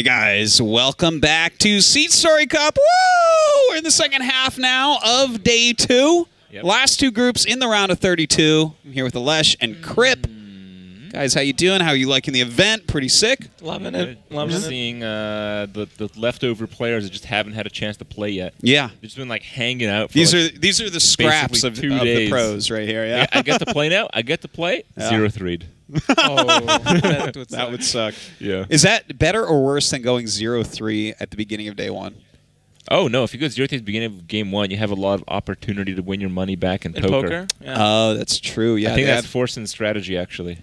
Hey guys, welcome back to Seat Story Cup. Woo! We're in the second half now of day two. Yep. Last two groups in the round of 32. I'm here with Alesh and Crip. Guys, how you doing? How are you liking the event? Pretty sick. Loving it. Loving it. seeing uh, the the leftover players that just haven't had a chance to play yet. Yeah. They've just been like hanging out. For These like, are these are the scraps of, two of the pros right here. Yeah. I, I get to play now. I get to play Yeah. zero three. Oh, that would that suck. would suck. Yeah. Is that better or worse than going 0-3 at the beginning of day one? Oh no! If you go zero three at the beginning of game one, you have a lot of opportunity to win your money back in, in poker. poker. Yeah. Oh, that's true. Yeah, I think that's had- Forsen's strategy actually.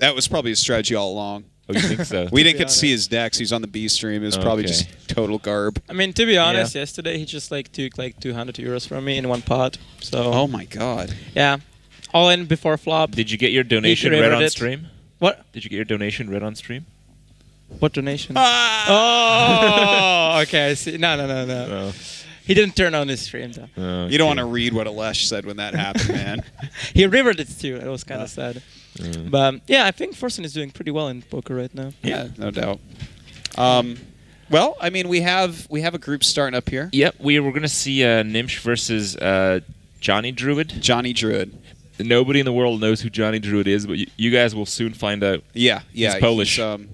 That was probably his strategy all along. Oh, you think so? We didn't be get to see honest. his decks. He's on the B stream. It was probably just total garb. I mean, to be honest, yesterday he just like took like 200 euros from me in one pot. So Oh my god. yeah, all in before flop. Did you get your donation read on it. stream? What? Did you get your donation read on stream? What donation? Ah! oh, okay. I see. No, no, no, no. Oh. He didn't turn on his stream though. Oh, You don't want to read what Alesh said when that happened, man. He rivered it too. It was kind Uh, of sad. Mm. But um, yeah, I think Forsen is doing pretty well in poker right now. yeah, no doubt. Um, well, I mean, we have we have a group starting up here. Yep, we're gonna see uh, Gnimsh versus uh, Johnny Druid. Johnny Druid. Nobody in the world knows who Johnny Druid is, but you, you guys will soon find out. Yeah, yeah. He's Polish. um,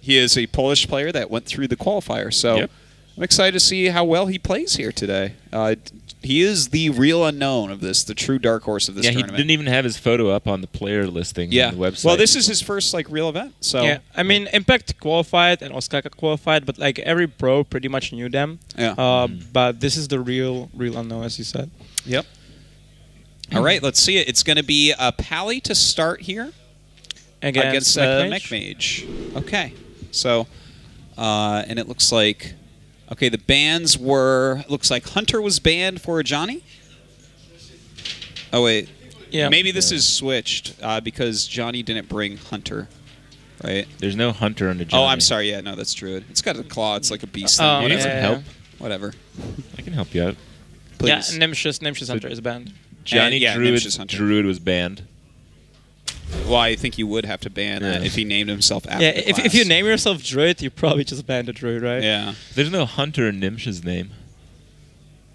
he is a Polish player that went through the qualifier. So Yep. I'm excited to see how well he plays here today. Uh, he is the real unknown of this, the true dark horse of this yeah, he didn't even have his photo up on the player listing yeah. on the website. Well, this is his first like real event. So Yeah, I mean, Impact qualified and Osaka qualified, but like every pro pretty much knew them. yeah. Uh, Mm. But this is the real, real unknown, as you said. Yep. All right, let's see it. It's going to be a Pally to start here Against, against, uh, uh, Mech Mech Mage. Okay, so uh, and it looks like okay, the bans were looks like Hunter was banned for Johnny. Oh wait, Yeah. maybe this Yeah. is switched uh, because Johnny didn't bring Hunter, right? There's no hunter under Johnny. Oh, I'm sorry. Yeah, no, that's Druid. It's got a claw. It's like a beast. Oh, thing. You yeah, some yeah, help? Whatever. I can help you out. Please. Yeah, Gnimsh's, Gnimsh's Hunter is banned. Johnny yeah, Druid, Druid was banned. Well, I think you would have to ban that Yeah. if he named himself after yeah, the if, if you name yourself Druid, you probably just ban a Druid, right? Yeah. There's no hunter in Gnimsh's name.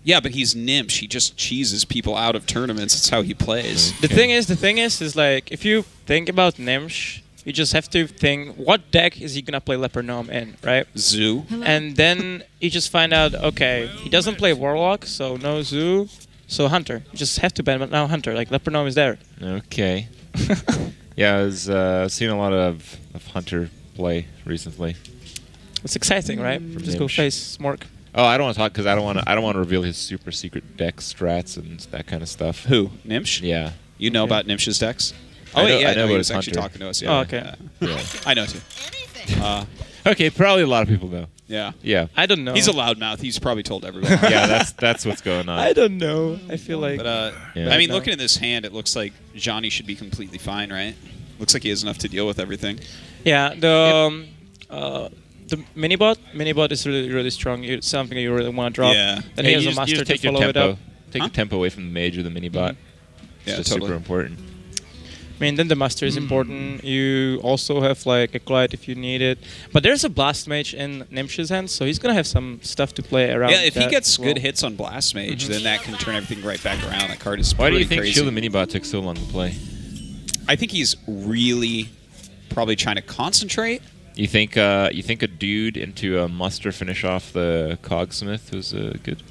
Yeah, but he's Gnimsh. He just cheeses people out of tournaments. That's how he plays. The thing is, the thing is, is like if you think about Gnimsh, you just have to think what deck is he gonna play Leper Gnome in, right? Zoo. And then you just find out, okay, he doesn't play Warlock, so no Zoo, so Hunter. You just have to ban, but now Hunter, like Leper Gnome is there. Okay. Yeah, I was uh, seeing a lot of, of hunter play recently. It's exciting, right? Just go Gnimsh. face Smork. Oh, I don't want to talk because I don't want to. I don't want to reveal his super secret deck strats and that kind of stuff. Who? Gnimsh? Yeah. You know Okay. about Gnimsh's decks? Oh, wait, know- yeah, I know no, he about was his actually hunter. talking to us. Yeah. Oh, okay. Yeah. Yeah. I know too. Uh, Okay, probably a lot of people know. Yeah. Yeah. I don't know. He's a loudmouth. He's probably told everyone. yeah, that's that's what's going on. I don't know. I feel like But uh, Yeah. I mean, No. looking at this hand, it looks like Johnny should be completely fine, right? Looks like he has enough to deal with everything. yeah, the um, uh, the minibot minibot is really really strong. It's something you really want to drop. Yeah. Then Hey, he has a just, master to take your follow it tempo. up. Take Huh? your tempo away from the mage or the mini bot. Yeah, it's just totally. super important. I mean, then the master is important. You also have like a Clyde if you need it. But there's a blast mage in Gnimsh's hands, so he's gonna have some stuff to play around. Yeah, if he gets as good hits on Blast Mage, Mhm. then that can turn everything right back around. That card is Why do you think crazy. Shield the mini bot took so long to play? I think he's really probably trying to concentrate. You think uh, you think a dude into a muster finish off the cogsmith was uh, good?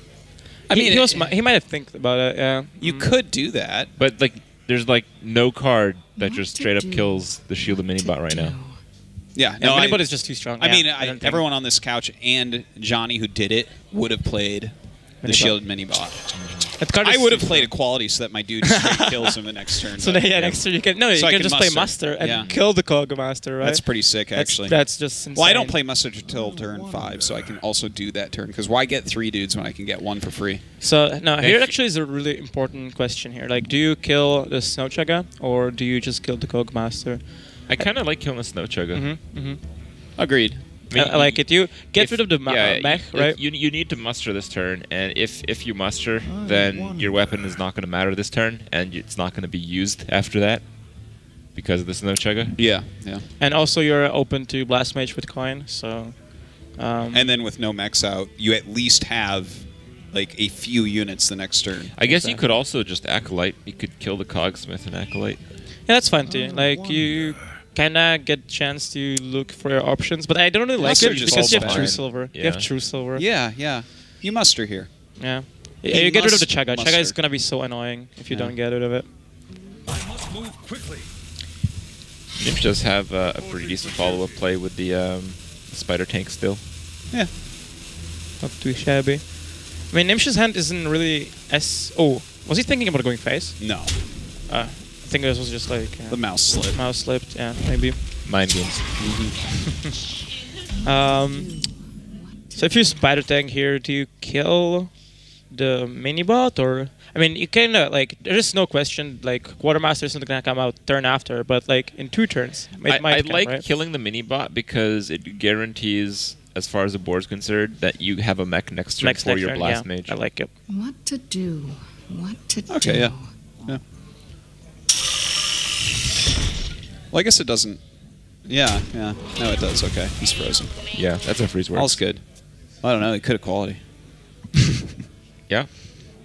I He- mean, he, was, he might have think about it. Yeah, You Mm. could do that. But like, there's like no card that just straight up kills the shield of mini bot right now. Yeah, Yeah, no, I, minibot is just too strong. I yeah, mean, I I, everyone on this couch and Johnny who did it would have played the Minibot. shielded mini bot. That card I would have played strong. equality so that my dude straight kills him the next turn. So but then, yeah, next turn you can no, So you can can just play muster. master and Yeah. kill the Cog Master, right? That's pretty sick, actually. That's, just insane. well, I don't play muster until turn five, so I can also do that turn. Because why get three dudes when I can get one for free? So no, If- here actually is a really important question here. Like, do you kill the Snowchugger or do you just kill the Cog Master? I kind of like killing the Snowchugger. Mm-hmm, mm-hmm. Agreed. I mean, I, I like it. You get if- rid of the ma- yeah, uh, mech, y- right? You, you need to muster this turn, and if if you muster, then your weapon is not going to matter this turn, and it's not going to be used after that because of the snow chugga. Yeah, yeah. And also, you're open to Blast Mage with coin. So Um, And then with no mechs out, you at least have like a few units the next turn. I guess you could also just acolyte. You could kill the cogsmith and acolyte. yeah, that's fine too. Like you kind of get chance to look for your options, but I don't really like Muster it because you have true behind. silver. You have true silver. Yeah, yeah. You muster here. Yeah. He Yeah, you get rid of the must Chaga. Chaga is gonna be so annoying if you Yeah. don't get rid of it. I must move quickly. Gnimsh does have uh, a pretty decent follow-up play with the um, spider tank still. Yeah. Not too shabby. I mean, Gnimsh's hand isn't really as. Oh, was he thinking about going face? No, Uh, I think this was just like uh, the mouse slipped. mouse slipped. Yeah, maybe. Mind games. Um, so if you spider tank here, do you kill the mini bot or? I mean, you kind of like there is no question like Quartermaster isn't gonna come out turn after, but like in two turns, it I, might I come, like right? killing the mini bot because it guarantees, as far as the board's concerned, that you have a mech next turn next for next your turn, blast yeah, mage. I like it. What to do? What to do? Okay, yeah. Yeah. Well, I guess it doesn't. Yeah, yeah. No, it does. Okay, he's frozen. Yeah, that's a freeze works. All's good. I don't know. He could have quality. Yeah,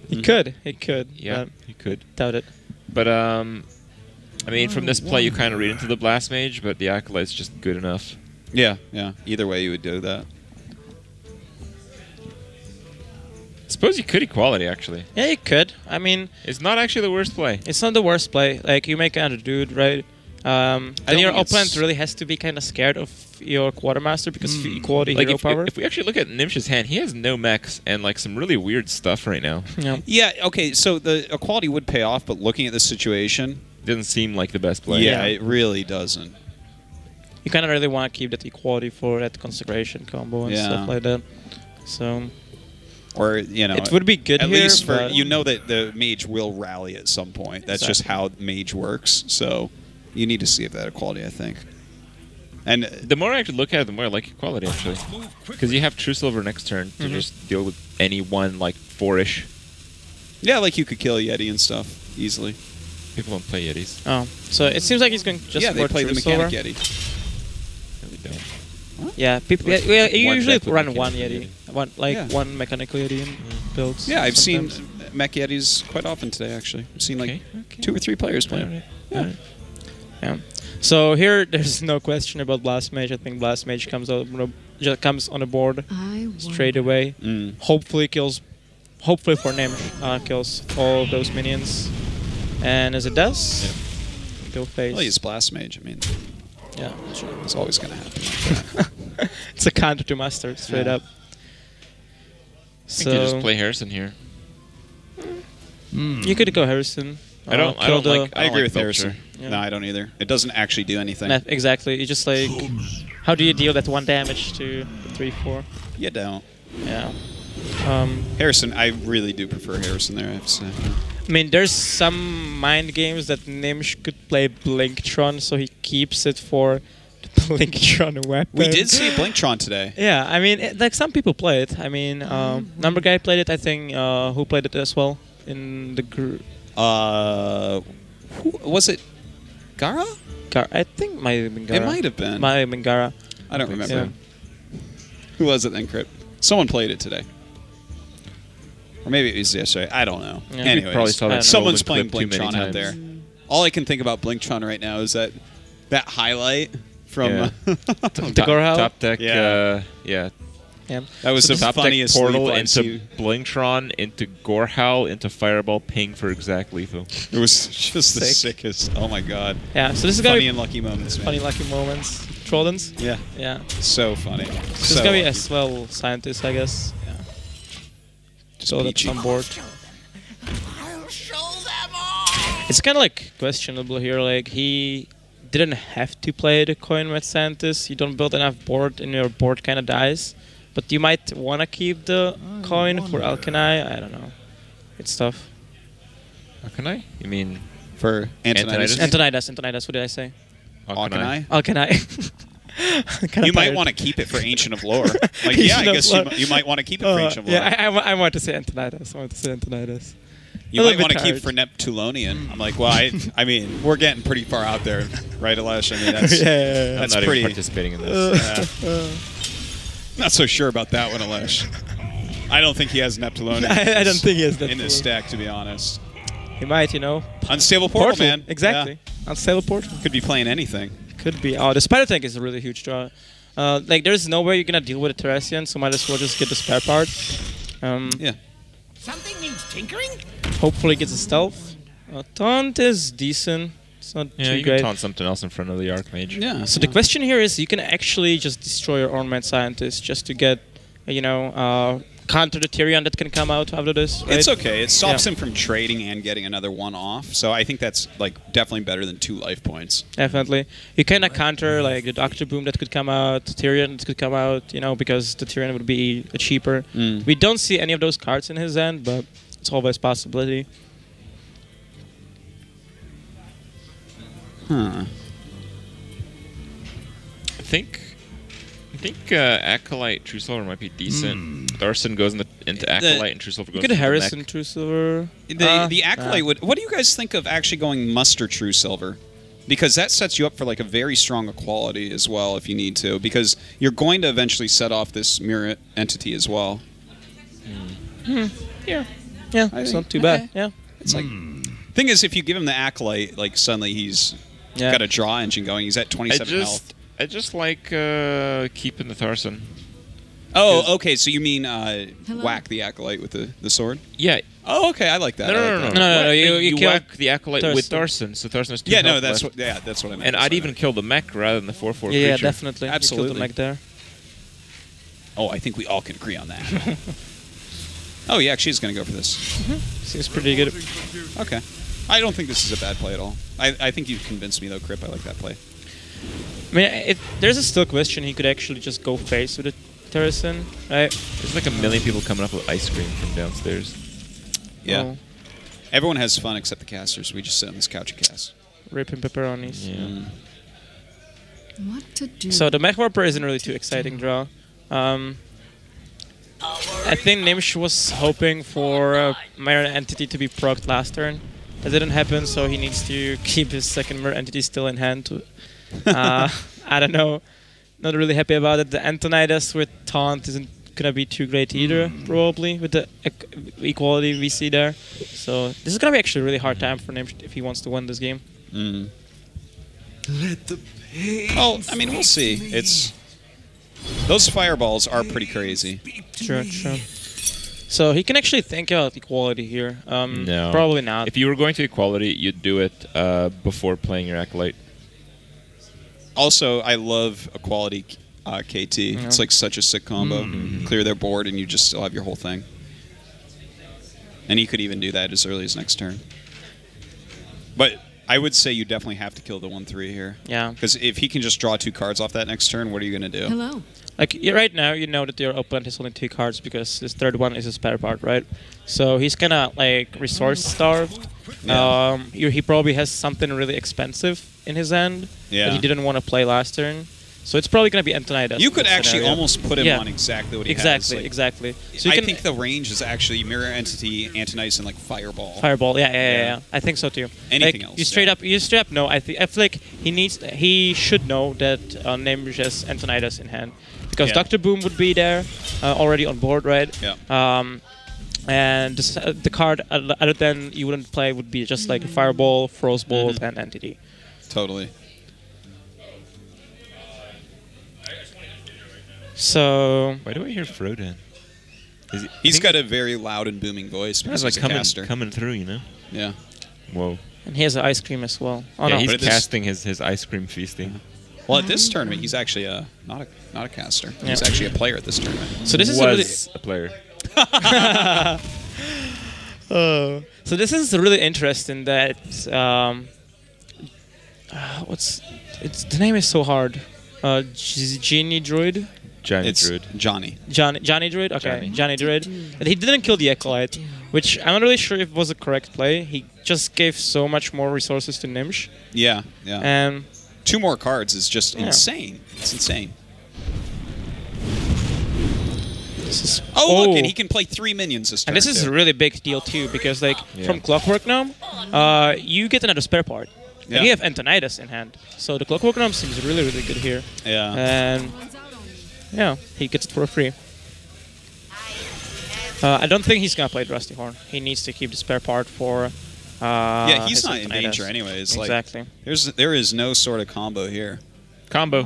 He could, he could. yeah, but you could. doubt it. But um, I mean, from this play, you kind of read into the blast mage, but the acolyte's just good enough. Yeah, yeah. Either way, you would do that. Suppose you could equality actually. Yeah, you could. I mean, It's not actually the worst play. it's not the worst play. Like you make another dude, right? Um, I then your think opponent really has to be kind of scared of your quartermaster because of equality Like hero if, power. if we actually look at Gnimsh's hand, he has no mechs and like some really weird stuff right now. yeah. Yeah. Okay. So the equality would pay off, but looking at the situation, Doesn't seem like the best play. yeah, it really doesn't. you kind of really want to keep that equality for that consecration combo and Yeah. stuff like that. So Or you know, it would be good at here, least for you know that the mage will rally at some point. That's just how mage works. So you need to see if that equality. I think. And The more I actually look at it, the more I like equality actually, because you have True Silver next turn to Mhm. just deal with any one like four-ish. yeah, like you could kill Yeti and stuff easily. People don't play Yetis. Oh, so it seems like he's going to just yeah, they for play the mechanic Silver. Yeti. Really don't. Yeah, people. Yeah, yeah, you usually run one Yeti, Yeti. one like Yeah. one mechanical Yeti in builds. Yeah, I've sometimes. seen mech Yetis quite often today. Actually, I've seen like Okay, okay. two or three players play. Alright, Yeah. Alright. Yeah. So here, there's no question about Blast Mage. I think Blast Mage comes out, just comes on the board straight away. Mm. Hopefully kills, hopefully for Nim, uh, kills all of those minions. And as it does, go face. Well, he's blast mage. I mean, yeah, it's always going to happen. it's a counter to Master, straight Yeah. up. I So think you just play Harrison here. you could go Harrison. I don't- uh, I don't like- I, I don't agree like with Belcher. Harrison. Yeah. No, I don't either. It doesn't actually do anything. Nah, exactly. You just like, how do you deal that one damage to the three four? You don't. Yeah. Um, Harrison, I really do prefer Harrison there. I have to say. I mean, there's some mind games that Gnimsh could play Blingtron, so he keeps it for the Blingtron weapon. We did see Blingtron today. Yeah, I mean, it, like some people play it. I mean, um, number guy played it. I think uh, who played it as well in the group. Uh, who, was it Gara? Gar- I think might have been Gara. It might have been. Might have been Gara. I don't remember. Yeah. Who was it then, Crypt? Someone played it today. Or maybe it was yesterday. I don't know. Yeah. Anyways, probably saw someone's playing clip too many Blingtron out there. All I can think about Blingtron right now is that that highlight from Yeah. The Top, top deck, Yeah. uh, yeah. Yeah. that was So the the Top funniest deck portal into seen. Blingtron, into Gorehowl, into Fireball, ping for exact lethal. It was just the sickest. Oh my god. Yeah. So this is gonna Funny be and lucky moments, man. funny lucky moments. Trolden. Yeah. Yeah. So funny. This so is gonna be lucky. as well scientist, I guess. Yeah. Just So that's on board. It's kind of like questionable here. Like he didn't have to play the coin with Santis. You don't build enough board, and your board kind of dies. But you might want to keep the coin for Alkani. I don't know. It's tough. How can I? You mean for Antonidas. Antonidas? Antonidas. Antonidas. What did I say? Alkani? Alkani. You might want to keep it for Ancient of Lore. Like, yeah, I guess you, you might want to keep it for Uh, Ancient of Lore. yeah, I, I, I want to say Antonidas. I want to say Antonidas. you might want to keep for Neptulonian. I'm like, well, I, I mean, we're getting pretty far out there, right, Alesh? I mean, that's yeah, yeah, yeah. That's I'm not pretty- even participating in this. yeah. Not so sure about that one, Alesh. I don't think he has Neptulone. I- I don't think he has in this stack, to be honest. He might, you know. Unstable portal, man. Exactly. Unstable portal. Could be playing anything. Could be. Oh, the spider tank is a really huge draw. Uh, like, there's no way you're gonna deal with a Terrasian, so might as well just get the spare part. Um, Yeah. Something needs tinkering? Hopefully gets a stealth. Uh, taunt is decent. It's not Yeah, too you great. can taunt something else in front of the Archmage. Yeah. So the question here is, you can actually just destroy your ornament scientist just to get, you know, uh, counter the Tirion that can come out after this. Right? It's okay. It stops Yeah. him from trading and getting another one off. So I think that's like definitely better than two life points. Definitely. You kind of counter like the Doctor Boom that could come out, Tirion that could come out, you know, because the Tirion would be cheaper. Mm. We don't see any of those cards in his end, but it's always a possibility. Huh. I think. I think uh, Acolyte True Silver might be decent. Darson goes in the, into Acolyte and True Silver You goes could into Harrison Mech. True Silver. The, Uh, the acolyte uh, would. What do you guys think of actually going muster true silver? Because that sets you up for like a very strong equality as well if you need to. Because you're going to eventually set off this mirror entity as well. Yeah, yeah, I it's think- not too bad. okay. Yeah, It's like. Thing is, if you give him the acolyte, like suddenly he's yeah. got a draw engine going. He's at I 27 just, health. I just like uh, keeping the Tharson. Oh, okay. So you mean uh, whack the acolyte with the, the sword? Yeah. Oh, okay. I like that. No, no, like no, no. No, no, no, What? you- you whack the acolyte with Tharson. Tharson, so Tharson has two Yeah, no, that's left. what. Yeah, that's what I meant. And I'd even kill the mech rather than the four four yeah, yeah, creature. definitely. You killed Absolutely. him like there. Oh, I think we all can agree on that. oh, yeah. She's going to go for this. Seems pretty good. Okay. I don't think this is a bad play at all. I, I think you've convinced me though, Crip. I like that play. I mean, it, there's a still question. He could actually just go face with the Terracin, right? There's like a million people coming up with ice cream from downstairs. Yeah. Oh, Everyone has fun except the casters. We just sit on this couch and cast. ripping pepperonis. Yeah. Mm. What to do? So the Mech Warper isn't really too exciting draw. Um, I think Gnimsh was hoping for uh, Mirror Entity to be procced last turn. That didn't happen, so he needs to keep his second Mirror Entity still in hand. To, uh, I don't know. Not really happy about it. The Antonidas with Taunt isn't gonna be too great either, probably, with the e- equality we see there. So this is gonna be actually a really hard time for him if he wants to win this game. Mm. Oh, I mean, we'll see. It's those fireballs are pretty crazy. Sure, sure. So he can actually think out equality here. Um, No. Probably not. If you were going to equality, you'd do it uh, before playing your acolyte. Also, I love equality uh, KT. It's like such a sick combo. Clear their board, and you just still have your whole thing. And he could even do that as early as next turn. But I would say you definitely have to kill the one three here. yeah. Because if he can just draw two cards off that next turn, what are you going to do? Hello. Like right now, you know that your opponent has only two cards because his third one is a spare part, right? So he's kind of like resource starved. Yeah. Um, he probably has something really expensive in his end Yeah. that he didn't want to play last turn. So it's probably gonna be Antonidas. You could actually scenario. almost put him Yeah. on exactly what he exactly, has. like- exactly. So I can think the range is actually Mirror Entity, Antonidas, and like Fireball. Fireball, yeah, yeah, yeah, Yeah. I think so too. Anything like, else, You straight yeah. up, you straight up know. I think I feel like he needs, he should know that uh, Gnimsh has Antonidas in hand because Yeah. Doctor Boom would be there uh, already on board, right? Yeah. Um, and this, uh, the card other other than you wouldn't play would be just like Fireball, Frostbolt, Mm-hmm. and Entity. Totally. So Why do I hear Frodan? Is he, He's got a very loud and booming voice because He's like a coming, caster. coming through, you know. Yeah. Whoa. and he has ice cream as well. Oh yeah, no, he's But casting his, his ice cream feasting. Well, at this tournament, he's actually a not a not a caster. He's actually a player at this tournament. so this is a really, a player. Oh. So this is really interesting that um, uh, what's it's the name is so hard. Uh, G- Genie Druid, Giant It's druid. Johnny. Johnny Johnny Druid. Okay, Johnny. Johnny Druid. And he didn't kill the acolyte, which I'm not really sure if was a correct play. He just gave so much more resources to Gnimsh, Yeah, yeah. and Two more cards is just Yeah. insane. It's insane. this is Oh, look, and he can play three minions this turn. And this is too. a really big deal too, because like Yeah. from Clockwork Gnome, uh, you get another spare part. Yeah. And you have Antonidas in hand, so the Clockwork Gnome seems really really good here. yeah. And Yeah, he gets it for free. Uh, I don't think he's gonna play Rusty Horn. He needs to keep the spare part for. Uh, yeah, he's not in Antonidas. danger anyways. Like, Exactly. there's there is no sort of combo here. Combo.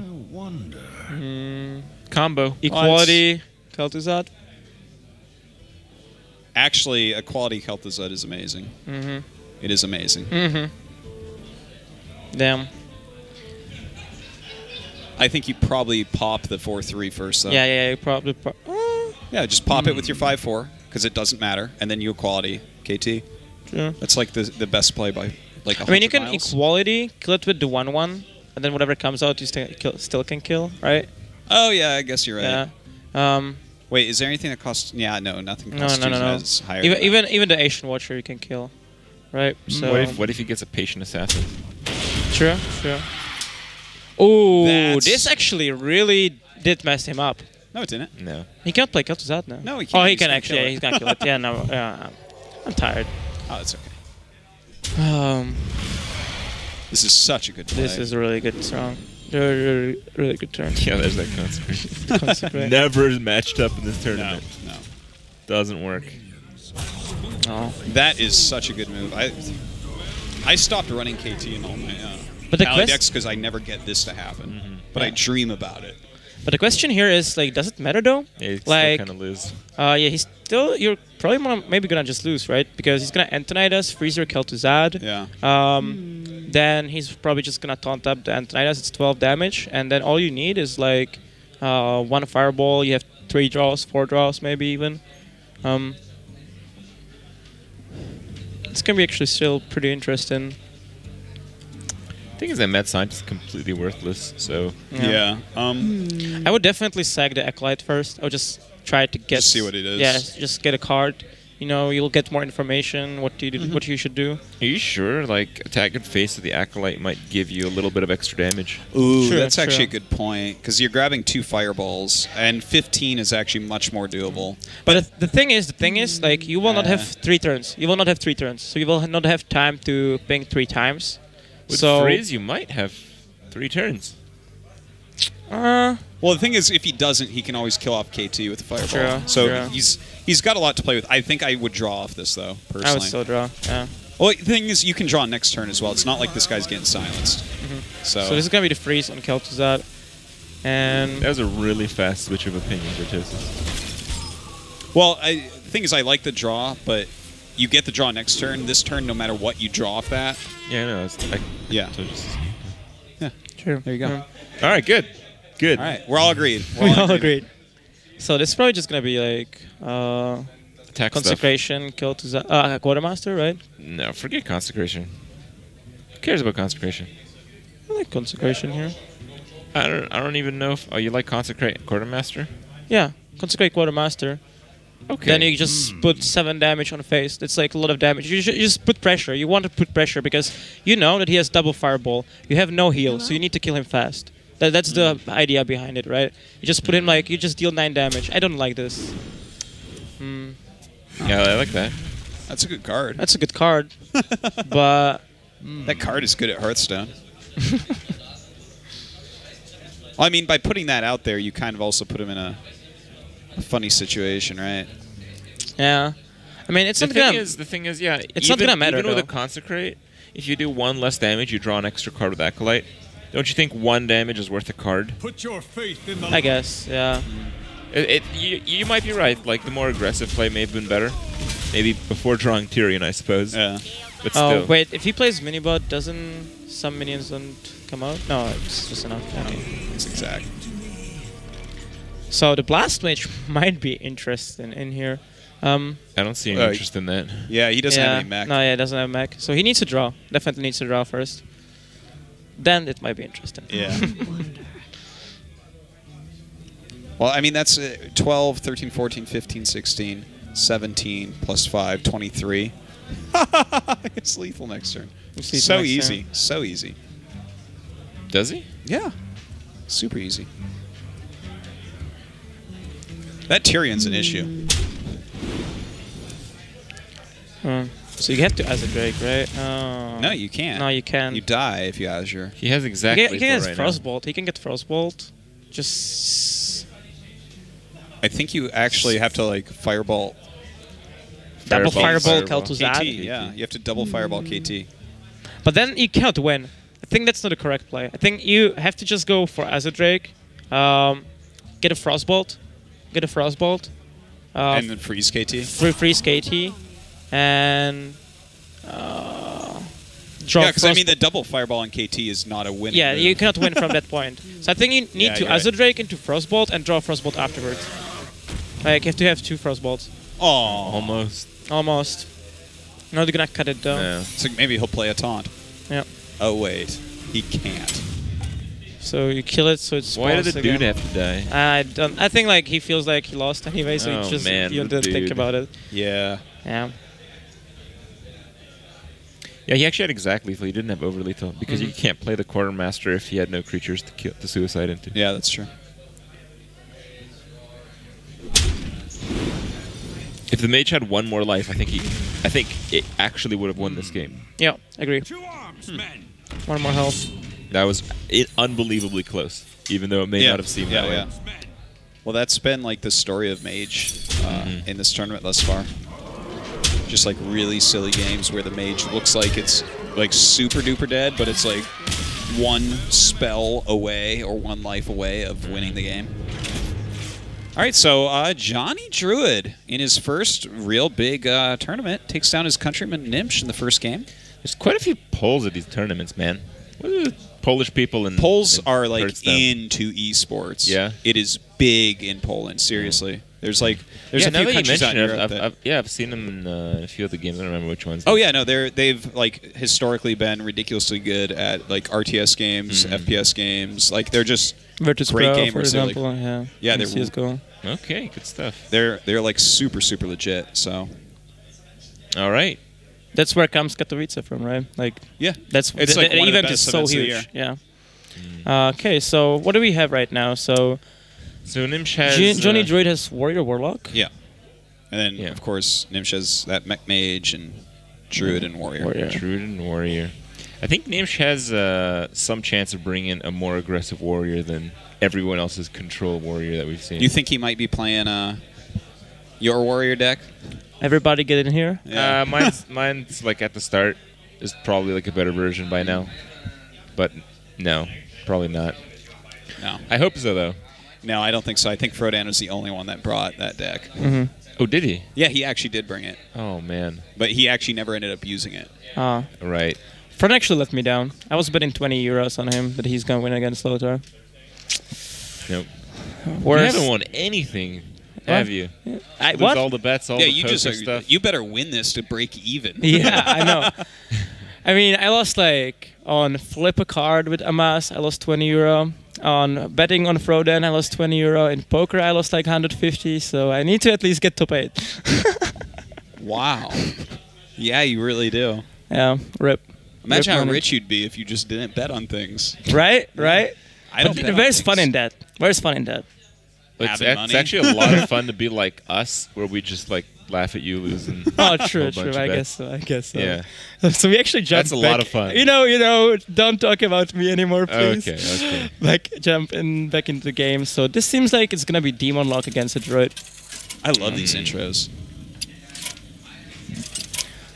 Combo. Equality, Kel'Thuzad. Actually, a quality Kel'Thuzad is amazing. Mm-hmm. It is amazing. Mm-hmm. Damn. I think you probably pop the 4-3 first, though. Yeah, yeah, yeah. Probably. Pro- uh, Yeah, just pop it with your 5-4, because it doesn't matter, and then you equality KT. Yeah. That's like the the best play by like. I mean, you can miles. equality kill it with the one one, and then whatever comes out, you still kill, still can kill, right? Oh yeah, I guess you're right. Yeah. Um, Wait, is there anything that costs? Yeah, no, nothing no, costs no, no, two no. as higher. Even even even the Ancient Watcher you can kill, right? So What if what if he gets a patient assassin? True, true. Oh, this actually really did mess him up. no, it didn't. No. He can't play Kel'Thuzad now. No, he Oh, can't. Oh, he He's can actually. Yeah, he's gonna kill it. Yeah, no, yeah. I'm tired. Oh, it's okay. Um, This is such a good play. this is a really good song. Really, really, really good turn. Yeah, there's that consecration. Consecrate. Never matched up in this tournament. no. Doesn't work. Oh. That is such a good move. I I stopped running KT in all my uh, But the Pally quest- decks because I never get this to happen. Mm-hmm. But I dream about it. But the question here is like, does it matter though? Yeah, you Like- still kind of lose. Uh, yeah, he's still. You're probably gonna, maybe gonna just lose, right? Because he's gonna Antonidas, Freezer, Kel'Thuzad. Yeah. Um, then he's probably just gonna taunt up the Antonidas. It's 12 damage, and then all you need is like uh, one fireball. You have three draws, four draws, maybe even. Um, it's gonna be actually still pretty interesting. Thing is that Mad Scientist is completely worthless. So Yeah. Um, I would definitely sag the Acolyte first. I would just try to get Just see what it is. Yeah, just get a card. You know, you'll get more information. What do you do, Mm-hmm. what you should do. are you sure? Like attack and face of the acolyte might give you a little bit of extra damage. Ooh, True, that's actually a good point because you're grabbing two fireballs, and 15 is actually much more doable. But the, the thing is, the thing is, like you will not have three turns. You will not have three turns, so you will not have time to ping three times. With so, freeze, you might have three turns. uh, Well, the thing is, if he doesn't, he can always kill off KT with a fireball. True, so true. he's he's got a lot to play with. I think I would draw off this though, personally. I would still draw. Yeah. Well, the thing is, you can draw next turn as well. It's not like this guy's getting silenced. So, Mm-hmm. So this is gonna be the freeze on Kel'Thuzad, and That was a really fast switch of opinion, Bertosis. well, I, the thing is, I like the draw, but you get the draw next turn. This turn, no matter what you draw off that, Yeah, no, it's like yeah. so just- True. There you go. Yeah. All right, good, good. All right, we're all agreed. We're We all all agreed. agreed. So this is probably just gonna be like uh, Attack stuff. consecration, Kel'Thuzad, uh, quartermaster, right? No, forget consecration. Who cares about consecration? I like consecration here. I don't. I don't even know if. Oh, you like consecrate quartermaster? Yeah, consecrate quartermaster. Okay. Then you just hmm. put seven damage on the face. It's like a lot of damage. You, you just put pressure. You want to put pressure because you know that he has double fireball. You have no heal, so you need to kill him fast. That, that's the hmm. idea behind it, right? You just put him hmm. like you just deal nine damage. I don't like this. Hmm. yeah, I like that. That's a good card. That's a good card, but That card is good at Hearthstone. well, I mean, by putting that out there, you kind of also put him in a, a funny situation, right? yeah, I mean it's The not thing is, the thing is, yeah, It's not even, gonna matter, Even with though. a consecrate, if you do one less damage, you draw an extra card with acolyte. Don't you think one damage is worth a card? Put your faith in the I guess, yeah. It, it you, you might be right. Like the more aggressive play may have been better. Maybe before drawing Tirion, I suppose. Yeah. But oh, still, Oh wait, if he plays minibot, doesn't some minions don't come out? No, it's just enough. Okay. That's exact. So the blast mage might be interesting in here. Um, I don't see any Uh, interest in that. Yeah, he doesn't yeah, have any mech. No, yeah, he doesn't have mech. So he needs to draw. Definitely needs to draw first. Then it might be interesting. Yeah. well, I mean, that's uh, 12, 13, 14, 15, 16, 17, plus 5, 23. it's lethal next turn. Lethal so next easy. turn. So easy. Does he? Yeah. Super easy. That Tirion's an issue. Uh, so you have to Azure Drake, right? Oh. No, you can't. No, you can't. You die if you Azure. He has exactly can, he can for get now. Frostbolt. He can get Frostbolt. Just I think you actually have to like fireball Double Fireball, fireball, fireball. Kel'Thuzad. KT. Yeah, you have to double fireball KT. But then you cannot win. I think that's not the correct play. I think you have to just go for Azure Drake, um, get a Frostbolt, get a Frostbolt, uh, and then freeze KT. free freeze KT, and uh, draw. Yeah, because I mean the double fireball on KT is not a win. yeah, you cannot win from that point. So I think you need Yeah, to you're right. Drake into Frostbolt and draw Frostbolt afterwards. Like you have to have two Frostbolts. Oh, Almost. Almost. No, they're gonna cut it down. Yeah. so maybe he'll play a taunt. Yeah. Oh wait, he can't. So you kill it, so it's. Why did the dude have to die? I don't. I think like he feels like he lost anyway, so Oh, he just man, you the didn't think about it. Yeah. Yeah. Yeah, he actually had exact lethal. He didn't have over lethal because you Mhm. can't play the quartermaster if he had no creatures to kill to suicide into. Yeah, that's true. If the mage had one more life, I think he, I think it actually would have won this game. Yeah, I agree. To arms, men. One more health. That was it, unbelievably close, even though it may Yeah. not have seemed Yeah, that way. Well, that's been like the story of Mage uh, Mhm. in this tournament thus far. Just like really silly games where the Mage looks like it's like super duper dead, but it's like one spell away or one life away of winning the game. All right, so uh, Johnny Druid in his first real big uh, tournament takes down his countryman Gnimsh in the first game. There's quite a few polls at these tournaments, man. What the Polish people and Poles and are like into esports. Yeah. it is big in Poland. Seriously, there's like there's yeah, a few countries out mention in it, Europe I've, that- I've, yeah, I've seen them in, uh, a few of the games. I don't remember which ones. Oh yeah, no, they're they've like historically been ridiculously good at like RTS games, Mhm. FPS games. Like they're just Virtus Great Pro, gamers, for they're like- example. yeah. Yeah, they're- CS:GO. Okay, good stuff. they're they're like super super legit. So All right. That's where comes Katowice from, right? Like yeah, that's It's the, like the one of the event is so events huge. year. Yeah. Uh, okay, so what do we have right now? So So Gnimsh has G- Johnny uh, Druid has Warrior Warlock. yeah, and then Yeah. of course Gnimsh has that mech mage and druid and warrior. Warrior. Druid and Warrior. I think Gnimsh has uh, some chance of bringing a more aggressive warrior than everyone else's control warrior that we've seen. You think he might be playing uh your warrior deck? Everybody get in here. Uh, mine's mine's like at the start is probably like a better version by now, but no, probably not. no, I hope so though. no, I don't think so. I think Frodan was the only one that brought that deck. hmm Oh, did he? Yeah, he actually did bring it, Oh man. but he actually never ended up using it. Uh, Right. Fred actually let me down. I was betting 20 euros on him that he's gonna win against Lothar. Nope. You Worse. haven't won anything, have you? I, Lose what? all the bets, all yeah, the you poker just uh, stuff. you better win this to break even. yeah, I know. I mean, I lost like on flip a card with Amaz, I lost 20 euro. On betting on Frodan, I lost 20 euro. In poker, I lost like 150. So I need to at least get top eight. Wow. Yeah, you really do. yeah, rip. Imagine Rip how money. rich you'd be if you just didn't bet on things. Right, right. I don't But bet there's fun in that. There's fun in that. It's, having it's money. actually a lot of fun to be like us, where we just like laugh at you losing. Oh, true, whole true. bunch I bets. guess so. I guess so. Yeah. So we actually jumped. That's a lot of fun. You know, you know. Don't talk about me anymore, please. Okay. Okay. Like jump in back into the game. So this seems like it's gonna be Demon Lock against a Druid. I love these Mm. intros.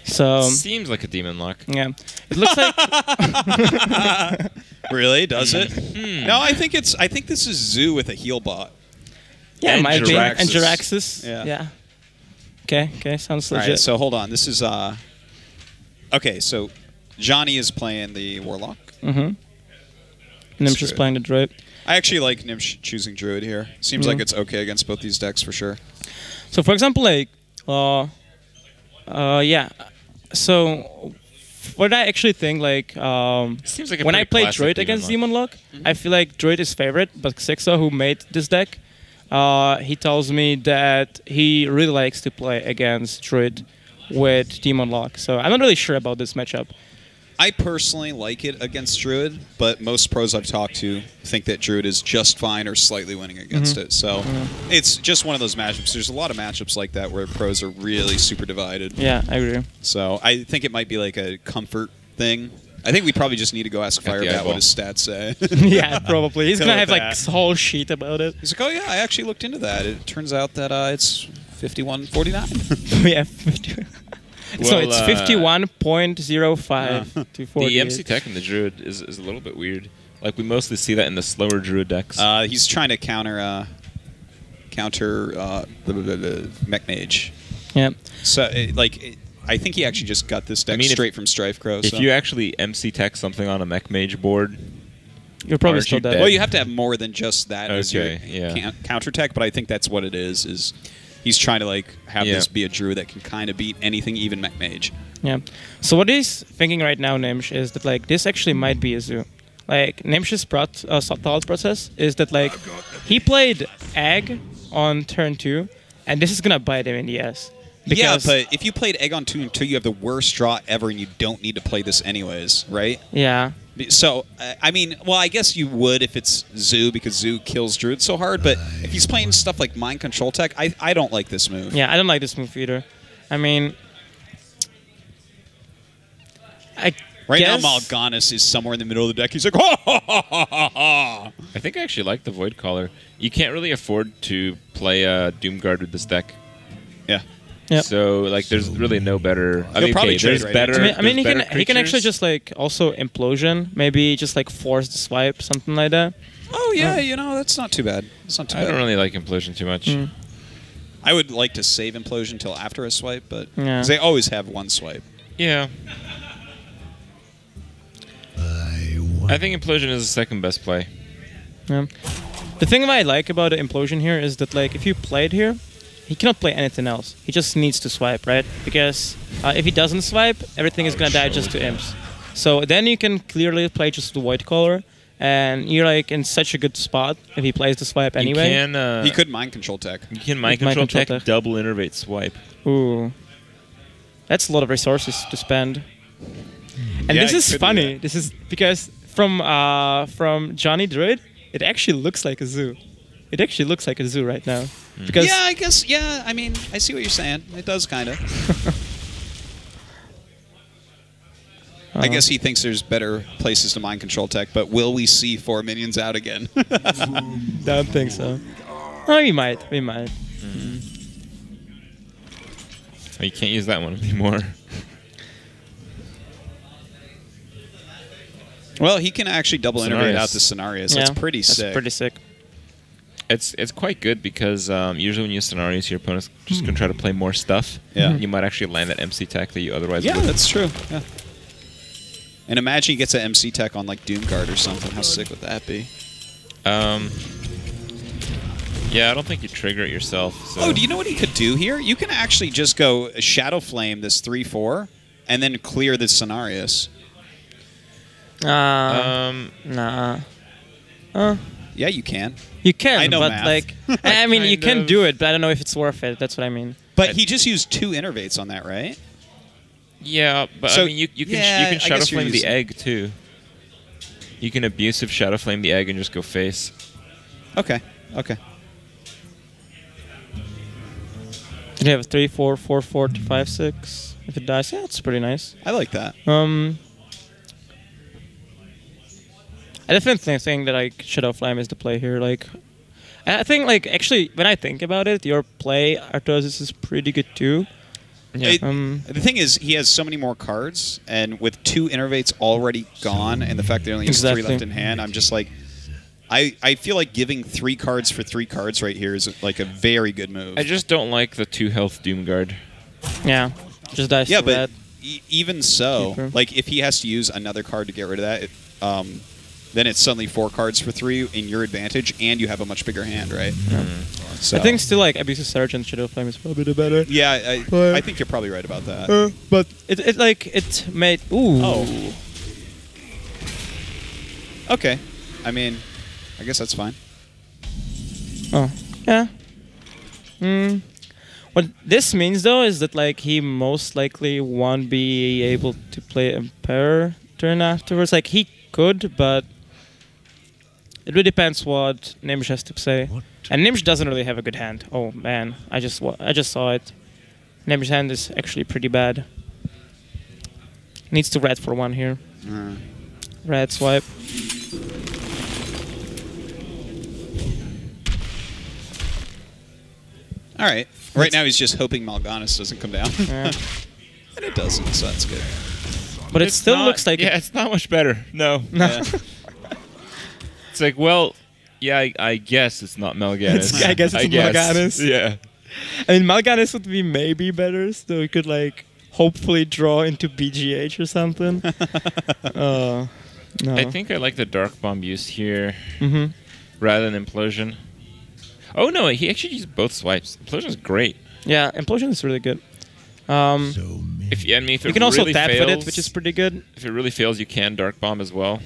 So Seems like a demon lock. yeah, it looks like Really? Does it? Hmm. No, I think it's. I think this is Zoo with a heel bot. Yeah, And might Jaraxxus. and Jaraxxus. Yeah. Yeah. Okay. Okay. Sounds legit. right, so hold on. This is. uh Okay, so Johnny is playing the warlock. mm-hmm. Gnimsh is playing the Druid. I actually like Gnimsh choosing Druid here. Seems Mhm. like it's okay against both these decks for sure. So for example, like, uh, uh, yeah. So what I actually think, like, um, Seems like a when I play classic Druid demon against lock. Demon Lock, I feel like Druid is favorite, but Xixo, who made this deck, uh, he tells me that he really likes to play against Druid with Demon Lock. So I'm not really sure about this matchup. I personally like it against Druid, but most pros I've talked to think that Druid is just fine or slightly winning against Mm-hmm. it. So it's just one of those matchups. There's a lot of matchups like that where pros are really super divided. Yeah, I agree. So I think it might be like a comfort thing. I think we probably just need to go ask Got the Firebat what his stats say. yeah, probably. He's gonna with have like a whole sheet about it. He's like, oh yeah, I actually looked into that. It turns out that uh, it's 51.49. yeah, 50. so it's uh, 51.05 to 40. The MC Tech and the Druid is, is a little bit weird. Like we mostly see that in the slower Druid decks. uh, he's trying to counter uh, counter uh, the, the, the Mech Mage. Yeah. So it, like, it, I think he actually just got this deck I mean, if- straight from StrifeCro. if so. you actually MC Tech something on a Mech Mage board, You're probably Aren't still you dead. dead? well, you have to have more than just that as your yeah. counter tech, but I think that's what it is. Is he's trying to like have Yeah. this be a druid that can kind of beat anything, even Mech Mage. Yeah. So what he's thinking right now, Gnimsh, is that like this actually might be a zoo. Like Gnimsh's prot- uh, thought process is that like he played egg on turn two, and this is gonna bite him in the ass. Yeah, but if you played Egg on two and two, you have the worst draw ever, and you don't need to play this anyways, right? yeah, So, uh, I mean, well, I guess you would if it's Zoo because Zoo kills Druid so hard. But if he's playing stuff like Mind Control Tech, I, I don't like this move. yeah, I don't like this move either. I mean, I Right guess, now, Mal'Ganis is somewhere in the middle of the deck. He's like, ha ha ha ha ha ha. I think I actually like the Void Caller. You can't really afford to play uh, Doomguard with this deck. Yeah. Yep. So like, there's really no better. I mean, probably okay, there's right better. I mean, I mean he can better he can actually just like also implosion, maybe just like force the swipe, something like that. Oh yeah, you know that's not too bad. That's not too I bad. don't really like Implosion too much. Mm. I would like to save implosion till after a swipe, but Yeah. 'cause they always have one swipe. Yeah. I think Implosion is the second best play. Yeah. The thing that I like about the implosion here is that like if you play it here, he cannot play anything else. He just needs to swipe, right? Because uh, if he doesn't swipe, everything is gonna die just to imps. So then you can clearly play just the white color, and you're like in such a good spot if he plays the swipe anyway. You can. Uh, he could mind control tech. You can mind Mind control, control tech, tech. double innervate swipe. Ooh, that's a lot of resources to spend. And Yeah, this is funny. This is because from uh, from Johnny Druid, it actually looks like a zoo. It actually looks like a zoo right now. Because yeah, I guess. Yeah, I mean, I see what you're saying. It does kind of. I Uh-huh. guess he thinks there's better places to mind control tech, but will we see four minions out again? Don't think so. Oh, we might. We might. Oh, you can't use that one anymore. well, he can actually double innervate out the scenarios. That's pretty sick. That's pretty sick. It's it's quite good because um, usually when you use scenarios, your opponent's just gonna try to play more stuff. Yeah. You might actually land that MC tech that you otherwise yeah, would. that's true. Yeah. And imagine he gets an MC tech on like Doomguard or something. How sick would that be? Um. Yeah, I don't think you trigger it yourself. So. Oh, do you know what he could do here? You can actually just go Shadow Flame this 3 4 and then clear the scenarios. Uh, Um. nah. Uh, Yeah, you can. you can, I know but math. like, I I mean, you can of. do it, but I don't know if it's worth it. That's what I mean. But he just used two innervates on that, right? Yeah, but So- I mean, you, you can yeah, you can shadow flame the egg too. You can abusive shadow flame the egg and just go face. Okay. Okay. Did you have a three, four, four, four to five, six? If it dies, yeah, it's pretty nice. I like that. Um, I definitely think that like Shadow Flame is the play here. Like, I think like actually when I think about it, your play Artosis is pretty good too. Yeah. It- Um, the thing is, he has so many more cards, and with two innervates already gone, and the fact that he only has Exactly. three left in hand, I'm just like, I, I feel like giving three cards for three cards right here is like a very good move. I just don't like the two health Doomguard. yeah, just dies yeah, but that. e- even so, Keeper. like if he has to use another card to get rid of that, it, um, then it's suddenly four cards for three in your advantage, and you have a much bigger hand, right? So I think still like Abusive Sergeant and Shadow Flame is probably the better. Yeah, I, But- I think you're probably right about that. Uh, but it, it like it made ooh Oh. Okay, I mean, I guess that's fine. Oh, yeah. Hmm. What this means though is that like he most likely won't be able to play Emperor turn afterwards. Like he could, but it really depends what Gnimsh has to say. And Gnimsh doesn't really have a good hand. Oh man, I just wa- I just saw it. Gnimsh's hand is actually pretty bad. Needs to red for one here. Uh, Red swipe. all right. Right now he's just hoping Mal'Ganis doesn't come down, Yeah. and it doesn't, so that's good. But it It's still not- looks like yeah, it's not much better. No, Yeah. it's like well, yeah, I, I guess it's not Mal'Ganis. It's- I guess it's not Mal'Ganis. Yeah, I mean, Mal'Ganis would be maybe better, so we could like hopefully draw into BGH or something. uh, no. I think I like the dark bomb used here hmm rather than implosion. Oh no, he actually used both swipes. Implosion is great. Yeah, implosion is really good. Um, If I mean, if you it can also really tap fails, with it, which is pretty good. If it really fails, you can dark bomb as well.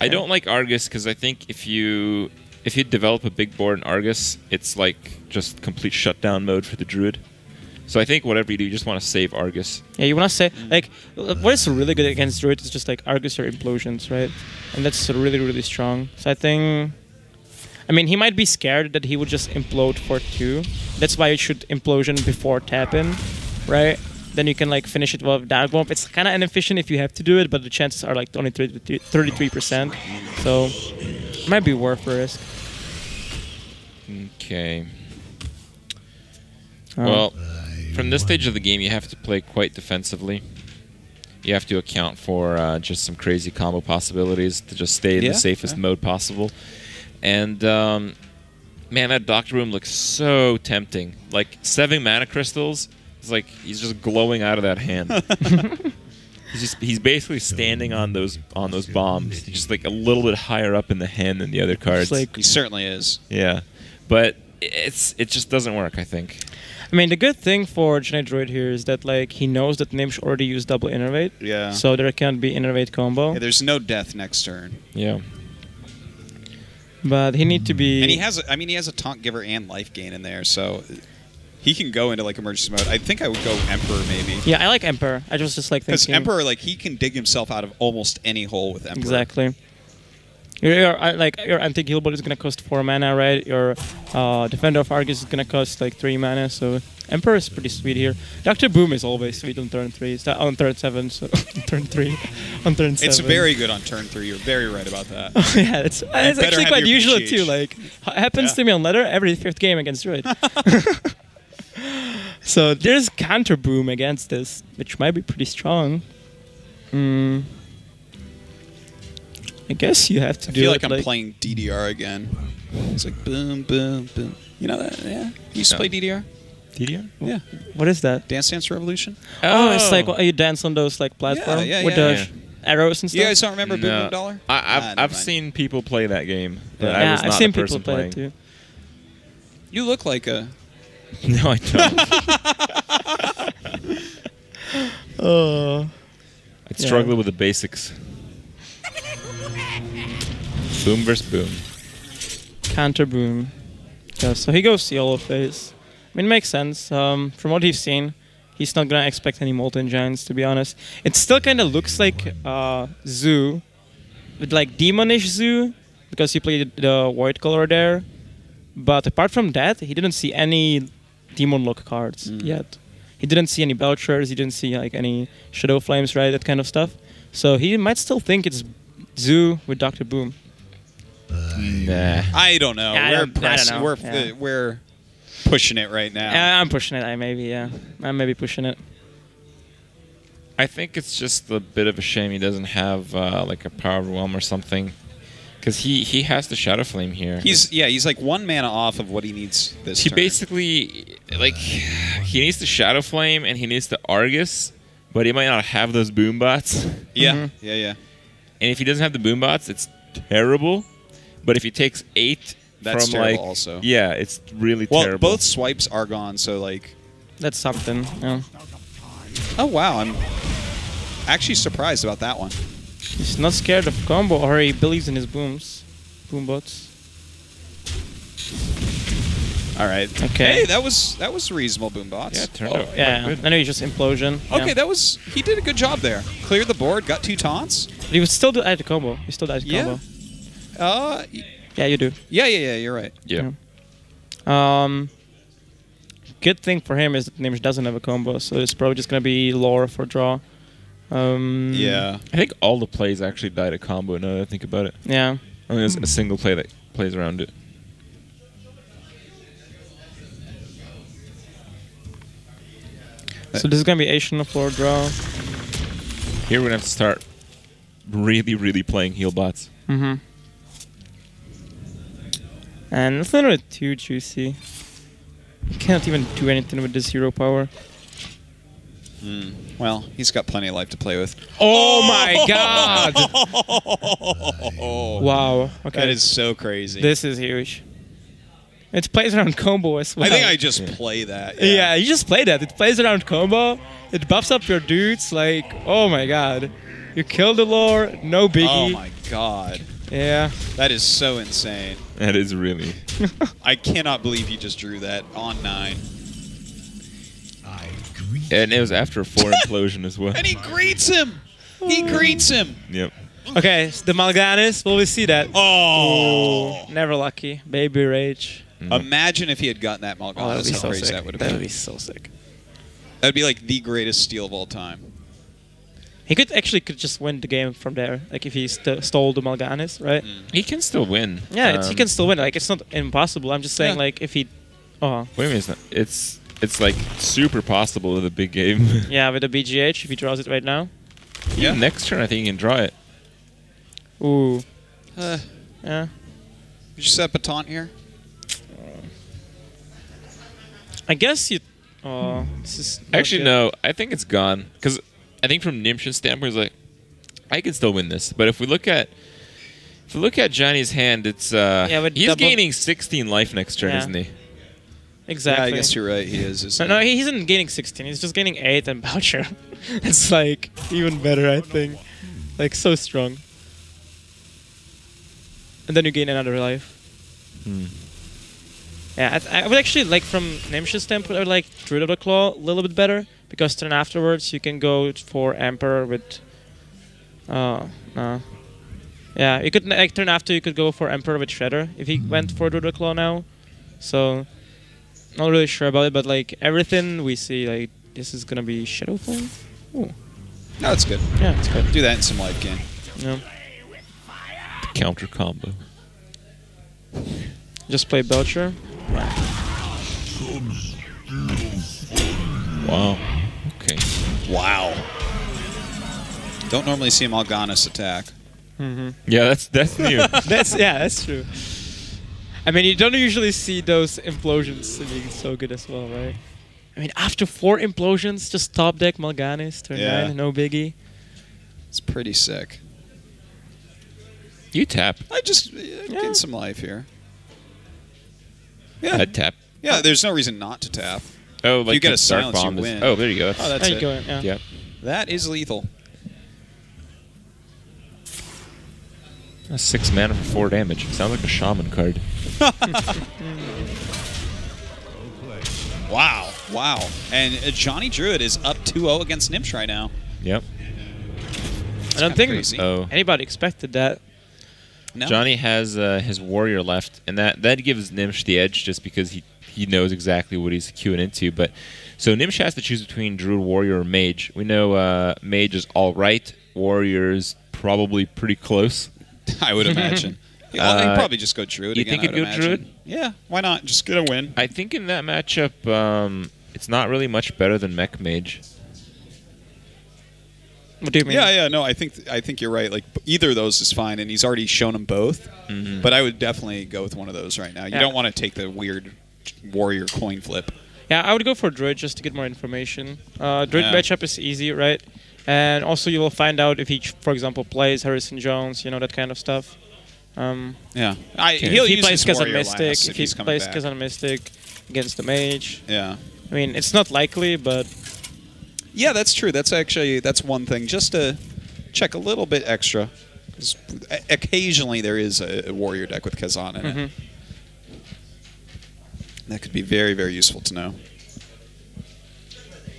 I don't like Argus because I think if you if you develop a big board in Argus, it's like just complete shutdown mode for the druid. So I think whatever you do, you just want to save Argus. Yeah, you want to say like what is really good against Druid is just like Argus or implosions, right? And that's really really strong. So I think, I mean, he might be scared that he would just implode for two. That's why you should implosion before tap in, right? Then you can like finish it with dark bomb. It's kind of inefficient if you have to do it, but the chances are like only 33 percent. So it might be worth the risk. Okay. Um, Well, from this stage of the game, you have to play quite defensively. You have to account for uh, just some crazy combo possibilities to just stay in Yeah, the safest yeah. mode possible. And um, man, that Doctor Boom looks so tempting. Like seven mana crystals. It's like he's just glowing out of that hand. he's just he's basically standing on those on those bombs, just like a little bit higher up in the hand than the other cards. like He certainly is. yeah, but it's it just doesn't work. I think. I mean, the good thing for Genet Droid here is that like he knows that Gnimsh already used double innervate, Yeah. so there can't be innervate combo. Yeah, there's no death next turn, Yeah. But he need to be. and he has. A, I mean, he has a taunt giver and life gain in there, so he can go into like emergency mode. I think I would go Emperor maybe. Yeah, I like Emperor. I just just like Because. Emperor, like, he can dig himself out of almost any hole with Emperor. Exactly. Your, your uh, like your anti heal bot is gonna cost four mana, right? Your uh, defender of Argus is gonna cost like three mana. So Emperor is pretty sweet here. Doctor Boom is always sweet on turn three. It's on turn seven, so turn three, on turn seven. It's very good on turn three. You're very right about that. yeah, it's, it's actually quite usual BGH. too. Like ha- happens Yeah. to me on ladder every fifth game against Druid. so there's counter boom against this, which might be pretty strong. Mm. I guess you have to I do I feel it like I'm playing DDR again. It's like boom, boom, boom. You know that? Yeah. You used to play DDR? DDR? Yeah. What is that? Dance Dance Revolution? Oh, it's like what, you dance on those like platforms yeah, with yeah, the yeah. arrows and stuff. You guys don't remember Boom No. Boom Dollar? I, I've, Ah, I've mind. seen people play that game, but Yeah. I was not I've seen the people play playing. it too. You look like a. No, I don't. Oh. I Yeah. struggle with the basics. boom versus boom. Counter boom. Yeah, so he goes yellow phase. I mean, it makes sense. Um, from what he's seen, he's not gonna expect any molten giants. To be honest, it still kind of looks like uh, Zoo, with like demonish Zoo, because he played the white color there. But apart from that, he didn't see any demon look cards yet. He didn't see any Belchers. He didn't see like any Shadow Flames, right? That kind of stuff. So he might still think it's Zoo with Doctor Boom. Nah. I don't know. Yeah, I we're don't- I don't know. We're Yeah. uh, we're pushing it right now. Uh, I'm pushing it. I maybe yeah. I'm maybe pushing it. I think it's just a bit of a shame he doesn't have uh, like a power realm or something, because he he has the shadow flame here. He's yeah. He's like one mana off of what he needs this. he turn. basically like he needs the shadow flame and he needs the Argus, but he might not have those boom bots. Yeah. Mhm. Yeah. Yeah. And if he doesn't have the boom bots, it's terrible. But if he takes eight That's from terrible like also. yeah, it's really Well, terrible. both swipes are gone. So like, That's something. Yeah. oh wow, I'm actually surprised about that one. He's not scared of combo, or he believes in his booms, boom bots. All right. Okay. Hey, that was that was reasonable, boombots. yeah, it turned Oh, out Yeah, good. I know he's just implosion. Okay, yeah. that was he did a good job there. Cleared the board, got two taunts. But he was still do add the combo. He still does Yeah. combo. Uh, y- Yeah, you do. yeah, yeah, yeah. You're right. Yeah. Um. good thing for him is that Gnimsh doesn't have a combo, so it's probably just gonna be lore for draw. Um, Yeah. I think all the plays actually died a combo. Now that I think about it, Yeah. I think there's a single play that plays around it. So this is gonna be Ancient of Lore draw. Here we're gonna have to start really, really playing heal bots. Mm-hmm. And it's not really too juicy. You can't even do anything with this hero power. Hmm. Well, he's got plenty of life to play with. Oh my god! Oh, wow. Okay. that is so crazy. This is huge. It plays around combo as well. I think I just play that. Yeah. you just play that. It plays around combo. It buffs up your dudes. Like, oh my god. You kill the lore, no biggie. Oh my god. Yeah. That is so insane. That is really. I cannot believe you just drew that on nine. And it was after a four implosion as well. And he greets him. He oh. greets him. Yep. Okay, so the Mal'Ganis, will we see that? Oh. Never lucky. Baby rage. Imagine if he had gotten that Oh, Mal'Ganis. that'd be how so crazy sick. that would have That would been. be so sick. That'd be like the greatest steal of all time. He could actually could just win the game from there. Like if he st- stole the Mal'Ganis, right? He can still win. Yeah, it's, he Um, can still win. Like it's not impossible. I'm just saying, Yeah. like if he, oh Wait a minute. It's not, it's it's like super possible with a big game. yeah, with a BGH, if he draws it right now. Yeah. Next turn, I think he can draw it. Ooh, Uh, yeah. did you set up a taunt here? I guess you. Oh, this is Actually, good. no. I think it's gone because I think from Nimshin's standpoint, it's like I can still win this. But if we look at if we look at Johnny's hand, it's uh Yeah, but he's gaining 16 life next turn, Yeah. isn't he? exactly. Yeah, I guess you're right. He is. No, isn't no, he? he isn't gaining 16. He's just gaining 8 and Belcher. it's like even better, I think. Like so strong. And then you gain another life. Hmm. Yeah, I, th- I would actually like from Gnimsh's standpoint, I would like Druid of the Claw a little bit better because turn afterwards you can go for Emperor with. Oh no. Yeah, you could like turn after you could go for Emperor with Shredder if he hmm. went for Druid of the Claw now. So not really sure about it, but like everything we see, like this is gonna be Shadowfall. Ooh, No, it's good. yeah, it's good. Do that in some life game. Yeah. Counter combo. Just play Belcher. Wow. Okay. Wow. Don't normally see Mal'Ganis attack. Mm-hmm. Yeah, that's that's new. That's yeah, that's true. I mean, you don't usually see those implosions being so good as well, right? I mean, after four implosions, just top deck Mal'Ganis, turn Yeah. nine, no biggie. It's pretty sick. you tap. I just uh, Yeah. gain some life here. Yeah. Head tap. Yeah, there's no reason not to tap. Oh, like you get a Dark silence, you bomb is- Oh, there you go. Oh, that's There you it. go, yeah. yeah. That is lethal. That's six mana for four damage. Sounds like a shaman card. Wow. Wow. And uh, Johnny Druid is up 2-0 against Gnimsh right now. Yep. I don't think crazy. Oh. anybody expected that. No? Johnny has uh, his warrior left, and that that gives Gnimsh the edge just because he he knows exactly what he's queuing into. But so Gnimsh has to choose between Druid, Warrior, or Mage. We know uh, Mage is all right. Warrior is probably pretty close. I would imagine. Well, he'd Uh, probably just go Druid you again, think he'd go imagine. Druid? Yeah, why not? Just get a win. I think in that matchup, um, it's not really much better than Mech Mage. What do you mean? Yeah, yeah, no, I think I think you're right. Like either of those is fine, and he's already shown them both. Mhm. But I would definitely go with one of those right now. You Yeah. don't want to take the weird warrior coin flip. Yeah, I would go for Druid just to get more information. Uh, Druid Yeah. matchup is easy, right? And also you will find out if he, for example, plays Harrison Jones, you know, that kind of stuff. Um, Yeah, I, Okay. he'll if he plays Kezan Mystic, if, if he plays. Kezan Mystic against the Mage. Yeah, I mean, it's not likely, but yeah, that's true. That's actually that's one thing. Just to check a little bit extra, occasionally there is a, warrior deck with Kezan in it. Mhm. That could be very very useful to know.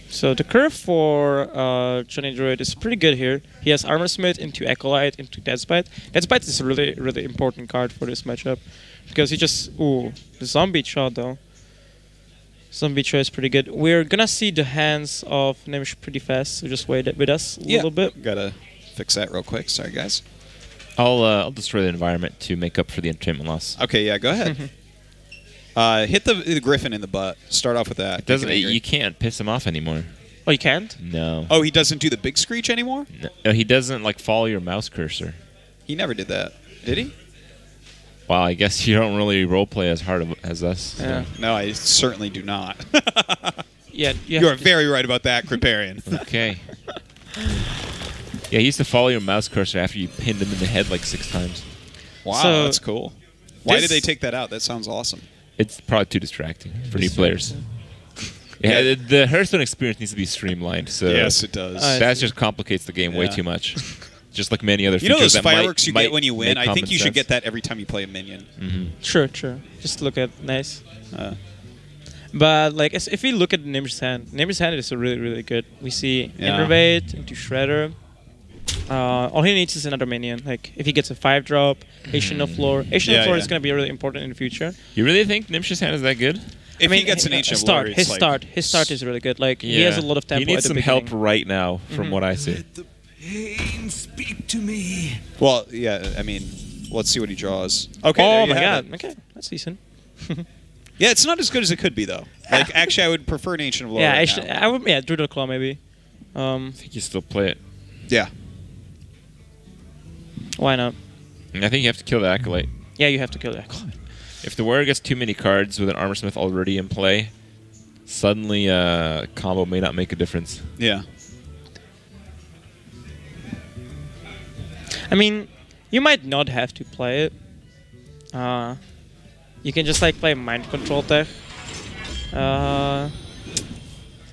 So the curve for uh, Johnny Druid is pretty good here. He has Armor Smith into Acolyte into Deathbite. Deathbite is a really, really important card for this matchup because he just ooh the zombie chow though. Zombie Chow is pretty good. We're gonna see the hands of Gnimsh pretty fast, so just wait with us a little bit. Gotta fix that real quick. Sorry, guys. I'll uh, I'll destroy the environment to make up for the entertainment loss. Okay, yeah, go ahead. uh, hit the, the griffin in the butt. Start off with that. It doesn't it you can't piss him off anymore? Oh, you can't? No. Oh, he doesn't do the big screech anymore. No, he doesn't like follow your mouse cursor. He never did that, did he? Wow, I guess you don't really roleplay as hard as us. so. Yeah. No, I certainly do not. Yeah. you are very right about that, Kripparrian. Okay. yeah, he used to follow your mouse cursor after you pinned him in the head like six times. Wow, So, that's cool. Why did they take that out? That sounds awesome. It's probably too distracting for new players. Yeah, the, the Hearthstone experience needs to be streamlined. So yes, it does. Uh, that just complicates the game way too much. Just like many other you know those that might- fireworks you might get when you win? I think common you should get that every time you play a minion. True, true. Just look at nice. Uh, But like, if we look at Gnimsh's hand, Gnimsh's hand is really, really good. We see Yeah. Innervate into Shredder. Uh, all he needs is another minion. Like, if he gets a five drop, Ancient of Lore. Ancient Yeah, of Lore yeah. is going to be really important in the future. You really think Gnimsh's hand is that good? if I mean, he gets an uh, ancient start, lore, his it's like- start, his start is really good. Like, he has a lot of tempo He needs at the some beginning. help right now, from Mhm. what I see. Let the pain speak to me. Well, yeah. I mean, let's see what he draws. Okay. there oh you my have god. it. Okay, that's decent. Yeah, it's not as good as it could be though. Like, actually, I would prefer an ancient of lore. yeah, right actually, now. I would. Yeah, Druid Claw maybe. Um, I think you still play it. yeah. why not? I think you have to kill the acolyte. Yeah, you have to kill that. If the warrior gets too many cards with an armor smith already in play, suddenly uh, combo may not make a difference. Yeah. I mean, you might not have to play it. Uh, you can just like play mind control tech. Uh,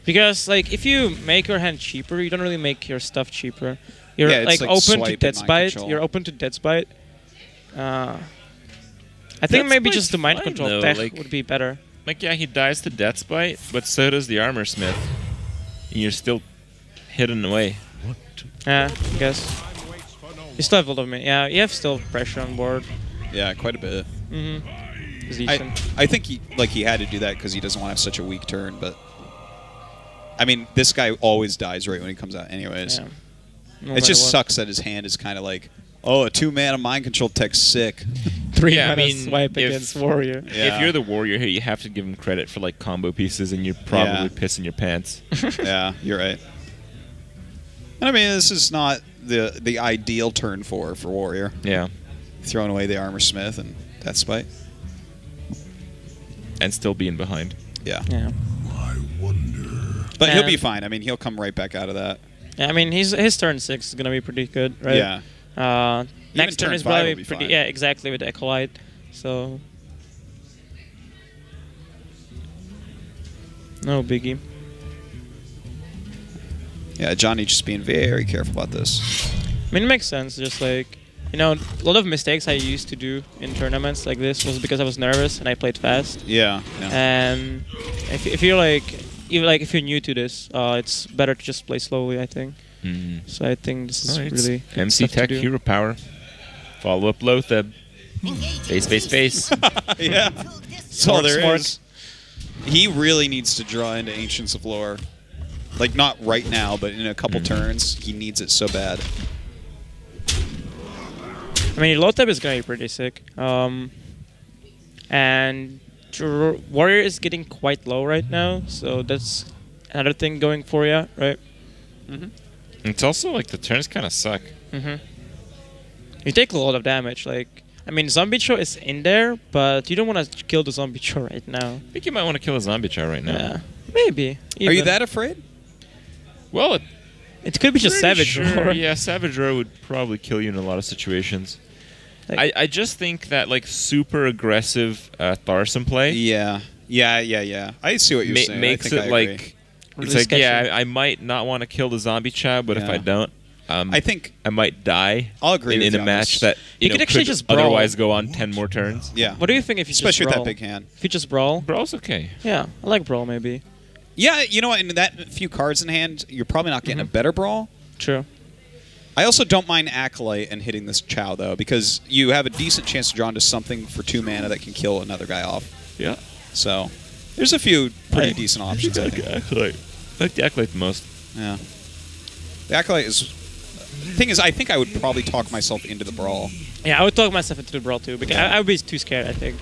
because like if you make your hand cheaper, you don't really make your stuff cheaper. You're Yeah, it's like, like open to and Death's mind Bite. control. You're open to Death's Bite. Uh, I think Death's maybe just the mind fine, control though, tech like- would be better. Like, yeah, he dies to Death's Bite, but so does the armor smith. And you're still hidden away. Yeah, I guess. You still have a lot of min- Yeah, you have still pressure on board. Yeah, quite a bit. Mm-hmm. I. I think he like he had to do that because he doesn't want to have such a weak turn. But I mean, this guy always dies right when he comes out, anyways. yeah. No it just what. sucks that his hand is kind of like, oh, a two man mana mind control tech's sick. Three Yeah, I mana mean, swipe if- against warrior. Yeah. If you're the warrior here, you have to give him credit for like combo pieces, and you're probably Yeah. pissing your pants. yeah, you're right. And I mean, this is not the the ideal turn for for warrior. yeah, Throwing away the armor smith and death spite. and still being behind. Yeah, Yeah. I wonder. but he'll be fine. I mean, he'll come right back out of that. Yeah, I mean, his his turn six is gonna be pretty good, right? Yeah. Uh, next turn turn is probably be pretty. fine. Yeah, exactly with acolyte. So. No biggie. Yeah, Johnny just being very careful about this. I mean, it makes sense. Just like, you know, a lot of mistakes I used to do in tournaments like this was because I was nervous and I played fast. Yeah. yeah. And if, if you're like, even like if you're new to this, uh, it's better to just play slowly. I think. Mm. So I think this is Alright, really good MC stuff to Tech do. Hero Power. Follow up Loatheb. Face, face, face. yeah. That's Smart, all there smart. is. He really needs to draw into Ancients of Lore. Like, not right now, but in a couple Mhm. turns, he needs it so bad. I mean, Loatheb is gonna be pretty sick. Um, and Warrior is getting quite low right now, so that's another thing going for you, right? Mhm. it's also like the turns kind of suck. Mm-hmm. You take a lot of damage. Like, I mean, Zombie Chow is in there, but you don't want to kill the Zombie Chow right now. I think you might want to kill a zombie chow right now. Yeah, maybe. Are you that afraid? Well, it, It could be just Savage sure, Roar. Yeah, Savage Roar would probably kill you in a lot of situations. Like- I, I just think that like super aggressive uh, Tharsum play Yeah. Yeah, yeah, yeah. I see what you're ma- saying. I makes think it I like agree. Really it's like sketchy. yeah, I, I might not want to kill the zombie chow, but if I don't, um, I think I might die. I'll agree in, with in a match that you, You know, could actually could just brawl. otherwise go on ten more turns. Yeah. What do you think if you Especially just with brawl? that big hand. If you just brawl, Brawl's okay. yeah, I like brawl maybe. Yeah, you know what? In that few cards in hand, you're probably not getting a mm-hmm. better brawl. True. I also don't mind Acolyte and hitting this Chow, though, because you have a decent chance to draw into something for two mana that can kill another guy off. Yeah. So, There's a few pretty I- decent options. I think. Acolyte. I like the Acolyte the most. Yeah. The acolyte is. The thing is, I think I would probably talk myself into the brawl. Yeah, I would talk myself into the brawl too because I, I would be too scared. I think.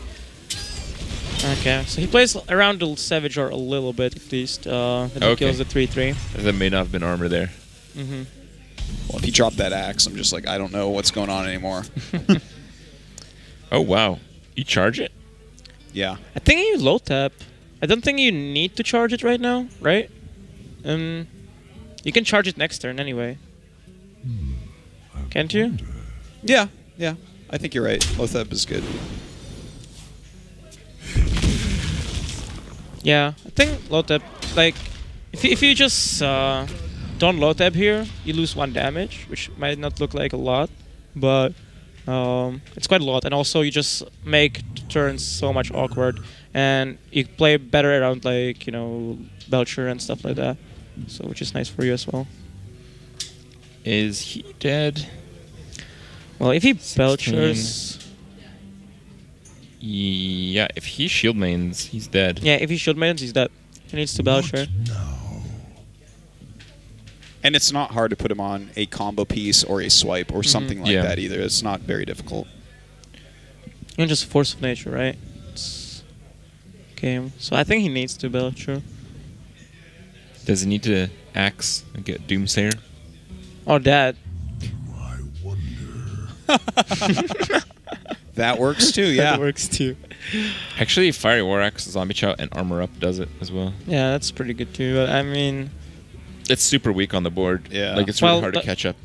Okay, so he plays around the Savage or a little bit at least. Uh, and he Okay. kills the three three. There may not have been armor there. Mm-hmm. Well, if you drop that axe, I'm just like, I don't know what's going on anymore. Oh wow, you charge it? yeah. I think you low tap. I don't think you need to charge it right now, right? Um, you can charge it next turn anyway. Can't you? Yeah. Yeah. I think you're right. Low Lothep is good. Yeah, I think low tap. Like, if you, if you just uh, don't low tap here, you lose one damage, which might not look like a lot, but um, it's quite a lot. And also, you just make turns so much awkward, and you play better around like you know Belcher and stuff like that. So, which is nice for you as well. Is he dead? Well, if he 16. Belchers, Yeah, if he shield mains, he's dead. yeah, if he shield mains, he's dead. He needs to Belcher. No. And it's not hard to put him on a combo piece or a swipe or mm-hmm. something like Yeah. that either. It's not very difficult. You're just force of nature, right? It's game. So I think he needs to Belcher. Does he need to axe and get Doomsayer? Or Dad. I wonder. That works too, yeah. That works too. Actually, Fiery War Axe, Zombie Chow, and Armor Up does it as well. Yeah, that's pretty good too. But I mean, It's super weak on the board. Yeah. Like, it's really Well, hard to catch up.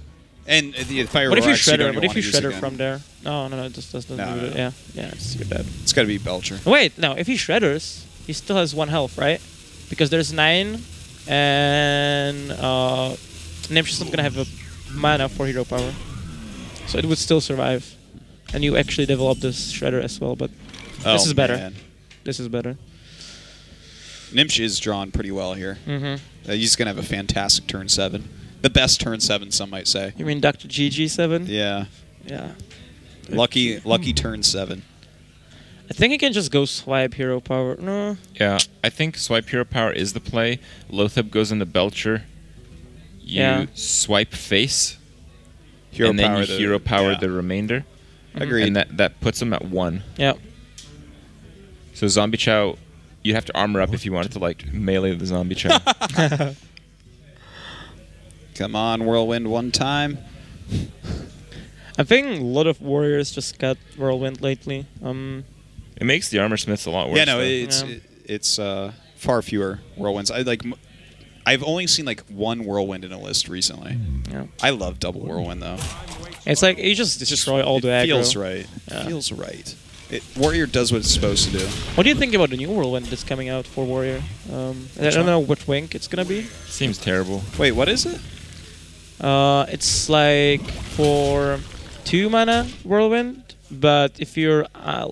And the fire what if you Rorax, shredder? don't What if you wanna shredder again. from there? No, no, no, it just doesn't No, do no, it. no. Yeah, yeah, it's you're dead. It's got to be Belcher. Wait, no, if he shredders, he still has one health, right? Because there's nine, and uh, Gnimsh not gonna have a mana for hero power, so it would still survive. And you actually develop this shredder as well, but Oh, is better. man. this is better. Gnimsh is drawn pretty well here. Mm-hmm. Uh, he's going to have a fantastic turn seven. The best turn seven, some might say. You mean Dr. GG seven? Yeah. Yeah. Lucky lucky turn seven. I think he can just go swipe hero power. No. Yeah, I think Swipe Hero Power is the play. Loatheb goes into Belcher. You Yeah. swipe face, Hero and then power you the- hero power yeah. the remainder. Agreed. And that, that puts them at one. Yeah. So Zombie Chow, you'd have to armor up if you wanted to like melee the Zombie Chow. Come on, whirlwind one time. I think a lot of warriors just got whirlwind lately. Um, it makes the armor smiths a lot worse. yeah, no, though. it's Yeah. it's uh, far fewer whirlwinds. I like. m- I've only seen like one whirlwind in a list recently. yeah. I love double whirlwind though. It's like you just destroy all it the aggro. feels right. Yeah. Feels right. It, Warrior does what it's supposed to do. What do you think about the new whirlwind that's coming out for warrior? Um, I don't know what wink it's gonna be. seems terrible. Wait, what is it? Uh, it's like for two mana whirlwind, but if you're uh,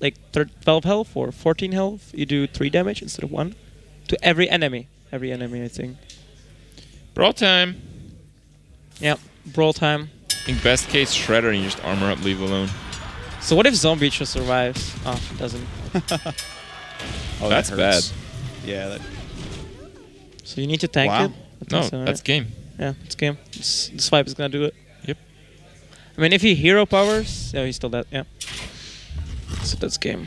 like 12 health or 14 health, you do three damage instead of one to every enemy. Every enemy, I think. Brawl time. Yeah, brawl time. I think best case Shredder and you just armor up, leave alone. So what if Zombie just survives? Oh, it doesn't. Oh, that That's hurts. Yeah, that, So you need to tank Wow. it. No, so, that's right? game. yeah, it's game. This, the swipe is gonna do it. Yep. I mean, if he hero powers, yeah, he's still dead. Yeah. So that's game.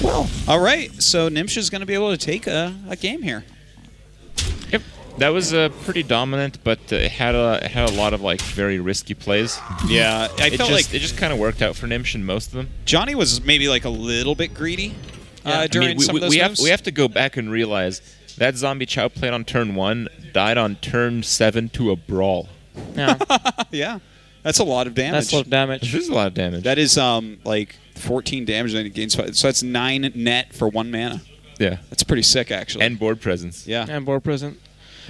Well, all right, so Gnimsh is going to be able to take a, a game here. Yep. That was uh, pretty dominant, but uh, it had a it had a lot of like very risky plays. Yeah, I it felt just like it just kind of worked out for Gnimsh in most of them. Johnny was maybe like a little bit greedy Yeah. uh, during I mean, we, some we, of those we have we have to go back and realize that zombie Chow played on turn one, died on turn seven to a brawl. Yeah, yeah, that's a lot of damage. that's a lot of damage. This is a lot of damage. That is um like 14 damage and it gains five. So that's nine net for one mana. yeah, That's pretty sick, actually. and board presence. yeah, and board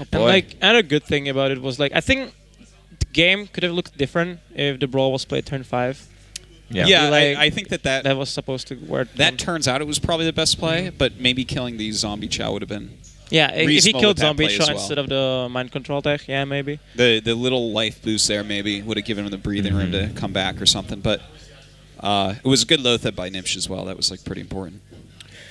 present. and boy. like another good thing about it was like I think the game could have looked different if the brawl was played turn five. Yeah. yeah. Like, I, I think that that That was supposed to work. that turns out it was probably the best play, but maybe killing the zombie chow would have been yeah, if, if he killed zombie chow well. instead of the mind control tech, yeah, maybe. the the little life boost there. Maybe would have given him the breathing room to come back or something. But Uh, it was a good Lothar by Gnimsh as well. That was like pretty important.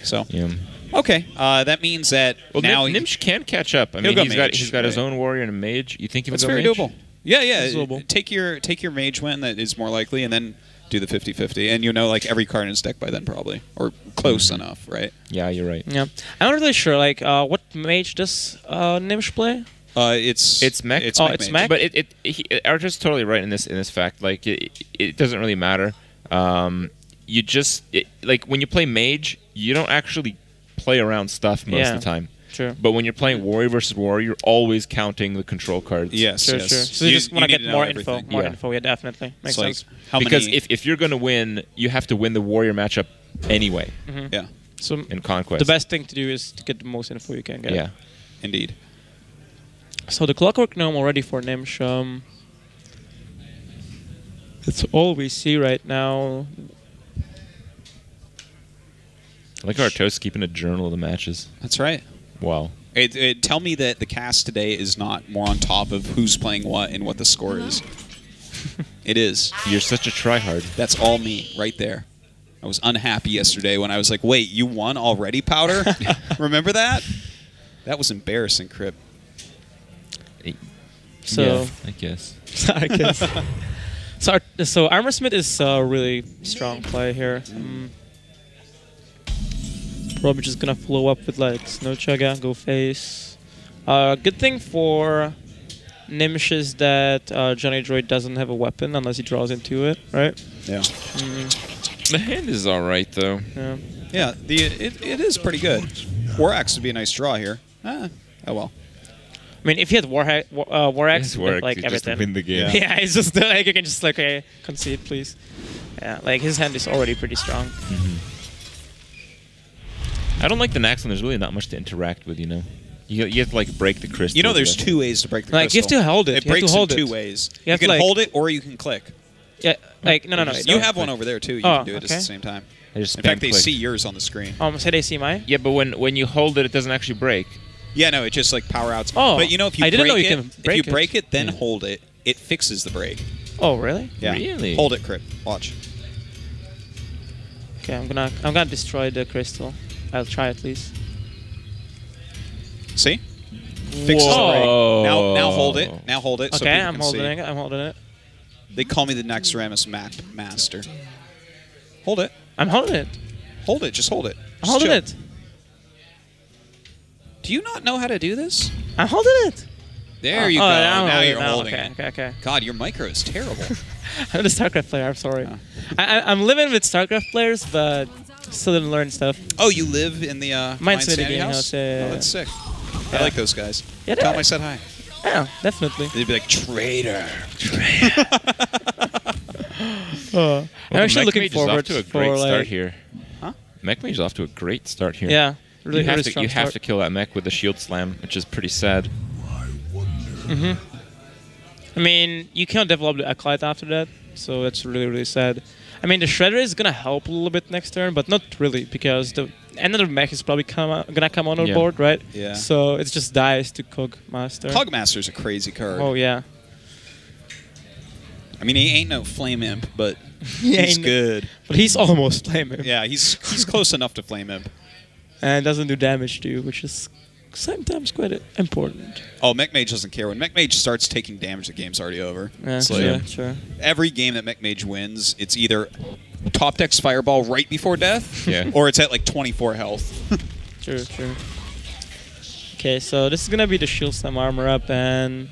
So Yeah. Okay, uh, that means that Well, now Nim- Gnimsh can catch up. I mean, go he's got he's got his right. own warrior and a mage. You think he would That's go very mage? doable. Yeah, yeah. Doable. Take your take your mage win that is more likely, and then do the 50-50. and you know like every card in his deck by then probably or close Mm-hmm. enough, right? Yeah, you're right. Yeah, I'm not really sure. Like, uh, what mage does uh, Gnimsh play? Uh, it's It's mech. It's Oh, mech it's mage. mech? But it, it he, Archer's totally right in this in this fact. Like it, it doesn't really matter. Um, you just it, like when you play mage, you don't actually play around stuff most Yeah. of the time. Sure. But when you're playing warrior versus warrior, you're always counting the control cards. Yes, Sure, yes. sure. So you, just want to get know more everything. info. More Yeah. info, yeah, definitely. Makes It's like sense. how because many? if, if you're going to win, you have to win the warrior matchup anyway yeah, So in conquest. the best thing to do is to get the most info you can get. Yeah. indeed. So the Clockwork Gnome already for Gnimsh. Um, that's all we see right now. I like Artos keeping a journal of the matches. That's right. Wow. It, it, tell me that the cast today is not more on top of who's playing what and what the score is. it is. You're such a tryhard. That's all me right there. I was unhappy yesterday when I was like, "Wait, you won already, Powder?" Remember that? That was embarrassing, Crip. So yeah, I guess. I guess. so, Ar- so Armorsmith is a really strong play here. Mm. Probably just gonna follow up with like Snowchugger, go face. Uh, good thing for Gnimsh is that uh, Johnny Droid doesn't have a weapon unless he draws into it, right? Yeah. The hand is all right though. Yeah. Yeah. The it, it is pretty good. Warax would be a nice draw here. Ah, oh well. I mean, if he had Warha- War, uh, Warax, His then, work like is just everything. win the game. Yeah. Yeah, it's just like you can just like okay, concede, please. Yeah, like his hand is already pretty strong. I don't like the Naxxon. There's really not much to interact with, you know. You, you have to like break the crystal. You know, there's two ways to break the Like, you have to hold it. It You have to breaks hold in it. two ways. You You, can like- hold it or you can click. Yeah, like no, no, no. Just- no. You have one over there too. You Oh, can do it at the same time. I just In fact, they click. see yours on the screen. Um, say they see mine. Yeah, but when when you hold it, it doesn't actually break. Yeah, no, it just like power outs. Oh, but you know, if you I didn't break know you it, can if you it. break it, then Yeah. hold it, it fixes the break. Oh, really? Yeah. Really? Hold it, Crip. Watch. Okay, I'm gonna I'm gonna destroy the crystal. I'll try at least. See? Fixes the break. Whoa. Now, now hold it. Now hold it. Okay, people I'm holding see. it. I'm holding it. They call me the next Ramus map master. Hold it. I'm holding it. Hold it. Just hold it. I'm Just holding chill. it. Do you not know how to do this? I'm holding it. There Oh, you oh, go. I'm now holding you're now. holding okay, it. Okay, okay. God, your micro is terrible. I'm a StarCraft player. I'm sorry. Yeah. I, I, I'm living with StarCraft players, but still didn't learn stuff. oh, you live in the uh, Mind Mind City Sanity Gaming house? House, yeah, yeah, oh, that's sick. Yeah. I like those guys. Yeah, Tell them they- I said hi. Yeah, definitely. They'd be like traitor. Uh, I'm Well, actually Mech looking Mage forward off to a for great like, start here. Huh? Mech Mage is off to a great start here. Yeah, really, you have really to you have to kill that mech with the shield slam, which is pretty sad. I wonder. I mean, you can't develop the acolyte after that, so that's really really sad. I mean, the shredder is gonna help a little bit next turn, but not really because the another mech is probably come out, gonna come on Yeah. board, right? Yeah. So it just dies to Cog Master. Cogmaster's a crazy card. Oh yeah. I mean, he ain't no flame imp, but Yeah, he's ain't- good. But he's almost flame imp Yeah, he's he's close enough to flame imp. and doesn't do damage to you, which is sometimes quite important. Oh, Mech Mage doesn't care. When Mech Mage starts taking damage, the game's already over. Yeah, It's sure, like sure. every game that Mech Mage wins, it's either top deck's fireball right before death, Yeah. or it's at like 24 health. True, true. Okay, so this is gonna be the shield slam armor up, and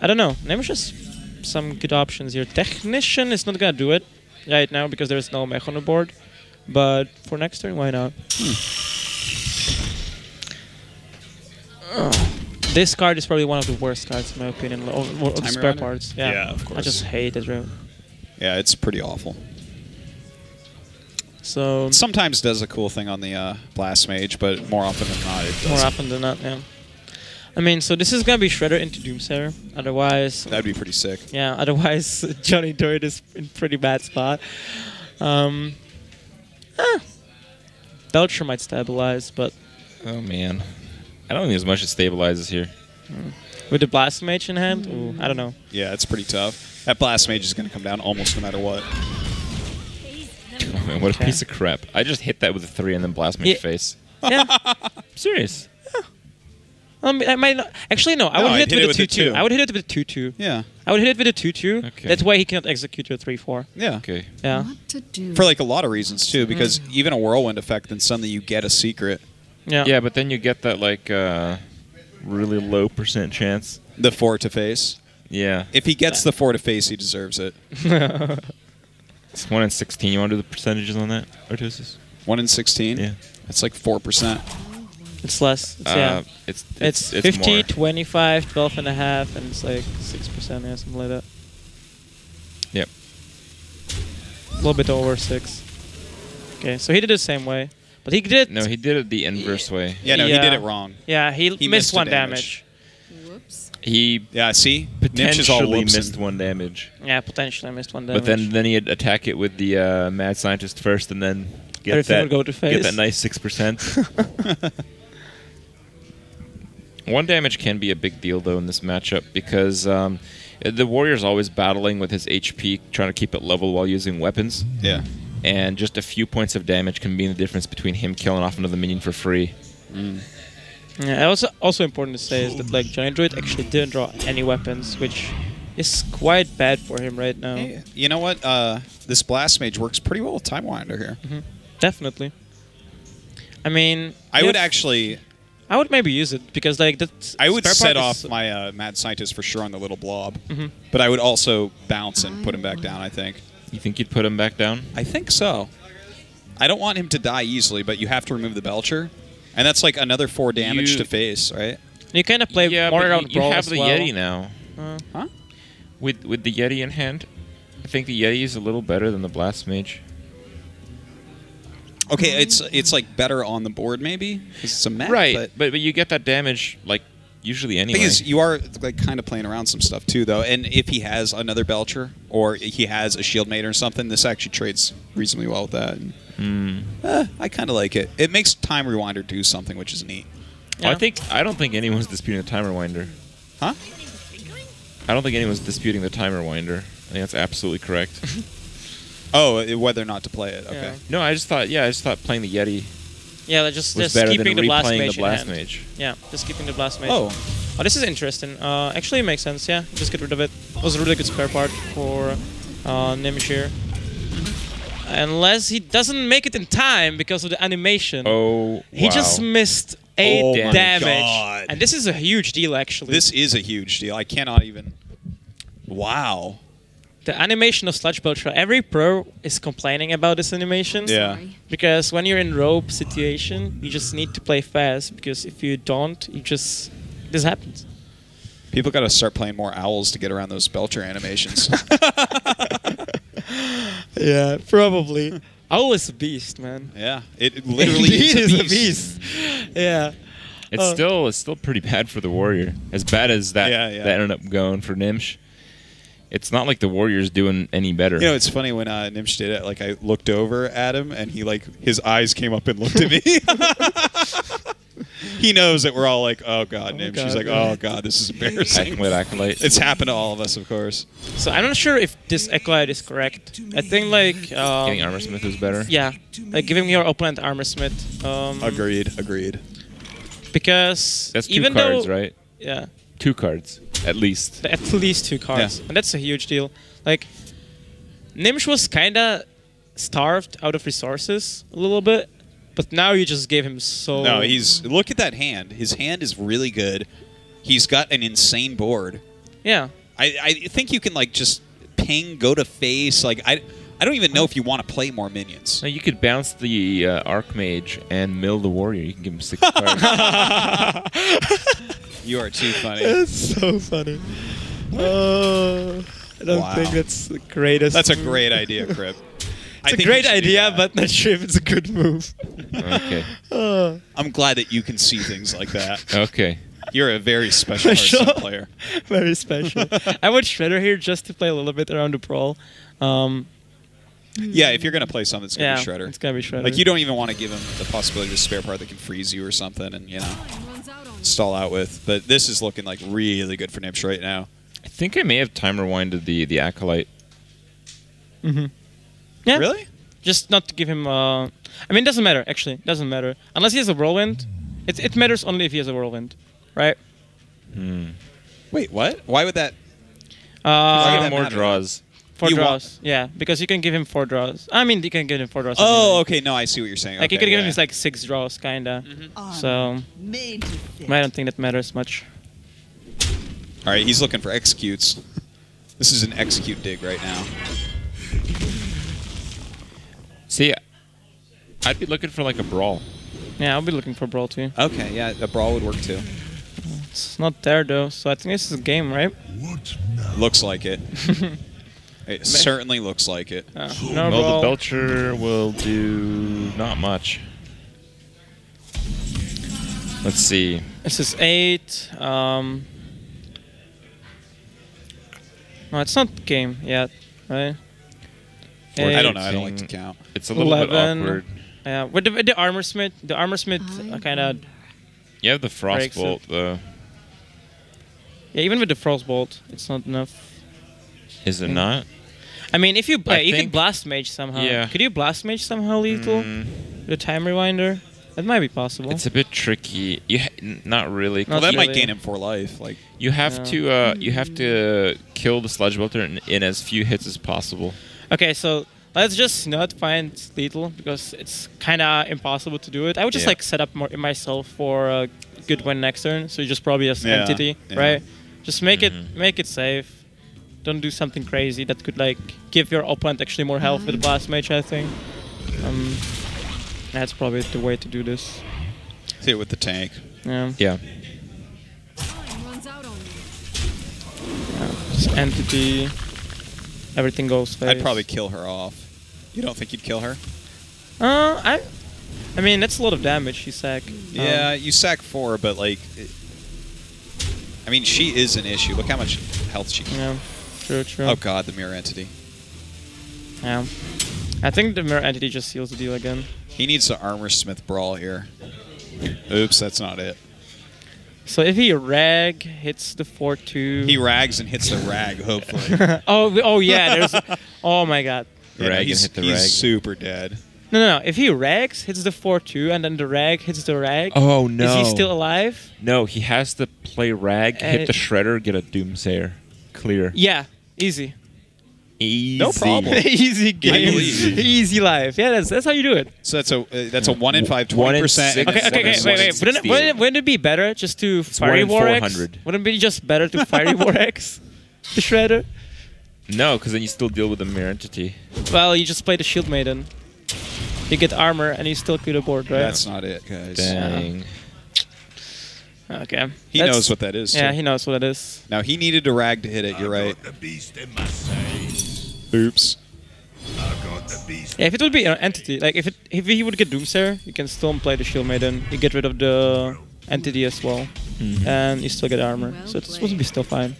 I don't know. Maybe just some good options here. Technician is not gonna do it right now because there's no mech on the board, but for next turn, why not? Oh. This card is probably one of the worst cards in my opinion. Of, of- of the spare Marauder? parts. Yeah. Yeah, of I just hate it. Really. yeah, it's pretty awful. So Sometimes does a cool thing on the uh, Blast Mage, but more often than not, it doesn't. more often than not, yeah. I mean, so this is gonna be Shredder into Doomsayer. Otherwise, That'd be pretty sick. Yeah, otherwise Johnny Doid is in pretty bad spot. Um, eh, Belcher might stabilize, but Oh man, I don't think there's much that stabilizes here. with the Blast Mage in hand, ooh, I don't know. Yeah, it's pretty tough. That Blast Mage is going to come down almost no matter what. Man, what a piece of crap! I just hit that with a three and then blast Mage Yeah. face. Yeah. serious. um, I might not. Actually, no. I No, would I'd hit it hit it with a a 2 2. two. I would hit it with a 2 2. Yeah. I would hit it with a 2 2. Okay. That's why he cannot execute a 3 4. Yeah. Okay. Yeah. What to do? For like a lot of reasons too, because even a whirlwind effect, then suddenly you get a secret. Yeah. Yeah, but then you get that like uh, really low percent chance. The four to face. Yeah, If he gets the four to face, he deserves it. it's one in sixteen. You want to do the percentages on that, Artosis? One in sixteen. Yeah. That's like four percent. It's less. It's, Uh, yeah. it's It's, it's, 50, more. 25, 12 and a half, and it's like 6%, or something like that. Yep. A little bit over 6. Okay, so he did it the same way. But he did. No, he did it the inverse way. Yeah, no, he did it wrong. Yeah, he, He missed, missed one damage. damage. Whoops. He Yeah, see, Gnimsh all potentially missed one damage, Yeah, potentially missed one damage. but then then he'd attack it with the uh, mad scientist first, and then get Everything that go to get that nice six percent. One damage can be a big deal though in this matchup because um, the warrior's always battling with his HP, trying to keep it level while using weapons, Yeah. And just a few points of damage can be the difference between him killing off another minion for free. Yeah, also also important to say is that like Giant Druid actually didn't draw any weapons, which is quite bad for him right now. Hey, you know what? Uh, this blast mage works pretty well with Time Winder here. Definitely. I mean, I would actually, I would maybe use it because like that's. I would spare set off my uh, mad scientist for sure on the little blob, Mhm. but I would also bounce and put him back down. I think. You think you'd put him back down? I think so. I don't want him to die easily, but you have to remove the Belcher, and that's like another four damage You- to face, right? You kind of play yeah, more but around you, you have as the well. Yeti now. Uh, Huh? With with the Yeti in hand, I think the Yeti is a little better than the Blast Mage. Okay, it's it's like better on the board maybe. it's a mech, right, But but, but you get that damage like usually the anyway. thing is, you are like kind of playing around some stuff too, though. And if he has another Belcher or he has a Shield Mate or something, this actually trades reasonably well with that. And, Hmm. eh, I kind of like it. It makes Time Rewinder do something, which is neat. Well, I think I don't think anyone's disputing the timer winder. Huh? I don't think anyone's disputing the timer winder. I think that's absolutely correct. Oh, uh, whether or not to play it. Okay. Yeah. no, I just thought yeah, I just thought playing the Yeti yeah, like just, just keeping the blast mage the blast mage. Yeah, just keeping the blast mage. Oh, Oh, this is interesting. Uh, actually, it makes sense. Yeah, just get rid of it. It was a really good spare part for uh, Nimshir. Unless he doesn't make it in time because of the animation. Oh, He wow. just missed eight Oh my damage, God. and this is a huge deal. Actually, this is a huge deal. I cannot even. Wow. The animation of Sludge Belcher. Every pro is complaining about this animation. Yeah. Because when you're in rope situation, you just need to play fast. Because if you don't, you just this happens. People got to start playing more owls to get around those Belcher animations. Yeah, probably. Owl is a beast, man. yeah, it literally is, a beast. Yeah. It's Oh. still it's still pretty bad for the warrior. As bad as that Yeah, yeah. that ended up going for Nimsh. It's not like the warrior's doing any better. You know, it's funny when uh, Gnimsh did it. Like I looked over at him, and he like his eyes came up and looked at me. he knows that we're all like, "Oh God, Oh, Gnimsh." God, He's like, yeah. "Oh God, this is Acting embarrassing." with acolyte. it's happened to all of us, of course. So I'm not sure if this Acolyte is correct. I think like um, Getting armor smith is better. Yeah, like giving your opponent armor smith. Um, Agreed. Agreed. Because That's two even cards, though, right? Yeah, Two cards at least. at least two cards, Yeah. and that's a huge deal. Like Gnimsh was kinda starved out of resources a little bit, but now you just gave him so. No, he's look at that hand. His hand is really good. He's got an insane board. yeah. I, I think you can like just ping, go to face. Like I, I don't even know if you want to play more minions. No, you could bounce the uh, archmage and mill the warrior. You can give him six cards. You are too funny. That's so funny. Oh, I don't Wow. think that's the greatest. That's a move. great idea, Crip. It's a great idea, but not sure if it's a good move. okay. Oh. I'm glad that you can see things like that. Okay. You're a very special Special. Player. Very special. I would Shredder here just to play a little bit around the brawl. Um, Yeah, if you're gonna play something, it's gonna yeah, be Shredder. it's gonna be Shredder. Like you don't even want to give him the possibility of a spare part that can freeze you or something, and you know Runs out on stall out with. But this is looking like really good for Nips right now. I think I may have time rewinded the the acolyte. Mm-hmm. Yeah. Really? Just not to give him. Uh, I mean, it doesn't matter. Actually, it doesn't matter unless he has a whirlwind. It it matters only if he has a whirlwind, right? Hmm. Wait, what? Why would that? Uh, Why Give that more matter? draws. Four You want- draws. Yeah, because you can give him four draws. I mean, you can give him four draws. Oh, anyway. okay. No, I see what you're saying. Like you okay, can give yeah. him like six draws, kinda. Armor So made to fit. I don't think that matters much. All right, he's looking for executes. This is an execute dig right now. See, I'd be looking for like a brawl. Yeah, I'll be looking for brawl too. Okay, yeah, a brawl would work too. It's not there though, so I think this is a game, right? What now? Looks like it. it certainly looks like it. Uh, no well, the Belcher will do not much. Let's see. This is eight. Um, no, it's not game yet, right? I don't know. I don't like to count. It's a little bit 11. awkward. Yeah, with the, with the armor smith, the armor smith I kind of You have the Breaks it. Frostbolt, though. yeah. Even with the frostbolt, it's not enough. Is it Mm. not? I mean, if you I uh, you can blast mage somehow. Yeah. Could you blast mage somehow lethal? Mm, The time rewinder. That might be possible. it's a bit tricky. You ha- n- not really. Well, Not that might gain him for life. Like, You have Yeah. to uh, you have to kill the Sludge Belcher in, in as few hits as possible. Okay, so let's just not find lethal because it's kind of impossible to do it. I would just Yeah. like set up more myself for a good win next turn. So you just probably as Yeah, entity, yeah. right? Just make Mhm. it make it safe. Don't do something crazy that could like give your opponent actually more health with the blast mage. I think. Um, that's probably the way to do this. See it with the tank. Yeah. Yeah. Time runs out on me. Just entity. Everything goes face. I'd probably kill her off. You don't think you'd kill her? Uh, I. I mean, that's a lot of damage. You sack. Um, Yeah, you sack four, but like, it, I mean, she is an issue. Look how much health she. Yeah. True. True. Oh god, the mirror entity. Yeah. I think the mirror entity just seals the deal again. He needs the armor smith brawl here. Oops, that's not it. So if he rag hits the four two. He rags and hits the rag. Hopefully, oh oh yeah. There's. oh my god. You know, Rag and he's, hit the he's rag. super dead. No no no. If he rags, hits the four two, and then the rag hits the rag. Oh no. Is he still alive? No, he has to play Rag, hit Uh, the Shredder, get a Doomsayer. Clear. Yeah. Easy. Easy. No problem. easy game. Easy life. Yeah, that's that's how you do it. So that's a uh, that's a one in five, 20 percent. Okay, okay, okay. Wait, wait. Wouldn't it, 68. wouldn't, wouldn't it be better just to fiery war axe? Wouldn't it be just better to fiery war axe? The shredder. No, because then you still deal with the mirror entity. Well, you just play the shield maiden. You get armor and you still clear the board, right? That's not it, guys. Dang. Okay. He That's- knows what that is. Yeah, too. he knows what it is. now he needed a rag to hit it. You're I right. got the beast in my sight. Oops. I got the beast. Yeah, if it would be an entity, like if it if he would get Doomsayer, you can still play the shield maiden. You get rid of the entity as well, Mhm. and you still get armor. Well so supposed to be still fine.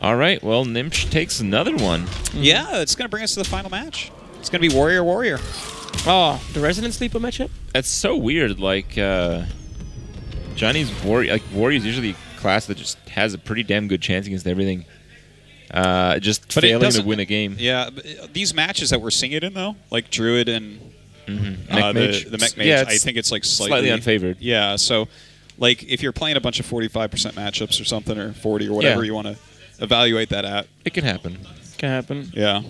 All right. Well, Gnimsh takes another one. Yeah, it's gonna bring us to the final match. It's gonna be Warrior Warrior. Oh, the Resident Sleeper matchup. That's so weird. Like uh, Johnny's warrior. Like warrior's usually a class that just has a pretty damn good chance against everything. Uh, just But failing to win a game. Yeah, these matches that we're seeing it in though, like Druid and Mm-hmm. uh, the, the Mech Mage, Yeah, I it's think it's like slightly, slightly, unfavored. Yeah, so like if you're playing a bunch of 45% matchups or something, or 40 or whatever Yeah. you want to evaluate that at. It can happen. It Can happen. Yeah.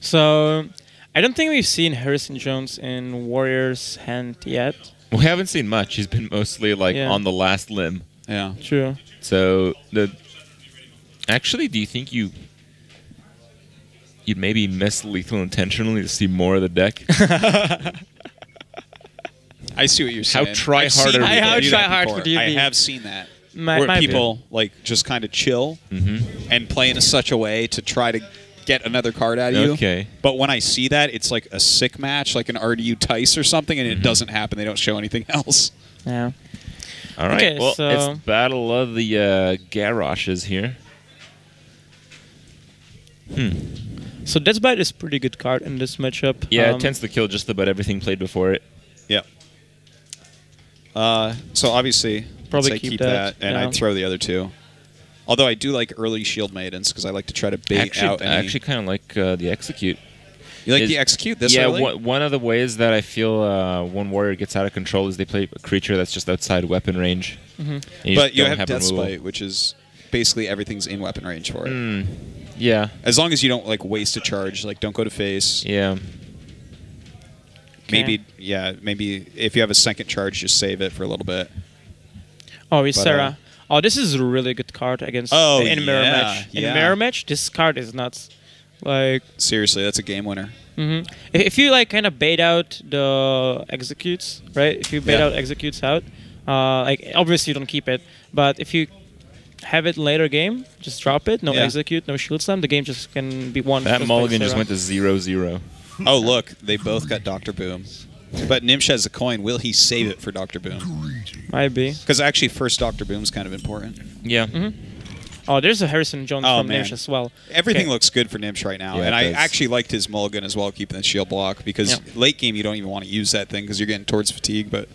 So, I don't think we've seen Harrison Jones in Warriors hand yet. We haven't seen much. He's been mostly like Yeah. on the last limb. Yeah. True. So the actually, do you think you you'd maybe miss lethal intentionally to see more of the deck? I see what you're How saying. try I've seen harder people would How do try hard before. would you I have seen that. Might, where might be. people like just kind of chill hmm and play in such a way to try to get another card out of you. Okay. But when I see that, it's like a sick match, like an RDU Tice or something, and it Mm-hmm. doesn't happen. They don't show anything else. Yeah. All right. Okay, well, so- it's battle of the uh, Garroshes here. Hmm. So Death's Bite is pretty good card in this matchup. Yeah, Um, it tends to kill just about everything played before it. Yeah. Uh, so obviously, Probably I'd say keep keep that, that, and yeah. I'd throw the other two. Although I do like early Shield Maidens because I like to try to bait actually, out I actually kind of like uh, the execute. You like is- the execute this yeah, early? one- one of the ways that I feel uh, one warrior gets out of control is they play a creature that's just outside weapon range. Mm-hmm. You but you don't have, Death. Spite, which is basically everything's in weapon range for it. Mm, yeah, As long as you don't like waste a charge, like don't go to face. yeah. Maybe yeah, maybe if you have a second charge, just save it for a little bit. Oh, But, Ysera. Oh, this is a really good card against Oh, in mirror yeah, match. In yeah. mirror match, this card is nuts. Like, Seriously, that's a game winner. mhm. if, if you like kind of bait out the executes, right? If you bait Yeah. out executes out, uh, like obviously you don't keep it, but if you have it later game, just drop it. No Yeah. execute, no shield slam. The game just can be won. That mulligan just Ysera. went to zero zero. Oh look, they both got Doctor Boom, but Gnimsh has a coin. Will he save it for Doctor Boom? Might be. Because actually, first Doctor Boom's kind of important. Yeah. Mhm. Oh, there's a Harrison Jones Oh, from man. Nish as well. Everything Okay. looks good for Gnimsh right now, Yeah, and I actually liked his mulligan as well, keeping the shield block. Because Yeah. late game, you don't even want to use that thing because you're getting towards fatigue, but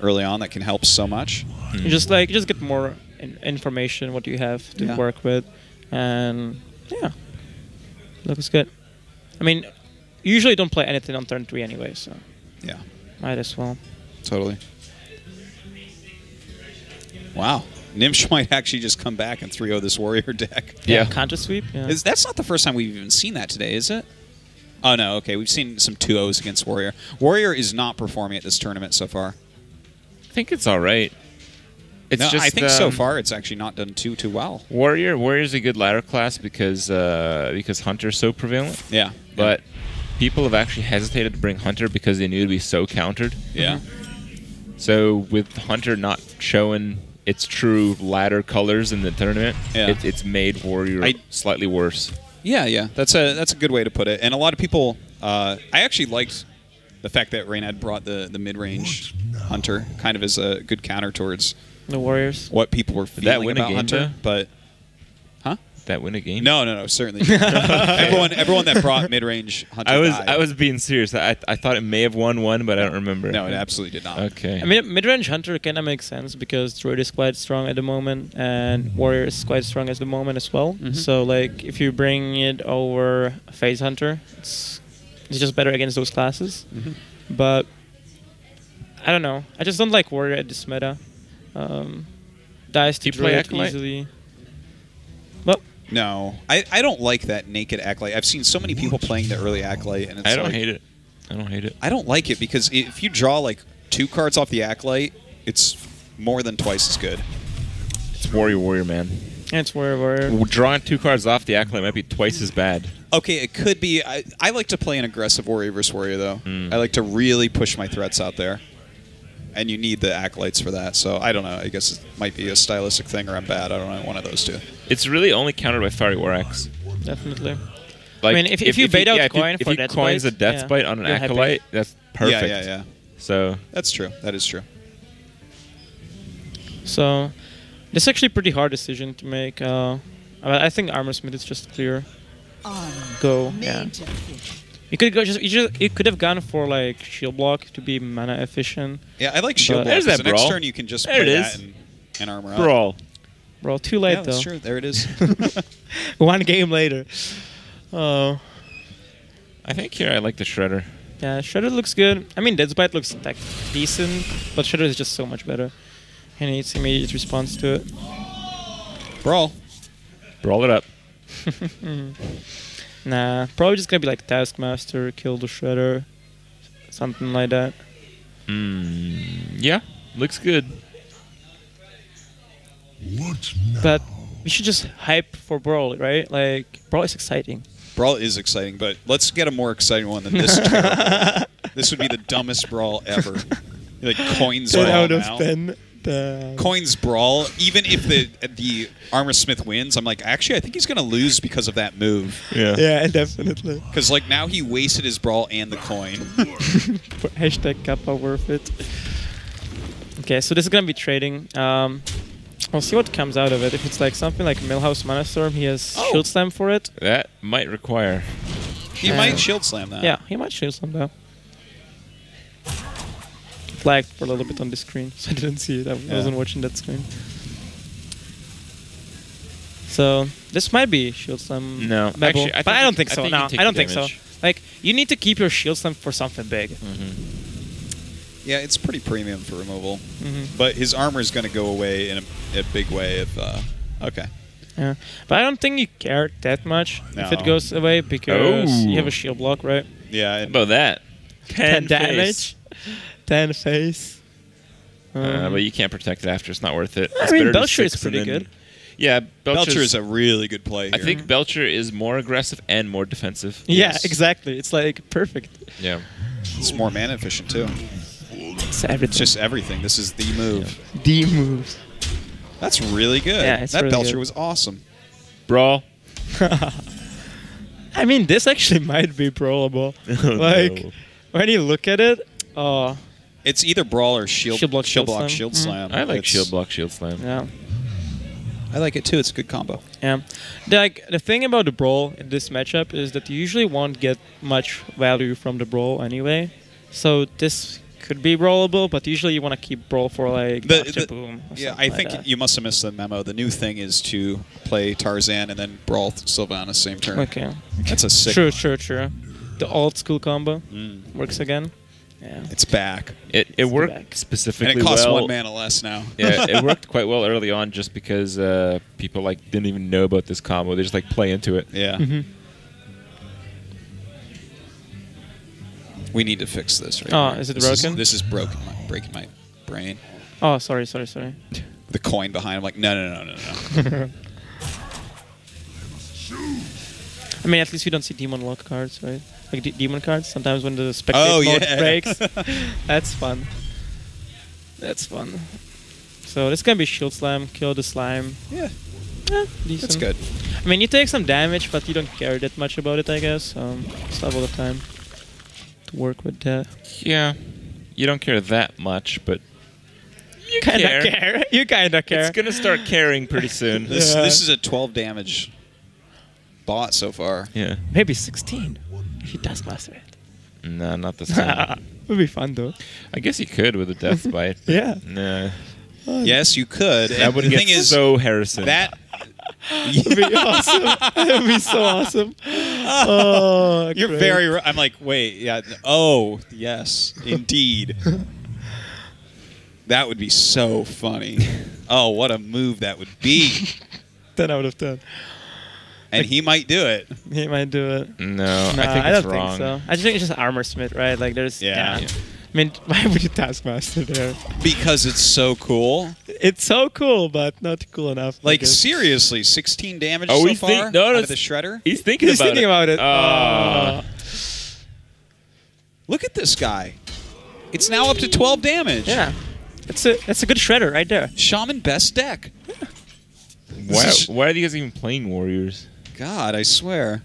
early on, that can help so much. You just like you just get more in- information what you have to Yeah. work with, and yeah, looks good. I mean, usually don't play anything on turn three anyway, so Yeah, might as well. totally. Wow, Gnimsh might actually just come back and 3-0 this warrior deck. Yeah. counter sweep. Yeah. Is that's not the first time we've even seen that today, is it? Oh no, okay. We've seen some 2-0s against Warrior. Warrior is not performing at this tournament so far. I think it's all right. It's no, just I think so um, far it's actually not done too too well. Warrior Warrior's a good ladder class because uh, because Hunter's so prevalent. Yeah, But people have actually hesitated to bring Hunter because they knew it'd be so countered. yeah, So with Hunter not showing its true ladder colors in the tournament, Yeah. it, it's made Warrior I- slightly worse. yeah, yeah. That's a that's a good way to put it. And a lot of people, uh, I actually liked the fact that Reynad brought the the mid range hunter kind of as a good counter towards the Warriors. what people were Did that feeling win about hunter. though? But huh? That win a game? No, no, no. Certainly, everyone everyone that brought mid range hunter. I was died. I was being serious. I I thought it may have won one, but I don't remember. No, it absolutely did not. Okay. I mean, mid-range hunter kind of makes sense because Druid is quite strong at the moment, and Warrior is quite strong at the moment as well. Mhm. So, like, if you bring it over Phase Hunter, it's it's just better against those classes. Mhm. But I don't know. I just don't like Warrior at this meta. Um, dies to Do play Druid Acolyte? easily. Well, No, I, I don't like that naked acolyte. I've seen so many people playing the early acolyte, and it's I don't like- hate it. I don't hate it. I don't like it because if you draw like two cards off the acolyte, it's more than twice as good. It's Warrior Warrior man. it's Warrior Warrior. Drawing two cards off the acolyte might be twice as bad. Okay, it could be. I, I like to play an aggressive warrior versus warrior though. Mm. I like to really push my threats out there, and you need the acolytes for that. So I don't know. I guess it might be a stylistic thing, or I'm bad. I don't know. One of those two. It's really only countered by Fiery War Axe. Definitely. Like, I mean, if- if you bait out yeah, if coin if for you Death coins a death yeah, bite on an you're happy. acolyte, that's perfect. Yeah, yeah, yeah. So That's true. That is true. So, this is actually a pretty hard decision to make. Uh, I I think Armor Smith is just clear. Go, yeah. You could go just you just you could have gone for like shield block to be mana efficient. Yeah, I like shield But- block. There's 'cause that the next turn you can just There play it that is. and, and armor up. brawl. Bro, too late Yeah, though. that's true. There it is. One game later. Oh, I think here I like the shredder. yeah. Shredder looks good. I mean, Death's Bite looks like decent, but Shredder is just so much better. And it's immediate response to it. brawl. Brawl it up. Nah, probably just gonna be like Taskmaster, kill the Shredder, something like that. Mm, yeah, looks good. What now? But we should just hype for Brawl, right? Like Brawl is exciting. Brawl is exciting, but let's get a more exciting one than this. this would be the dumbest brawl ever. Like coins brawl now. ten. Damn. Coins brawl. Even if the the armor smith wins, I'm like, actually, I think he's gonna lose because of that move. Yeah. Yeah, definitely. Because like now he wasted his brawl and the coin. Hashtag Kappa worth it. Okay, so this is gonna be trading. Um, we'll see what comes out of it. If it's like something like Millhouse Manastorm, he has Oh. Shield Slam for it. That might require. He Yeah. might shield slam that. Yeah, he might Shield Slam though. Flagged for a little bit on the screen, so I didn't see it. I Yeah. wasn't watching that screen. So this might be Shield Slam. No, Babel, actually, I but I don't you- think I so. think no, I don't the think so. Like you need to keep your shield slam for something big. Yeah, it's pretty premium for removal. Mhm. But his armor is going to go away in a, a big way if. Uh, okay. Yeah, but I don't think you care that much if it goes away because you have Oh. a shield block, right? Yeah. About that? 10 damage, 10 face. Uh, Um, but you can't protect it after. It's not worth it. I It's mean, Belcher is pretty good. Yeah, Belcher's, Belcher is a really good play I here. think Belcher is more aggressive and more defensive. yeah, yes. exactly. It's like perfect. Yeah. it's more mana efficient too. It's everything. It's just everything. This is the move. D moves. That's really good. Yeah, it's that really Belcher good. was awesome. Brawl. I mean, this actually might be brawlable. Oh, like no. when you look at it, oh It's either brawl or shield, Shield block, shield slam. shield Mhm. slam. I like It's- shield block, shield slam. yeah, I like it too. It's a good combo. yeah. The, like the thing about the brawl in this matchup is that you usually won't get much value from the brawl anyway. So this could be brawlable, but usually you want to keep brawl for like The- after the- boom. or Yeah, I like think that. you must have missed the memo. The new thing is to play Thaurissan and then brawl Sylvanas same turn. Okay. That's a sick. True, true, true. The old school combo Mm. works again. Yeah. It's back, It it back. worked and specifically it costs well. one mana less now. yeah, it worked quite well early on, just because uh, people like didn't even know about this combo. They just like play into it. yeah. Mhm. We need to fix this. Right Oh, here. is it this broken? this is broken. My, breaking my brain. Oh, sorry, sorry, sorry. The coin behind. I'm like, no, no, no, no, no. I mean, at least we don't see demon lock cards, right? Like de- demon cards. Sometimes when the spectate Oh, mode yeah. breaks, that's fun. That's fun. So this can be shield slam, kill the slime. yeah, Yeah, decent. that's good. I mean, you take some damage, but you don't care that much about it, I guess. Um, still have all the time to work with that. Yeah, you don't care that much, but you Kinda care. care. you kinda care. It's gonna start caring pretty soon. This Yeah. this is a 12 damage bot so far. yeah. Maybe 16 if he does master it. No, not this time. Would be fun though. I guess you could with a death bite. Yeah. Nah, oh. Yes, you could. that And would the get thing is so Harrison. that That'd be awesome. That'd be so awesome. Oh, You're great. very. ri- I'm like, wait, yeah. Oh, yes, indeed. that would be so funny. Oh, what a move that would be. 10 out of 10. And he might do it. He might do it. no, Nah, I think I it's don't wrong. think so. I just think it's just armor smith, right? Like there's Yeah. I mean, why would you taskmaster there? Because it's so cool. It's so cool, but not cool enough. Like, seriously, 16 damage Oh, so he's far think- no, out of the shredder? He's thinking He's about thinking it. about it. Ah. Look at this guy. It's now up to 12 damage. yeah, it's a it's a good shredder right there. Shaman best deck. why, why are you guys even playing warriors? God, I swear.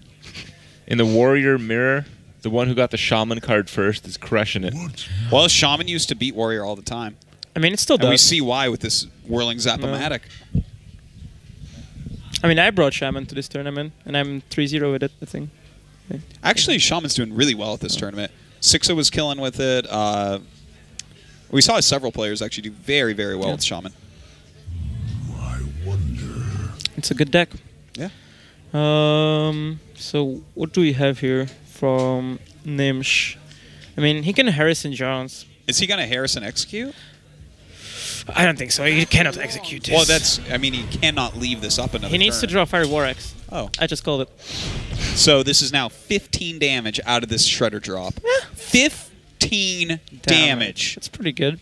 In the warrior mirror, the one who got the shaman card first is crushing it. Well, Shaman used to beat Warrior all the time. I mean, it still And we see why with this Whirling Zapomatic. I mean, I brought Shaman to this tournament, and I'm 3-0 with it. I think. Actually, Shaman's doing really well at this tournament. Sixa was killing with it. Uh, we saw several players actually do very, very well Yeah. with Shaman. I wonder. It's a good deck. Yeah. Um. So what do we have here from Gnimsh? I mean, he can Harrison Jones. Is he going to Harrison execute? I don't think so. He cannot execute this. Well, that's. I mean, he cannot leave this up another. He needs to draw Fiery War Axe. Oh, I just called it. so this is now 15 damage out of this Shredder drop. Yeah. 15 damage. That's pretty good.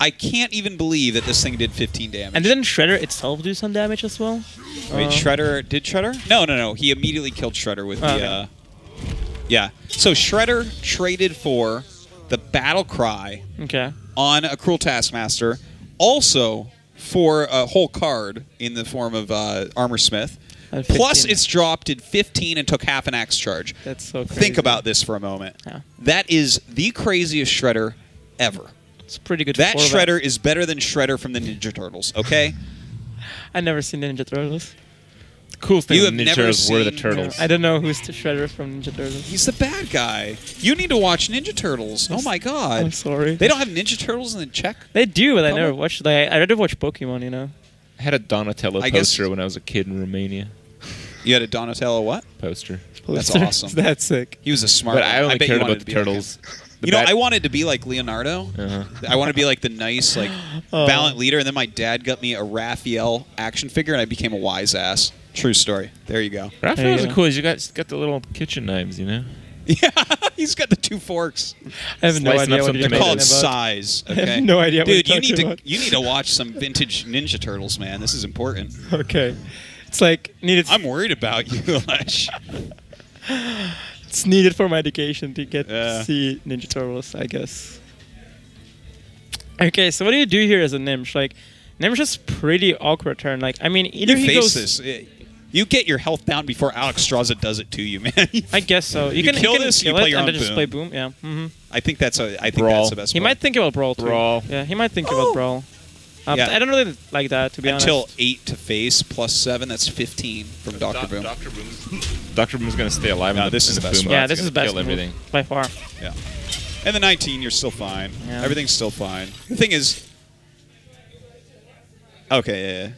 I can't even believe that this thing did 15 damage. And didn't Shredder itself do some damage as well? Wait, Uh, Shredder did Shredder? No, no, no. He immediately killed Shredder with the. okay. Uh, yeah. So Shredder traded for the Battle Cry Okay. on a Cruel Taskmaster, also for a whole card in the form of uh, Armor Smith. Plus, it's dropped did 15 and took half an axe charge. That's so crazy. Think about this for a moment. Yeah. That is the craziest Shredder ever. It's pretty good. That format. Shredder is better than Shredder from the Ninja Turtles. Okay. I never seen Ninja Turtles. The coolest thing You have Ninja never Turtles were the seen- turtles. I don't know who's the Shredder from Ninja Turtles. He's the bad guy. You need to watch Ninja Turtles. Oh my god. I'm sorry. They don't have Ninja Turtles in the Czech? They do, but I Probably. never watched. Like, I rather watch Pokemon. You know. I had a Donatello I guess- poster when I was a kid in Romania. You had a Donatello what? poster. That's awesome. That's sick. He was a smart But one. I only bet you cared about the be like turtles. The you know, bad- I wanted to be like Leonardo. Uh-huh. I want to be like the nice, like Oh. valiant leader. And then my dad got me a Raphael action figure, and I became a wise ass. True story. There you go. Raphael's There you are cool. He's got, he's got the little kitchen knives, you know? Yeah, he's got the two forks. I have no idea what some you're They're called talking about. size. I have Okay. no idea what Dude, you're you need talking to you need to watch some vintage Ninja Turtles, man. This is important. Okay. It's like needed. I'm worried about you, Lesh. It's needed for my education to get Yeah. to see Ninja Turtles, I guess. Okay, so what do you do here as a Gnimsh? Like, Gnimsh is pretty awkward turn. Like, I mean, either You he face goes. this. Eh, You get your health down before Alexstrasza does it to you, man. I guess so. You, You can kill he can this, you kill play it your and own then just boom. play boom. Yeah. hmm I think that's a, I think Brawl. that's the best. He play. might think about brawl too. Brawl. Yeah, he might think Oh. about brawl. Uh, Yeah. I don't really like that to be honest. until eight to face plus seven. That's fifteen from Doctor Boom. Doctor Boom. Dr. Boom's going to stay alive No, in the, this in is the the best boom. Yeah, this is the best kill everything. by far. Yeah. And the 19, you're still fine. Yeah. Everything's still fine. The thing is. Okay, yeah, yeah.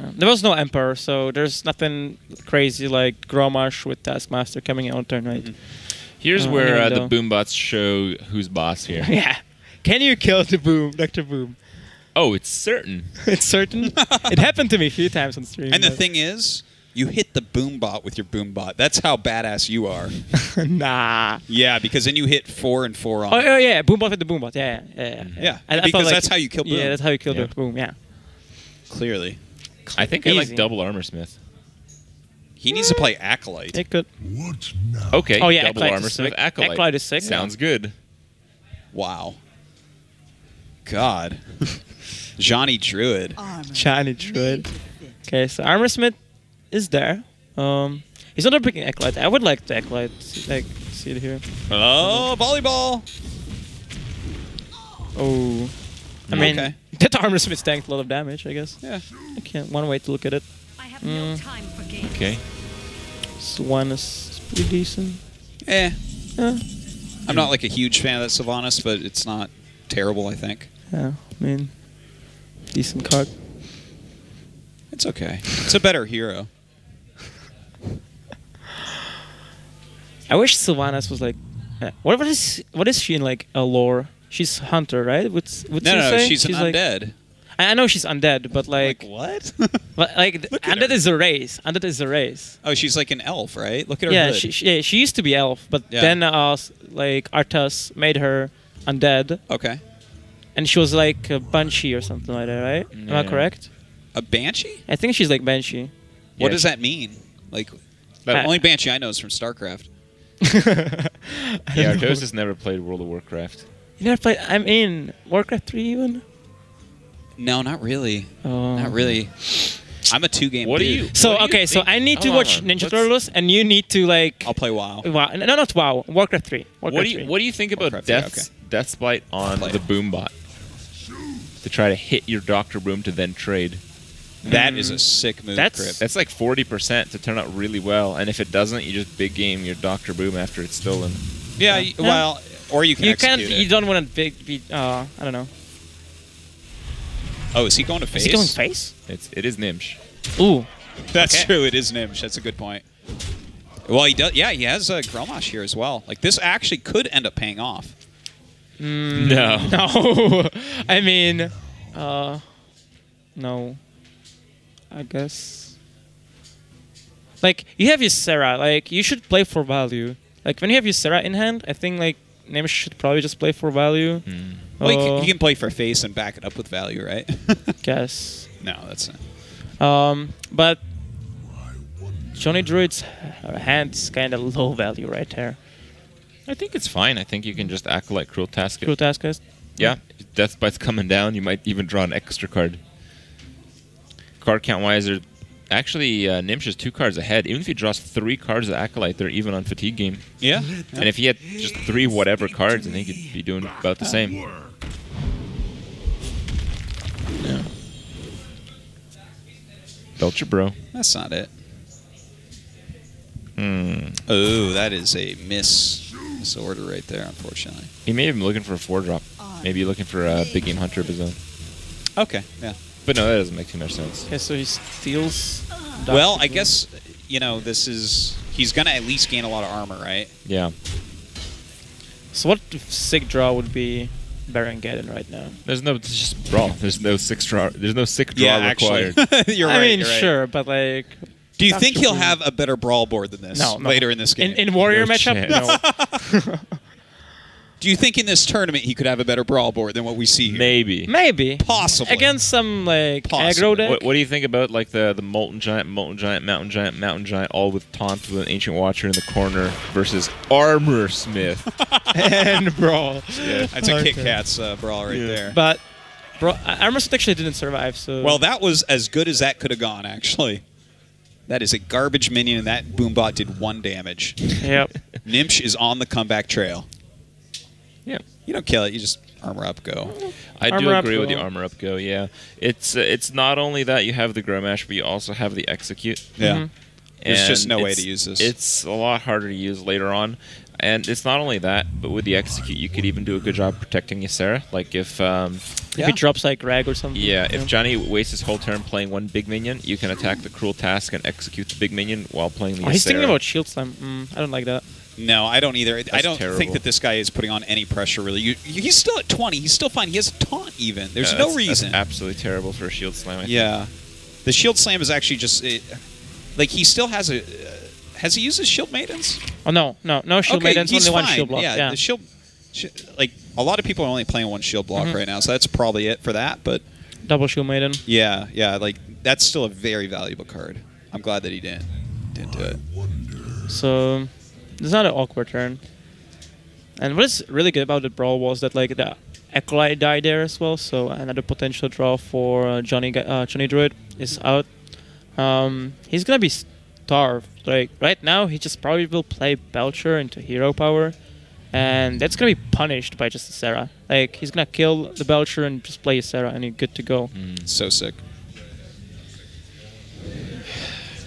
Yeah. There was no Emperor, so there's nothing crazy like Grommash with Taskmaster coming out on turn right. Here's Uh, where uh, the though- boombots show who's boss here. Yeah. Can you kill the boom, Doctor Boom? Oh, it's certain. It's certain. it happened to me a few times on stream. And the but- thing is, you hit the boom bot with your boom bot. That's how badass you are. nah. yeah, because then you hit four and four on. Oh, it. oh yeah, Boombot with the Boombot. Yeah, yeah, mm-hmm. yeah. Yeah, I- I because thought, like- that's how you kill Boom. Yeah, that's how you kill Yeah. the Boom. Yeah. Clearly, I think I like double armor smith. he needs to play acolyte. It could. What now? Okay. Oh, yeah, double Acolyte armor smith acolyte. Acolyte is sick. Sounds good. Wow. God. Johnny Druid. Armor. Shiny Druid. Okay, so Armor Smith is there. Um, he's not picking Acolyte. I would like the Acolyte. Like, see it here. Oh, volleyball. Oh. I mean, Okay. that Armor Smith tanked a lot of damage, I guess. Yeah. Okay, one way to look at it. I have no Mm. time for games. Okay. So one is pretty decent. Eh. Yeah. I'm not like a huge fan of that Sylvanas, but it's not terrible. I think Yeah, I mean, decent card. it's okay. It's a better hero. I wish Sylvanas was like, uh, what what is what is she in like a lore? She's hunter, right? What's what's No, no, say? she's an like, undead. I know she's undead, but like, what? but like undead her. is a race. Undead is a race. oh, she's like an elf, right? Look at her Yeah, she, she yeah, she used to be elf, but Yeah. then uh, like Arthas made her undead, okay. And she was like a banshee or something like that, right? Am I correct? A banshee? I think she's like banshee. What Yeah. does that mean? Like, the only banshee I know is from StarCraft. yeah, Artosis has never played World of Warcraft. You never played? I'm in Warcraft 3 even. No, not really. Oh. Not really. I'm a two game. What do dude. you? So what do you okay, so I need to Hold watch Ninja let's- Turtles, and you need to like. I'll play WoW. Wow, no, not WoW. Warcraft 3. Warcraft What do you 3. What do you think about Warcraft, yeah, Death's Death's Bite on play the it. Boombot? To try to hit your Doctor Boom to then trade. That is a sick move, That's- Kripp. That's like forty percent to turn out really well, and if it doesn't, you just big game your Doctor Boom after it's stolen. Yeah, y- well, or you can you execute can't. You don't want to big. Be, uh, I don't know. oh, is he going to face? Is he going face? It's it is Gnimsh. Ooh. That's Okay. true. It is Gnimsh. That's a good point. Well, he does. Yeah, he has uh, Grommash here as well. Like this actually could end up paying off. Mm, No. No. I mean, uh, no. I guess. Like you have your Ysera. Like you should play for value. Like when you have your Ysera in hand, I think like Namish should probably just play for value. Well, you, Uh, can, you can play for face and back it up with value, right? guess. no, that's not. Um, but Johnny Druid's hand is kind of low value right there. I think it's fine. I think you can just act like Cruel Task. Cruel Taskmaster. Yeah, if Death's Bite's coming down. You might even draw an extra card. Card count wise, are actually uh, Gnimsh is two cards ahead. Even if he draws three cards of Acolyte, they're even on fatigue game. Yeah. And if he had just three whatever cards, I think he'd be doing about the same. Yeah. Belcher, bro. That's not it. Hmm. Oh, that is a miss misorder right there, unfortunately. He may have been looking for a four drop. Maybe looking for uh, a big game hunter of his own. Okay, yeah. But no, that doesn't make too much sense. Okay, so he steals. Well, I guess you know, this is he's gonna at least gain a lot of armor, right? Yeah. So what sick draw would be Baron Geddon right now? There's no it's just brawl. There's no six draw. There's no sick draw required. you're I right. mean, you're right. sure, but like. Do you Not think he'll be- have a better brawl board than this No, no. later in this game? In, in Warrior No matchup, chance. no. Do you think in this tournament he could have a better brawl board than what we see here? Maybe. Maybe. Possibly. Against some like Possibly. aggro deck. What, what do you think about like the the molten giant, molten giant, mountain giant, mountain giant, all with taunt with an ancient watcher in the corner versus armor smith? and brawl. yeah. That's a Okay. Kit Kat's uh, brawl right Yeah. there. But bro, smith actually didn't survive. So well, that was as good as that could have gone, actually. That is a garbage minion, and that Boombot did one damage. yep. Gnimsh is on the comeback trail. Yeah. You don't kill it, you just armor up, go. I do Armor up agree with the armor up go. Yeah, it's uh, it's not only that you have the Grommash, but you also have the execute. Yeah. Mhm. There's just no way to use this. It's a lot harder to use later on. And it's not only that, but with the execute, you could even do a good job protecting Ysera. Like if, um, If Yeah. it drops like Rag or something. yeah, if Johnny wastes his whole turn playing one big minion, you can attack the cruel task and execute the big minion while playing the Oh, he's thinking about Shield Slam. Mm, I don't like that. No, I don't either. I don't terrible. think that this guy is putting on any pressure, really. You, he's still at 20. He's still fine. He has a taunt, even. There's Yeah, no that's- that's reason. absolutely terrible for a shield slam. I think. Yeah, the shield slam is actually just it, like he still has a. Has he used his shield maidens? Oh no, no, no Shield okay, Maidens. he's Only one. Shield block. Yeah, Yeah. the shield. shi- Like a lot of people are only playing one shield block Mhm. right now, so that's probably it for that. But Double Shield Maiden. yeah, yeah, like that's still a very valuable card. I'm glad that he didn't didn't do it. So it's not an awkward turn. And what is really good about the brawl was that like the Acolyte died there as well, so another potential draw for uh, Johnny uh, Johnny Druid is out. Um, he's gonna be starved. Like right now, he just probably will play Belcher into hero power, and that's gonna be punished by just the Ysera. Like he's gonna kill the Belcher and just play a Ysera, and you're good to go. Mm. So sick.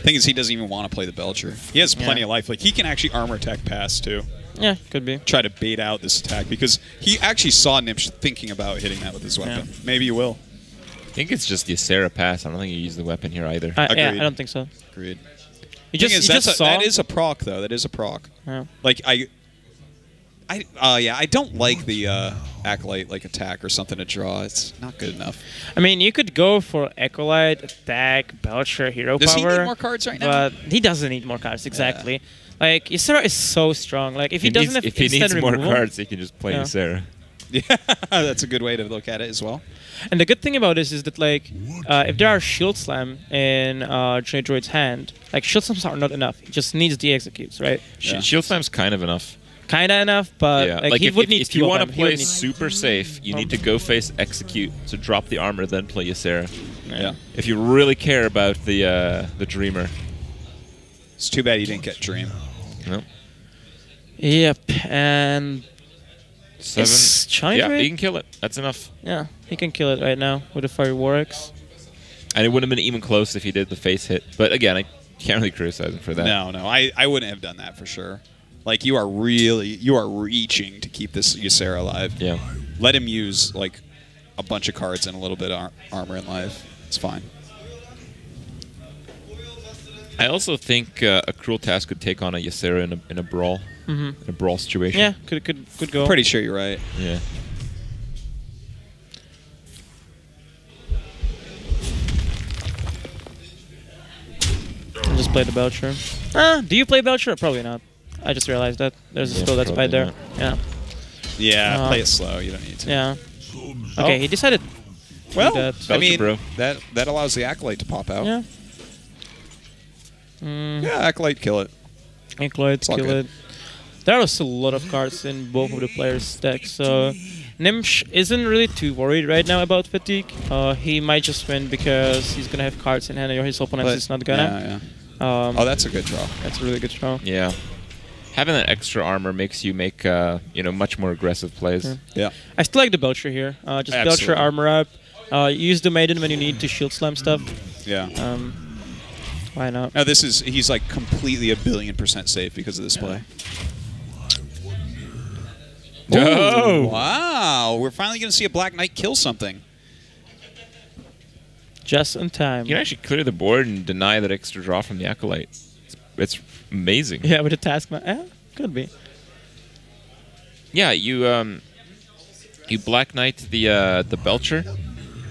Thing is, he doesn't even want to play the Belcher. He has plenty Yeah. of life. Like he can actually armor attack pass too. Yeah, could be. Try to bait out this attack because he actually saw Gnimsh thinking about hitting that with his weapon. Yeah. Maybe you will. I think it's just the Ysera pass. I don't think you use the weapon here either. I, yeah, I don't think so. Agreed. You just, is, you that's just a- saw. that is a proc though. That is a proc. Yeah. Like I, I uh, yeah, I don't like the uh, acolyte like attack or something to draw. It's not good enough. I mean, you could go for Acolyte, Attack, Belcher, Hero Does he Power. need more cards right now? But he doesn't need more cards, exactly. Like, Ysera is so strong. Like, if he, He doesn't needs- have if he instant needs more cards, he can just play Yeah. Ysera. Yeah, that's a good way to look at it as well. And the good thing about this is that, like, uh, if there are Shield Slam in uh, Johnny Droid's hand, like, Shield Slams are not enough. He just needs the executes, right? Sh- Yeah. Shield Slam's kind of enough. Kinda enough, but yeah, like, he if, would if, need if you want to play super safe, you need to go face execute to drop the armor, then play Ysera. Yeah. If you really care about the uh, the dreamer. It's too bad you didn't get Dream. No. Yep, and Seven. Is Johnny yeah, Droid- you can kill it. That's enough. yeah, he can kill it right now with the Fiery War Axe. And it wouldn't have been even close if he did the face hit. But again, I can't really criticize him for that. No, no, I, I wouldn't have done that for sure. Like you are really you are reaching to keep this Ysera alive. Yeah. Let him use like a bunch of cards and a little bit of ar- armor in life. It's fine. I also think uh, a cruel task could take on a Ysera in a, in a brawl, hmm in a brawl situation. Yeah, could could could go. Pretty sure you're right. Yeah. I'll just play the Belcher. Ah, do you play Belcher? Probably not. I just realized that. There's a Yeah, spell that's by probably there. not. Yeah. Yeah, Uh, play it slow. You don't need to. Yeah. Okay, Oh. he decided. to Well, that. I mean bro. that that allows the acolyte to pop out. Yeah. Mm, Yeah, acolyte, kill it. Acolyte, kill good. it. There are also a lot of cards in both of the players' decks, so Gnimsh isn't really too worried right now about fatigue. Uh, he might just win because he's gonna have cards in hand and his opponent But- is not gonna. Yeah, yeah. Um, Oh, that's a good draw. that's a really good draw. Yeah. Having that extra armor makes you make uh, you know much more aggressive plays. Yeah. Yeah. I still like the Belcher here. Uh, just Belcher Absolutely. armor up. Uh, use the Maiden when you need to shield slam stuff. Yeah. Um, why not? Now this is he's like completely a billion percent safe because of this play. Oh! Wow, we're finally going to see a Black Knight kill something. Just in time. You can actually clear the board and deny that extra draw from the acolyte. It's it's amazing. Yeah, with the taskmaster. Yeah, could be. Yeah, you um, you Black Knight the uh, the Belcher.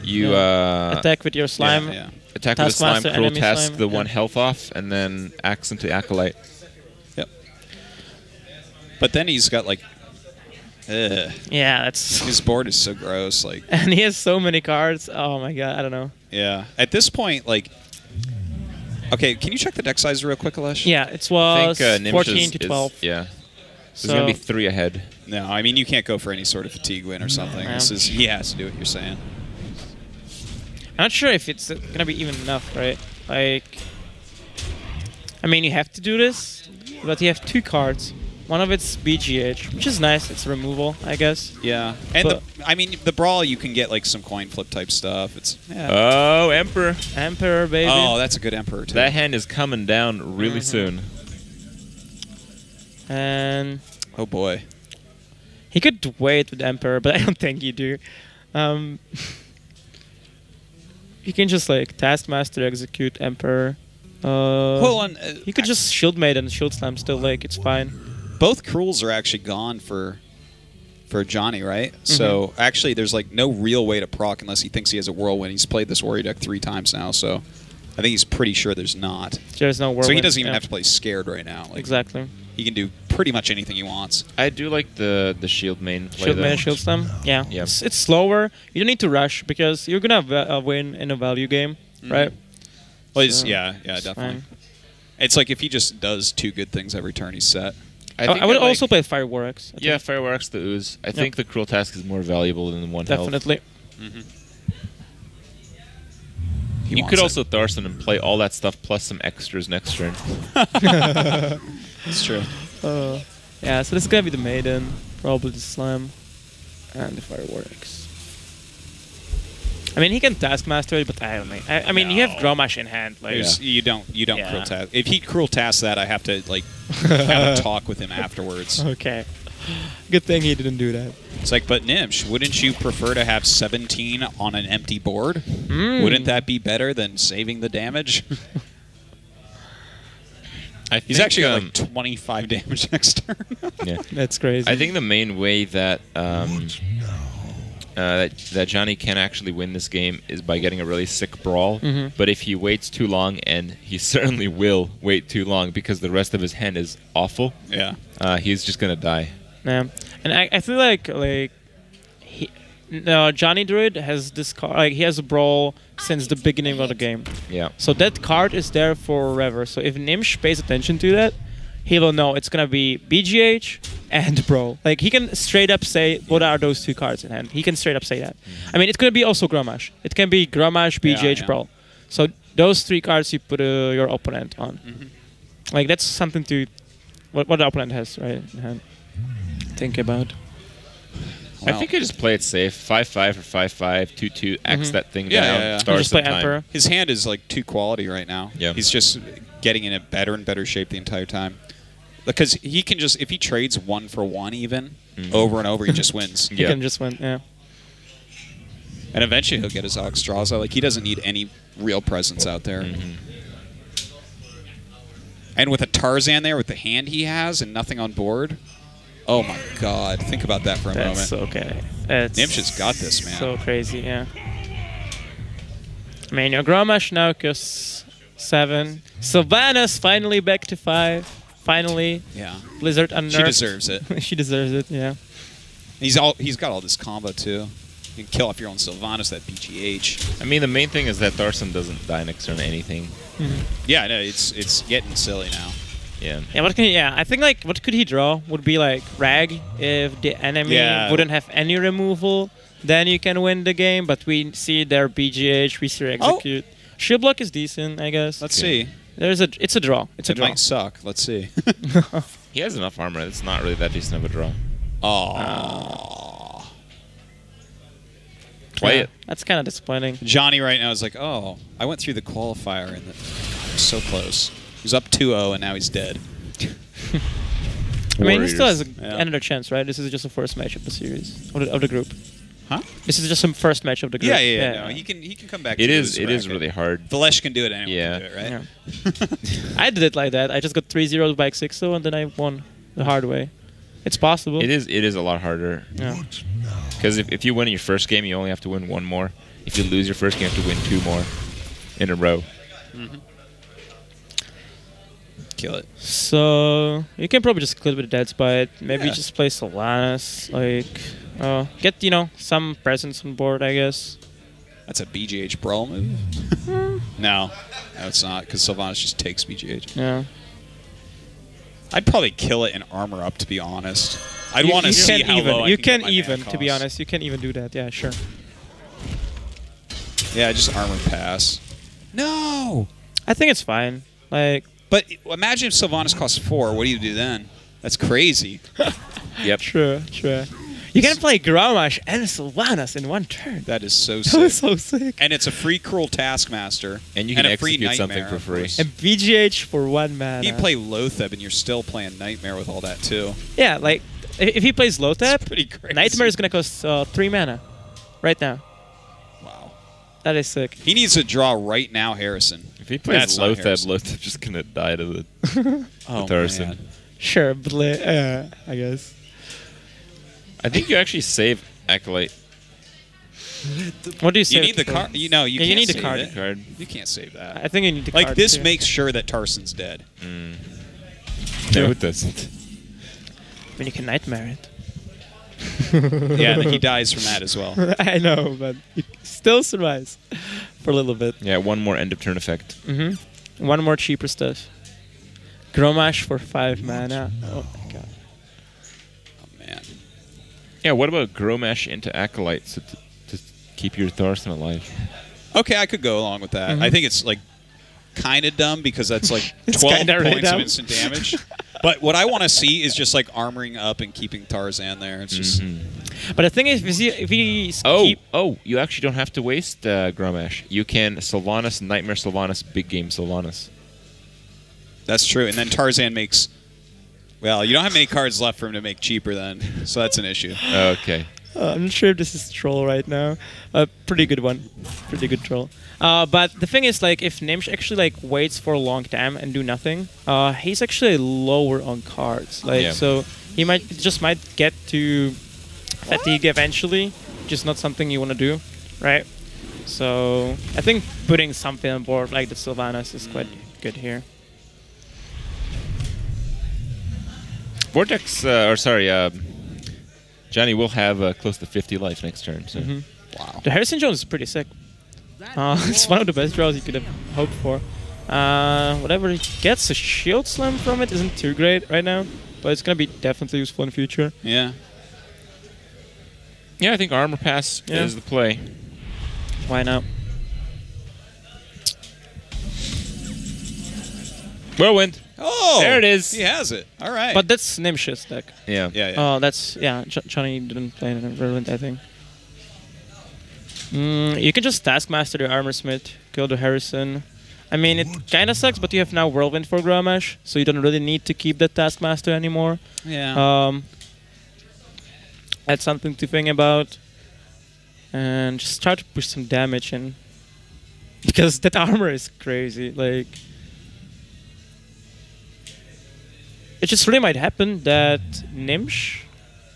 You uh, Attack with your slime. Yeah, yeah. attack with the slime, Taskmaster, cruel task slime, the yeah. one health off, and then axe into acolyte. Yep. But then he's got like, ugh. Yeah, that's. his board is so gross. Like, And he has so many cards. Oh my god, I don't know. yeah. At this point, like, okay, can you check the deck size real quick, Alesh? Yeah, it I was think uh, 14 is, to is- 12. yeah, So, there's gonna be three ahead. No, I mean you can't go for any sort of fatigue win or something. Yeah. This is he has to do what you're saying. I'm not sure if it's uh, gonna be even enough, right? Like, I mean, you have to do this, but you have two cards. One of it's BGH, which is nice. It's removal, I guess. Yeah, and But- the, I mean the brawl you can get like some coin flip type stuff. It's yeah. Oh, Emperor! Emperor, baby. oh, that's a good emperor too. That hand is coming down really Mhm. soon. and oh boy. he could wait with Emperor, but I don't think he do. Um, you can just like Taskmaster execute Emperor. Uh, Hold on. uh, You could just Shield Maiden and Shield Slam still, like, it's fine. Both cruels are actually gone for for Johnny, right? So Mm-hmm. actually, there's like no real way to proc unless he thinks he has a whirlwind. He's played this warrior deck three times now, so I think he's pretty sure there's not. There's no whirlwind. so he doesn't even yeah. have to play scared right now. Like Exactly. he can do pretty much anything he wants. I do like the the shield main play Shield though. Maiden, Shield Slam. Yeah. Yeah. It's, it's slower. You don't need to rush because you're gonna have a win in a value game, right? Well, he's, So, yeah, yeah, it's definitely. fine. It's like if he just does two good things every turn, he's set. I, think I would I like- also play Fireworks. I Yeah, think. fireworks the ooze. I think the cruel task is more valuable than the one health. definitely. He You could it. also Thaurissan and play all that stuff plus some extras next turn. That's true. Uh, yeah, so this is gonna be the Maiden, probably the Slam, and the Fireworks. I mean, he can Taskmaster it, but I don't think. I, I mean, you have No. Grommash in hand. Like, There's- You don't. You don't Yeah. cruel task. If he cruel task that, I have to like have a talk with him afterwards. okay. Good thing he didn't do that. It's like, but Gnimsh, wouldn't you prefer to have 17 on an empty board? Mm. Wouldn't that be better than saving the damage? I He's think, actually got um, like 25 damage next turn. yeah. That's crazy. I think the main way that um, uh, that, that Johnny can actually win this game is by getting a really sick brawl. Mhm. But if he waits too long, and he certainly will wait too long because the rest of his hand is awful, yeah. uh, he's just gonna die. Yeah, and I, I feel like like he, no Johnny Druid has this card. Like he has a brawl since the beginning of the game. Yeah. So that card is there forever. So if Gnimsh pays attention to that, he will know it's gonna be BGH and Brawl. Like he can straight up say what are those two cards in hand. He can straight up say that. I mean, it's gonna be also Grommash. It can be Grommash, BGH, yeah. Brawl. So those three cards you put uh, your opponent on. Like that's something to what what the opponent has right in hand. Think about. I think I just play it safe. Five five or five five two two. X Mhm. that thing Yeah, down. yeah, yeah. Start just play some time. Emperor. his hand is like two quality right now. Yeah. He's just getting in a better and better shape the entire time. Because he can just, if he trades one for one even, Mhm. over and over, he just wins. He Yeah. can just win. Yeah. And eventually he'll get his Alexstrasza. Like, he doesn't need any real presence out there. Mhm. And with a Thaurissan there, with the hand he has and nothing on board, oh my god. Think about that for a That's moment. okay. That's Gnimsh has got this, man. So crazy, yeah. I mean, your Grommash now costs seven. Sylvanas finally back to five. Finally, Yeah. Blizzard unnerved. She deserves it. she deserves it. Yeah. He's all he's got all this combo too. You can kill off your own Sylvanas, that BGH. I mean, the main thing is that Thaurissan doesn't die next turn to anything. Mm-hmm. Yeah, no, it's it's getting silly now. Yeah. Yeah. What can he? Yeah. I think like what could he draw would be like Rag if the enemy Yeah. wouldn't have any removal. Then you can win the game. But we see their BGH. We see their Oh. execute. Shield block is decent, I guess. Let's Okay. see. There's a. It's a draw. It's a it draw. might suck. Let's see. He has enough armor. It's not really that decent of a draw. Oh. Play Yeah, it. That's kind of disappointing. Johnny right now is like, oh, I went through the qualifier and the, God, so close. He's up 2-0 and now he's dead. I mean, he still has a, Yeah. another chance, right? This is just the first match of the series of the, of the group. Huh? This is just some first match of the group. Yeah, yeah, yeah. No, he can he can come back. It to is his it is really hard. Valesh can do it. Anyone Yeah. it, right? Yeah. I did it like that. I just got three zeros by 6 and then I won the hard way. It's possible. It is it is a lot harder Yeah. Because if, if you win your first game, you only have to win one more. If you lose your first game, you have to win two more in a row. Mm-hmm. Kill it. So you can probably just quit with Death's Bite. Maybe Yeah. just play Sylvanas. Like, uh, get you know some presence on board. I guess. That's a BGH brawl move. no, no, it's not because Sylvanas just takes BGH. Yeah. I'd probably kill it and armor up. To be honest, I'd want to see how even. low I you can, can even. To be honest, you can even do that. Yeah, sure. Yeah, just armor pass. No, I think it's fine. Like, but imagine if Sylvanas costs four. What do you do then? That's crazy. Yep. true, true. You can play Grommash and Sylvanas in one turn. That is so That was sick. so sick. And it's a free cruel taskmaster. And you can a free execute something for free. And BGH for one mana. You play Loatheb and you're still playing Nightmare with all that too. Yeah, like if he plays Loatheb, Pretty crazy. Nightmare is gonna cost uh, three mana, right now. Wow. That is sick. He needs to draw right now, Harrison. If he plays That's not Loatheb, Harrison. Just gonna die to the. Oh Harrison. man. Sure, but uh, I guess. I think you actually save Acolyte What do you say? You need the card. You know, you Yeah, you can't need the save card. card. You can't save that. I think you need the like this too. makes sure that Thaurissan's dead. No, it doesn't. when you can nightmare it. yeah, and he dies from that as well. I know, but it still survives for a little bit. Yeah, one more end of turn effect. Mm-hmm. One more cheaper stuff. Grommash for five mana. Oh my god. Oh man. Yeah, what about Grommash into Acolyte to, to keep your Thaurissan alive? Okay, I could go along with that. Mhm. I think it's like kind of dumb because that's like It's 12 kinda really points of instant damage. but what I want to see is just like armoring up and keeping Thaurissan there. It's just But the thing is, if he, if he Oh, keep, oh, you actually don't have to waste uh, Grommash. You can Sylvanas, Nightmare Sylvanas, Big Game Sylvanas. that's true. And then Thaurissan makes. Well, you don't have many cards left for him to make cheaper then, so that's an issue. Okay. Uh, I'm not sure if this is troll right now. A pretty good one, pretty good troll. Uh, but the thing is, like, if Gnimsh actually like waits for a long time and do nothing, uh, he's actually lower on cards. Like, Yeah. so he might just might get to fatigue eventually, just not something you want to do, right? So I think putting something on board like the Sylvanas is quite good here. Vortex, uh, or sorry, uh, Johnny will have uh, close to 50 life next turn. So. Mhm. Wow. The Harrison Jones is pretty sick. Uh, it's one of the best draws you could have hoped for. Uh, whatever he gets, a shield slam from it isn't too great right now, but it's gonna be definitely useful in the future. Yeah. Yeah, I think Armor Pass Yeah. is the play. Why not? Whirlwind. Oh, There it is. He has it. All right. But that's Gnimsh's deck. Yeah. yeah, yeah. Oh, that's yeah. J- Johnny didn't play in Virulent, I think. Mm, you can just Taskmaster the Armor Smith, kill the Harrison. I mean, it kind of sucks, but you have now Whirlwind for Grommash, so you don't really need to keep the Taskmaster anymore. yeah. Um, that's something to think about. And just try to push some damage in. Because that armor is crazy. Like. It just really might happen that Gnimsh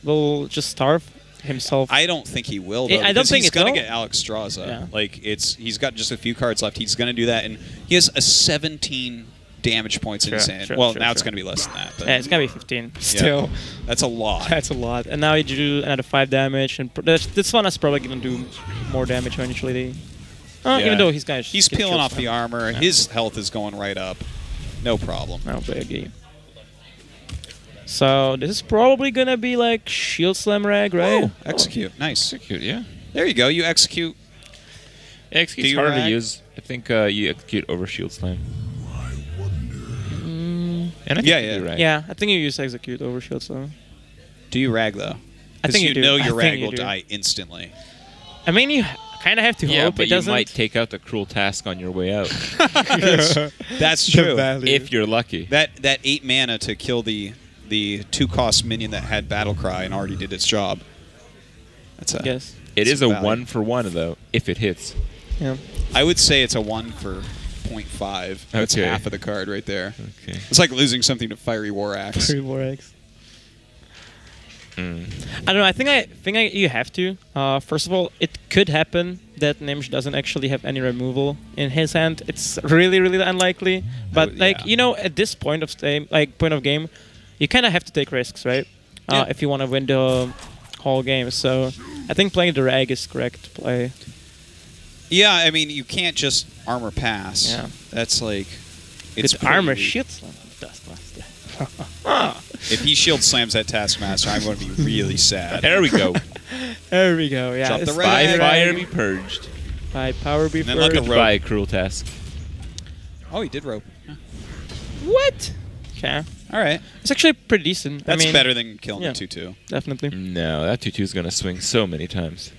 will just starve himself. I don't think he will. I- Though, I don't think he's gonna get Alexstrasza. Yeah. Like it's he's got just a few cards left. He's gonna do that, and he has a 17 damage points in Sure, his hand. sure, well, sure, now it's gonna be less than that. But yeah, it's gonna be 15. Still, that's a lot. that's a lot. And now you do another 5 damage, and pr- this, this one is probably gonna do more damage eventually. Uh, Yeah. Even though he's gonna He's peeling killed off the armor. Yeah. His health is going right up. No problem. No biggie. So this is probably gonna be like Shield Slam Rag, right? Oh, execute. Nice. Execute, yeah. There you go. You execute. Yeah, Execute's Do you harder to use. I think uh, you execute over Shield Slam. I. And I think Yeah, you yeah. do. Yeah, I think you use Execute over Shield Slam. Do you rag though? I think you, you do. know your think rag you will do. die instantly. I mean, you kind of have to Yeah, hope but it you doesn't. might take out the cruel task on your way out That's true. if you're lucky. That that eight mana to kill the the two cost minion that had battle cry and already did its job. That's a Yes. It is a value. one for one though, if it hits. Yeah. I would say it's a one for 0.5. That's Okay. half of the card right there. Okay. It's like losing something to Fiery War Axe. Three more eggs. Mm. I don't know. I think I think I, you have to. Uh, first of all, it could happen that Gnimsh doesn't actually have any removal in his hand. It's really, really unlikely. But would- like yeah. you know, at this point of game, like point of game, you kind of have to take risks, right? Uh, Yeah. If you want to win the whole game. So I think playing the rag is correct play. Yeah, I mean, you can't just armor pass. Yeah. That's like. It's pretty armor weak. shit. slam. Taskmaster. If he shield slams that Taskmaster, I'm going to be really sad. There we go. There we go. Yeah. Drop the it's rag. By fire be purged. By power be then let the first. rope- By cruel task. Oh, he did rope. What? Okay. All right. It's actually pretty decent. That's I mean, better than killing yeah. the 2 2. Definitely. No, that tutu is gonna swing so many times.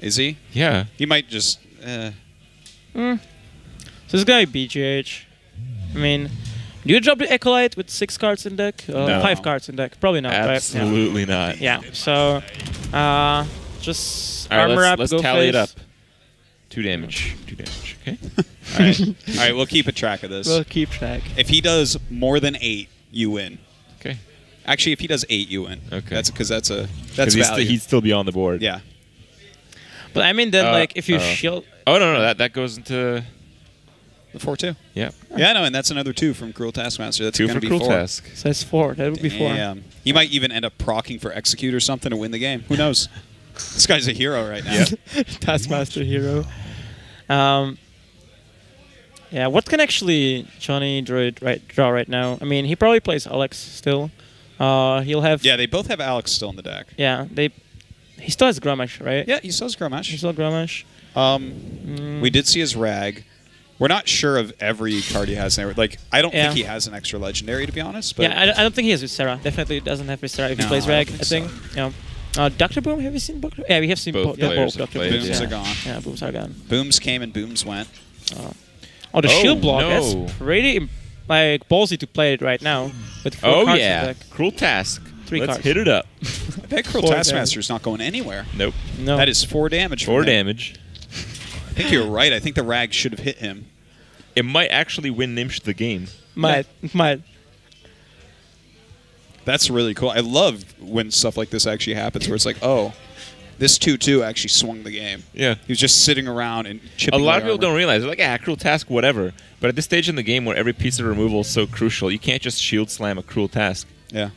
Is he? Yeah. He might just. Uh, So this guy BGH. I mean, do you drop the Acolyte with six cards in deck? Uh, No. Five cards in deck? Probably not, right? Absolutely not. Yeah. yeah. So, uh, just All right, armor let's, up, let's go tally it up. Two damage. Two damage. Okay. all right. all right, we'll keep a track of this. We'll keep track. If he does more than eight, you win. Okay. Actually, if he does eight, you win. Okay. That's because that's a that's he's, value. st- he'd still be on the board. yeah. But I mean, then Uh, like if you uh, shield, Oh no no that that goes into The four two. yeah Yeah, no, and that's another two from Cruel Taskmaster. That's two gonna for be cruel four. task. so it's four. That would be four. Damn. He might even end up procking for execute or something to win the game. Who knows? this guy's a hero right now. Taskmaster hero. Um. Yeah, what can actually Johnny Druid right draw right now? I mean, he probably plays Alex still. Uh, he'll have Yeah, they both have Alex still in the deck. Yeah, they. He still has Grommash, right? Yeah, he still has He still has Grommash. Um, Mm, we did see his rag. We're not sure of every card he has there. Like, I don't Yeah. think he has an extra legendary, to be honest. But yeah, I, I don't think he has Viscera. Definitely doesn't have Viscera if he No, plays I don't Rag. think I think. so. Yeah. Uh, Doctor Boom. Have you seen Doctor? Yeah, we have seen Both bo- yeah, both Doctor played, Booms. Booms yeah. are gone. Yeah, Booms are gone. Booms came and Booms went. Oh, the Oh, shield block. no. That's pretty like ballsy to play it right now with four Oh cards in yeah, deck. cruel task. Three Let's cards. hit it up. I bet Cruel Four Taskmaster is not going anywhere. Nope. No, That is four damage. Four damage. I think you're right. I think the rag should have hit him. It might actually win Gnimsh the game. might might. That's really cool. I love when stuff like this actually happens, where it's like, oh, this two-two actually swung the game. Yeah. He was just sitting around and chipping A lot of away people don't realize they're like, ah, cruel task, whatever. But at this stage in the game where every piece of removal is so crucial, you can't just shield slam a cruel task. Yeah.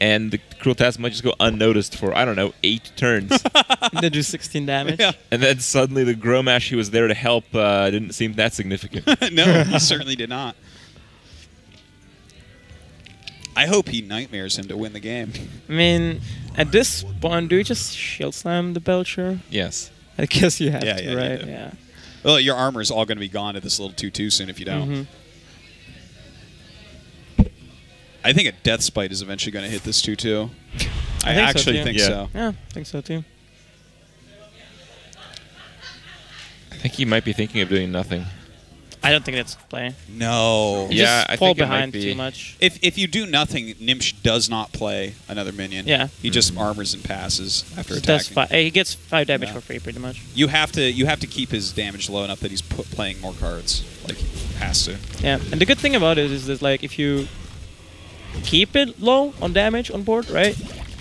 And the cruel task might just go unnoticed for I don't know eight turns, and then do 16 damage. Yeah. and then suddenly the Grommash who was there to help uh, didn't seem that significant. no, he certainly did not. I hope he nightmares him to win the game. I mean, at this point, do you just shield slam the Belcher? yes. I guess you have Yeah, to, yeah, right? do. Yeah. Well, your armor is all going to be gone at this little two-two soon if you don't. Mhm. I think a Death's Bite is eventually going to hit this two-two. I, I think actually too. think Yeah. so. Yeah, I think so too. I think he might be thinking of doing nothing. I don't think that's play. No. You Yeah, just I fall think it might behind be. too much. If if you do nothing, Gnimsh does not play another minion. Yeah. He just armors and passes after He does attacking. fi- he gets five damage Yeah. for free, pretty much. You have to you have to keep his damage low enough that he's put, playing more cards. Like he has to. Yeah, and the good thing about it is that like if you keep it low on damage on board, right?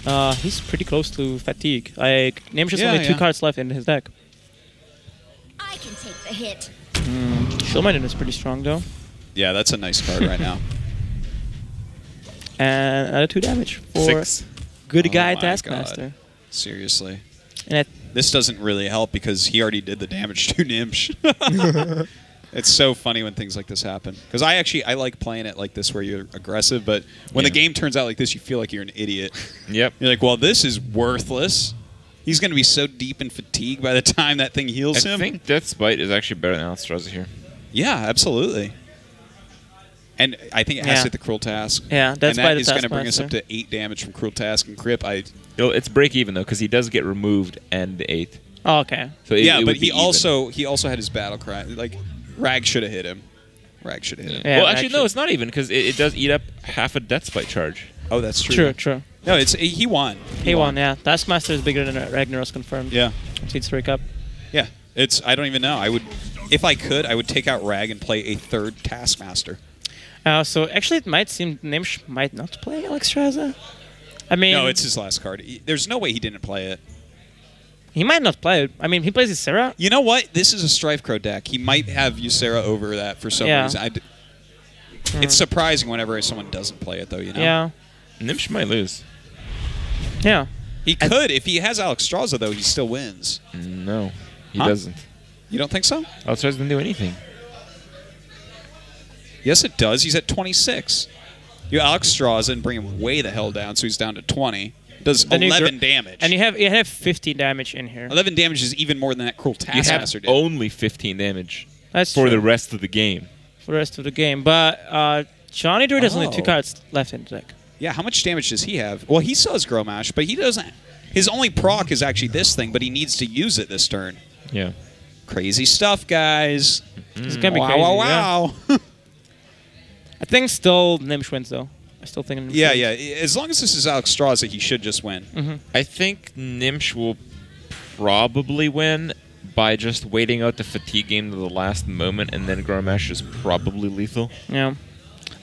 Uh, he's pretty close to fatigue. Like Gnimsh has Yeah, only two yeah. cards left in his deck. I can take the hit. Shieldmaiden is pretty strong though, Yeah, that's a nice card right now. and another two damage for Six. good Oh guy my Taskmaster. Seriously. And I, This doesn't really help because he already did the damage to Gnimsh. it's so funny when things like this happen. Because I actually I like playing it like this where you're aggressive, but when the game turns out like this, you feel like you're an idiot. Yep. You're like, well, this is worthless. He's going to be so deep in fatigue by the time that thing heals I him. I think Death Bite is actually better than Alexstrasza here. Yeah, absolutely. And I think it has Yeah. to hit the Cruel Task. Yeah, and that's that by the is going to bring us up to eight damage from Cruel Task and Crip. I It'll- It's break even though because he does get removed and eight. oh, okay. So it- yeah, it but would be he even. also he also had his battle cry. Like Rag should have hit him. Rag should have hit him. Yeah, well, actually, actually- no, it's not even because it, it does eat up half a Death's Bite charge. Oh, that's true. True, true. No, it's he won. He won, yeah. Taskmaster is bigger than Ragnaros confirmed. Yeah. Complete three cup. Yeah, it's. I don't even know. I would, if I could, I would take out Rag and play a third Taskmaster. Uh, so actually, it might seem Gnimsh might not play Alexstrasza. I mean, No, it's his last card. There's no way he didn't play it. he might not play it. I mean, he plays Ysera. You know what? This is a StrifeCro deck. He might have Ysera over that for some Yeah. reason. I d- It's surprising whenever someone doesn't play it, though. You know. Yeah, Gnimsh might lose. yeah. He I- could if he has Alexstrasza, though. He still wins. No, he Huh? doesn't. You don't think so? Alstraz doesn't do anything. Yes, it does. He's at 26. You Alexstrasza and bring him way the hell down, so he's down to 20. Does Then 11 dr- damage. And you have you have 15 damage in here. 11 damage is even more than that cruel Taskmaster did. only 15 damage That's for true. the rest of the game. for the rest of the game. But uh, Johnny Druid has only two cards left in the deck. Yeah, how much damage does he have? Well, he still has Grommash, but he doesn't. His only proc is actually this thing, but he needs to use it this turn. Yeah. Crazy stuff, guys. Mm-hmm. It's gonna be wow, crazy. wow, yeah. wow. I think still Gnimsh wins though. I still think. Gnimsh yeah, wins. yeah. As long as this is Alexstrasza, he should just win. Mm-hmm. I think Gnimsh will probably win by just waiting out the fatigue game to the last moment, and then Grommash is probably lethal. Yeah.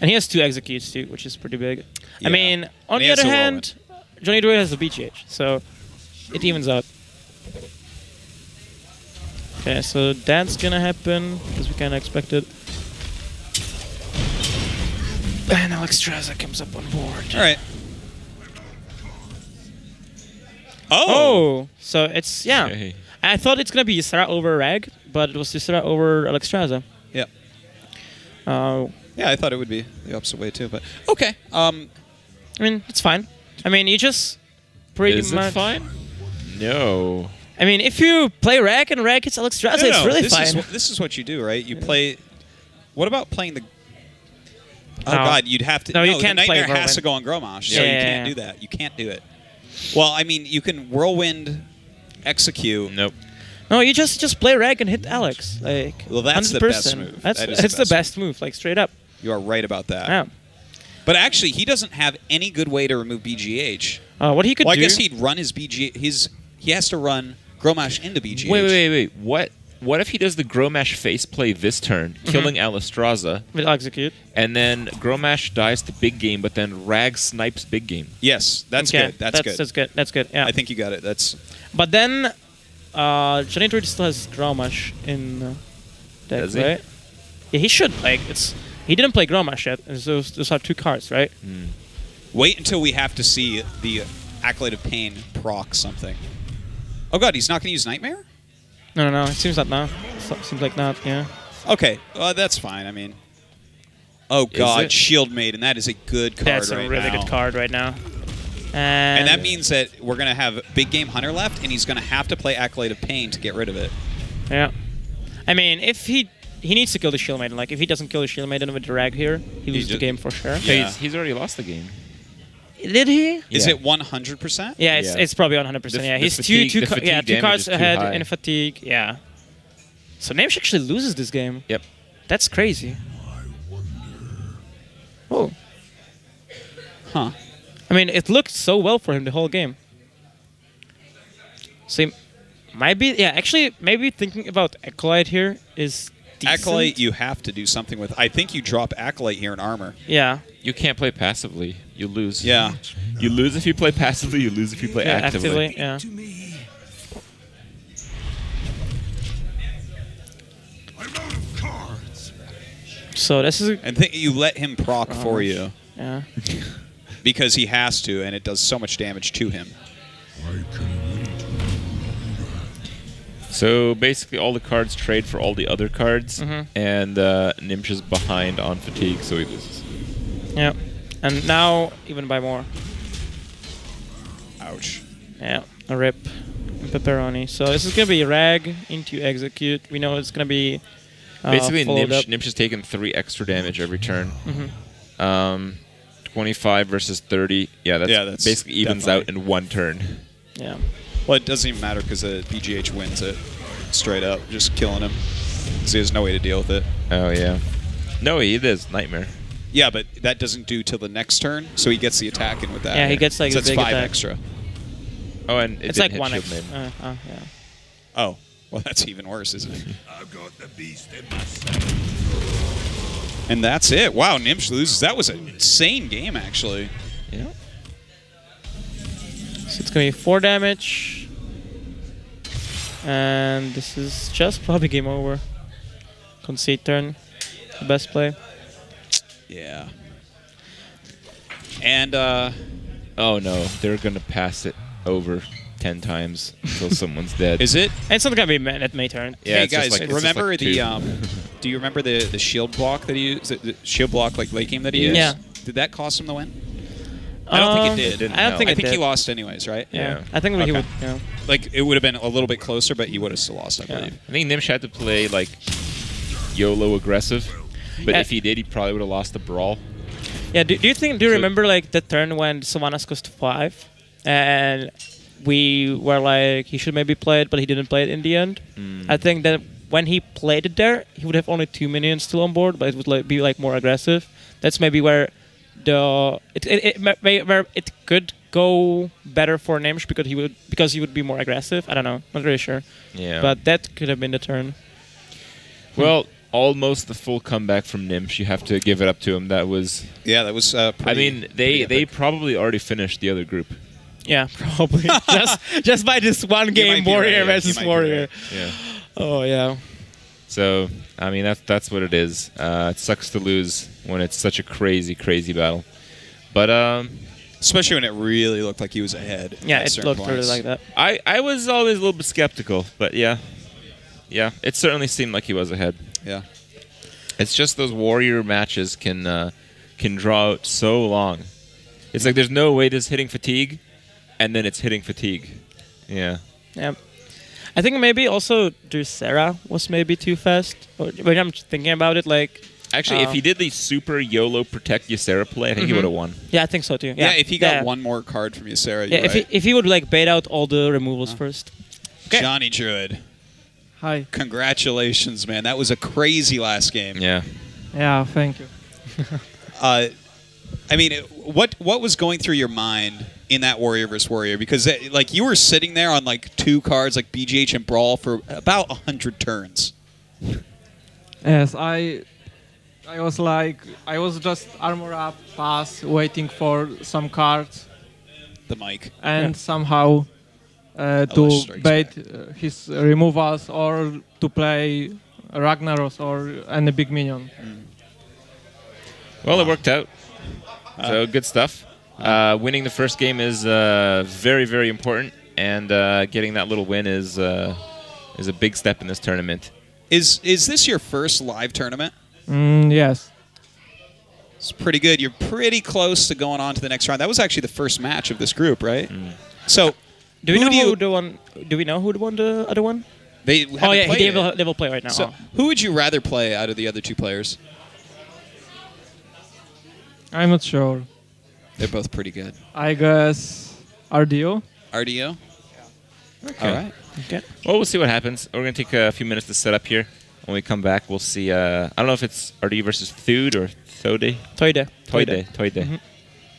And he has two executes too, which is pretty big. Yeah. I mean, on And the other hand, Johnny Druid has a BGH, so it evens out. Okay, so that's gonna happen because we kind of expected. And Alexstrasza comes up on board. All right. Oh. Oh, so it's yeah. Okay. I thought it's gonna be Ysera over Rag, but it was Ysera over Alexstrasza. Yeah. Uh, Yeah, I thought it would be the opposite way too, but okay. Um, I mean, it's fine. I mean, you just pretty Is much. it fine? No. I mean, if you play Rag and Rag hits Alexstrasza, no, it's really this fine. Is, what- this is what you do, right? You play. What about playing the? Oh No. God, you'd have to. No, you the can't play Nightmare has to go on Grommash, so you can't do that. You can't do it. Well, I mean, you can whirlwind, execute. Nope. no, you just just play Rag and hit Alex. Like, Well, that's the 100%. best move. That's That is it's the best best move, like straight up. You are right about that. Yeah. But actually, he doesn't have any good way to remove BGH. Uh, what he could Well, I guess he'd run his BG. His he has to run Grommash into BGH. Wait, wait, wait, wait. What? What if he does the Grommash face play this turn, killing Alexstrasza, will execute. and then Grommash dies to big game, but then Rag snipes big game? Yes, that's Okay, good. That's, good. That's good. That's good. Yeah. I think you got it. That's But then, uh, Johnny Druid still has Grommash in uh, deck, Does he? right? Yeah, he should. Like, it's he didn't play Grommash yet. and Those those are two cards, right? wait until we have to see the Acolyte of Pain proc something. Oh God, he's not going to use Nightmare. No, no, no. It seems like not. So- Seems like not. Yeah. Okay, uh, that's fine. I mean, oh God. Shield Maiden. That is a good card right now. That's right a really now. good card right now. And, And that means that we're going to have Big Game Hunter left, and he's going to have to play Acolyte of Pain to get rid of it. Yeah. I mean, if he he needs to kill the Shield Maiden. Like, if he doesn't kill the Shield Maiden with the Rag here, he loses the game for sure. Yeah. He's, he's already lost the game. Did he? Is Yeah. it 100%? Yeah, it's, Yeah. it's probably 100. percent The- Yeah, the he's fatigue- two the two ca- yeah two cards ahead high. in fatigue. Yeah. So Gnimsh actually loses this game. Yep. That's crazy. Oh. Huh. I mean, it looked so well for him the whole game. So he might be, yeah. Actually, maybe thinking about Acolyte here is decent. Acolyte, you have to do something with. I think you drop Acolyte here in armor. Yeah. You can't play passively. You lose. Yeah. You lose if you play passively. You lose if you play yeah, actively. Yeah. To me. I'm out of cards. So this is, And think you let him proc for you yeah. because he has to, and it does so much damage to him. I can wait. So basically, all the cards trade for all the other cards, Mhm. and uh, Gnimsh is behind on fatigue, so he loses. Yeah. And now even by more. Ouch. Yeah, a rip. And pepperoni. So this is gonna be rag into execute. We know it's gonna be uh, Basically, followed Gnimsh, up. Gnimsh has taken three extra damage every turn. Mhm. Um, 25 versus 30. Yeah, that's, Yeah, that's basically evens out in one turn. Yeah. Well, it doesn't even matter because the BGH wins it straight up, just killing him. So he has no way to deal with it. Oh, yeah. No, he is. Nightmare. Yeah, but that doesn't do till the next turn, so he gets the attack in with that. Yeah, he gets, like, so a that's big five attack. extra. Oh, and it it's didn't like hit one extra. Uh, uh, yeah. Oh, well, that's even worse, isn't it? I've got the beast in my sight. And that's it. Wow, Gnimsh loses. That was an insane game, actually. Yeah. So it's gonna be four damage. And this is just probably game over. Concede turn. The best play. Yeah. And uh, Oh no, they're gonna pass it over ten times until someone's dead. is it? And it's not gonna be ma- at May turn. Yeah, hey guys, like- remember like the um? do you remember the the shield block that he used? The, the shield block like late game that he used. Yeah. Did that cost him the win? I don't think Um, it did. It didn't I don't help. think I think did. he lost anyways, right? Yeah. Yeah. I think he would. You know. Like it would have been a little bit closer, but he would have still lost, I Yeah. believe. I think Gnimsh had to play like YOLO aggressive, but if he did, he probably would have lost the brawl. Yeah. Do, do you think? Do you So- remember like the turn when Sylvanas cost five, and we were like he should maybe play it, but he didn't play it in the end. Mm. I think that when he played it there, he would have only two minions still on board, but it would like be like more aggressive. That's maybe where the it it, it may, where it could go better for Gnimsh because he would because he would be more aggressive. I don't know, not really sure, Yeah. but that could have been the turn. well, almost the full comeback from Gnimsh. You have to give it up to him. That was. Yeah, that was. Uh, pretty, I mean, they they probably already finished the other group. Yeah, probably just just by this one game, Warrior right. Versus Warrior. right. Yeah. Oh yeah. So I mean, that's that's what it is. Uh, it sucks to lose when it's such a crazy, crazy battle. But um, especially when it really looked like he was ahead. Yeah, it certain looked really like that. I I was always a little bit skeptical, but yeah, yeah, it certainly seemed like he was ahead. Yeah. It's just those warrior matches can uh, can draw out so long. It's like there's no way this hitting fatigue, and then it's hitting fatigue. Yeah. Yeah. I think maybe also Drusera was maybe too fast. Or when I'm thinking about it, like Actually, if Uh, he did the super YOLO protect Ysera play, I think he Mhm. would have won. yeah, I think so too. Yeah, Yeah, if he got yeah. one more card from Ysera, Yeah, you're if right. he if he would like bait out all the removals Huh. first. Okay. Johnny Druid, Hi. congratulations, man. That was a crazy last game. Yeah. Yeah, thank you. Uh, I mean, what what was going through your mind in that Warrior versus Warrior? Because uh, like you were sitting there on like two cards, like BGH and Brawl, for about hundred turns. Yes, I I was like I was just armor up, pass, waiting for some cards The mic. and Yeah. somehow uh, to bait back. uh, his removals or to play Ragnaros or any big minion. Well, it worked out. So good stuff. Uh, winning the first game is uh, very, very important, and uh, getting that little win is uh, is a big step in this tournament. Is is this your first live tournament? Mm, yes. It's pretty good. You're pretty close to going on to the next round. That was actually the first match of this group, right? So, Do we who know do who you, the one? Do we know who won the other one? they Oh haven't yeah, played they it. will, they will play right now. So, Oh. who would you rather play out of the other two players? I'm not sure. They're both pretty good. I guess RDO. RDO. Okay. All right. Okay. Well, we'll see what happens. We're gonna take a few minutes to set up here. When we come back, we'll see. Uh, I don't know if it's RD versus Thud or Thode. Toide. Toide. Toide. Mhm.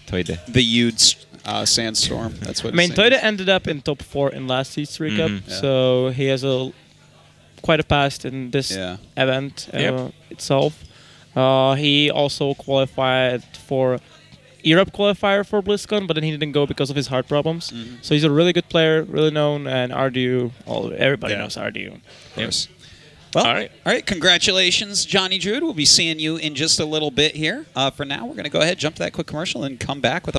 Toide. The Yude uh, Sandstorm. That's what. I mean, it's saying. Toide ended up in top four in last season's recap, Mhm. Yeah. so he has a quite a past in this Yeah. event uh, Yep. itself. Uh, he also qualified for Europe qualifier for BlizzCon, but then he didn't go because of his heart problems. Mhm. So he's a really good player, really known, and RDU. All everybody Yeah. knows RDU. Of course. Well, All right. All right. Congratulations, Johnny Druid. We'll be seeing you in just a little bit here. Uh, for now, we're going to go ahead, jump to that quick commercial, and come back with.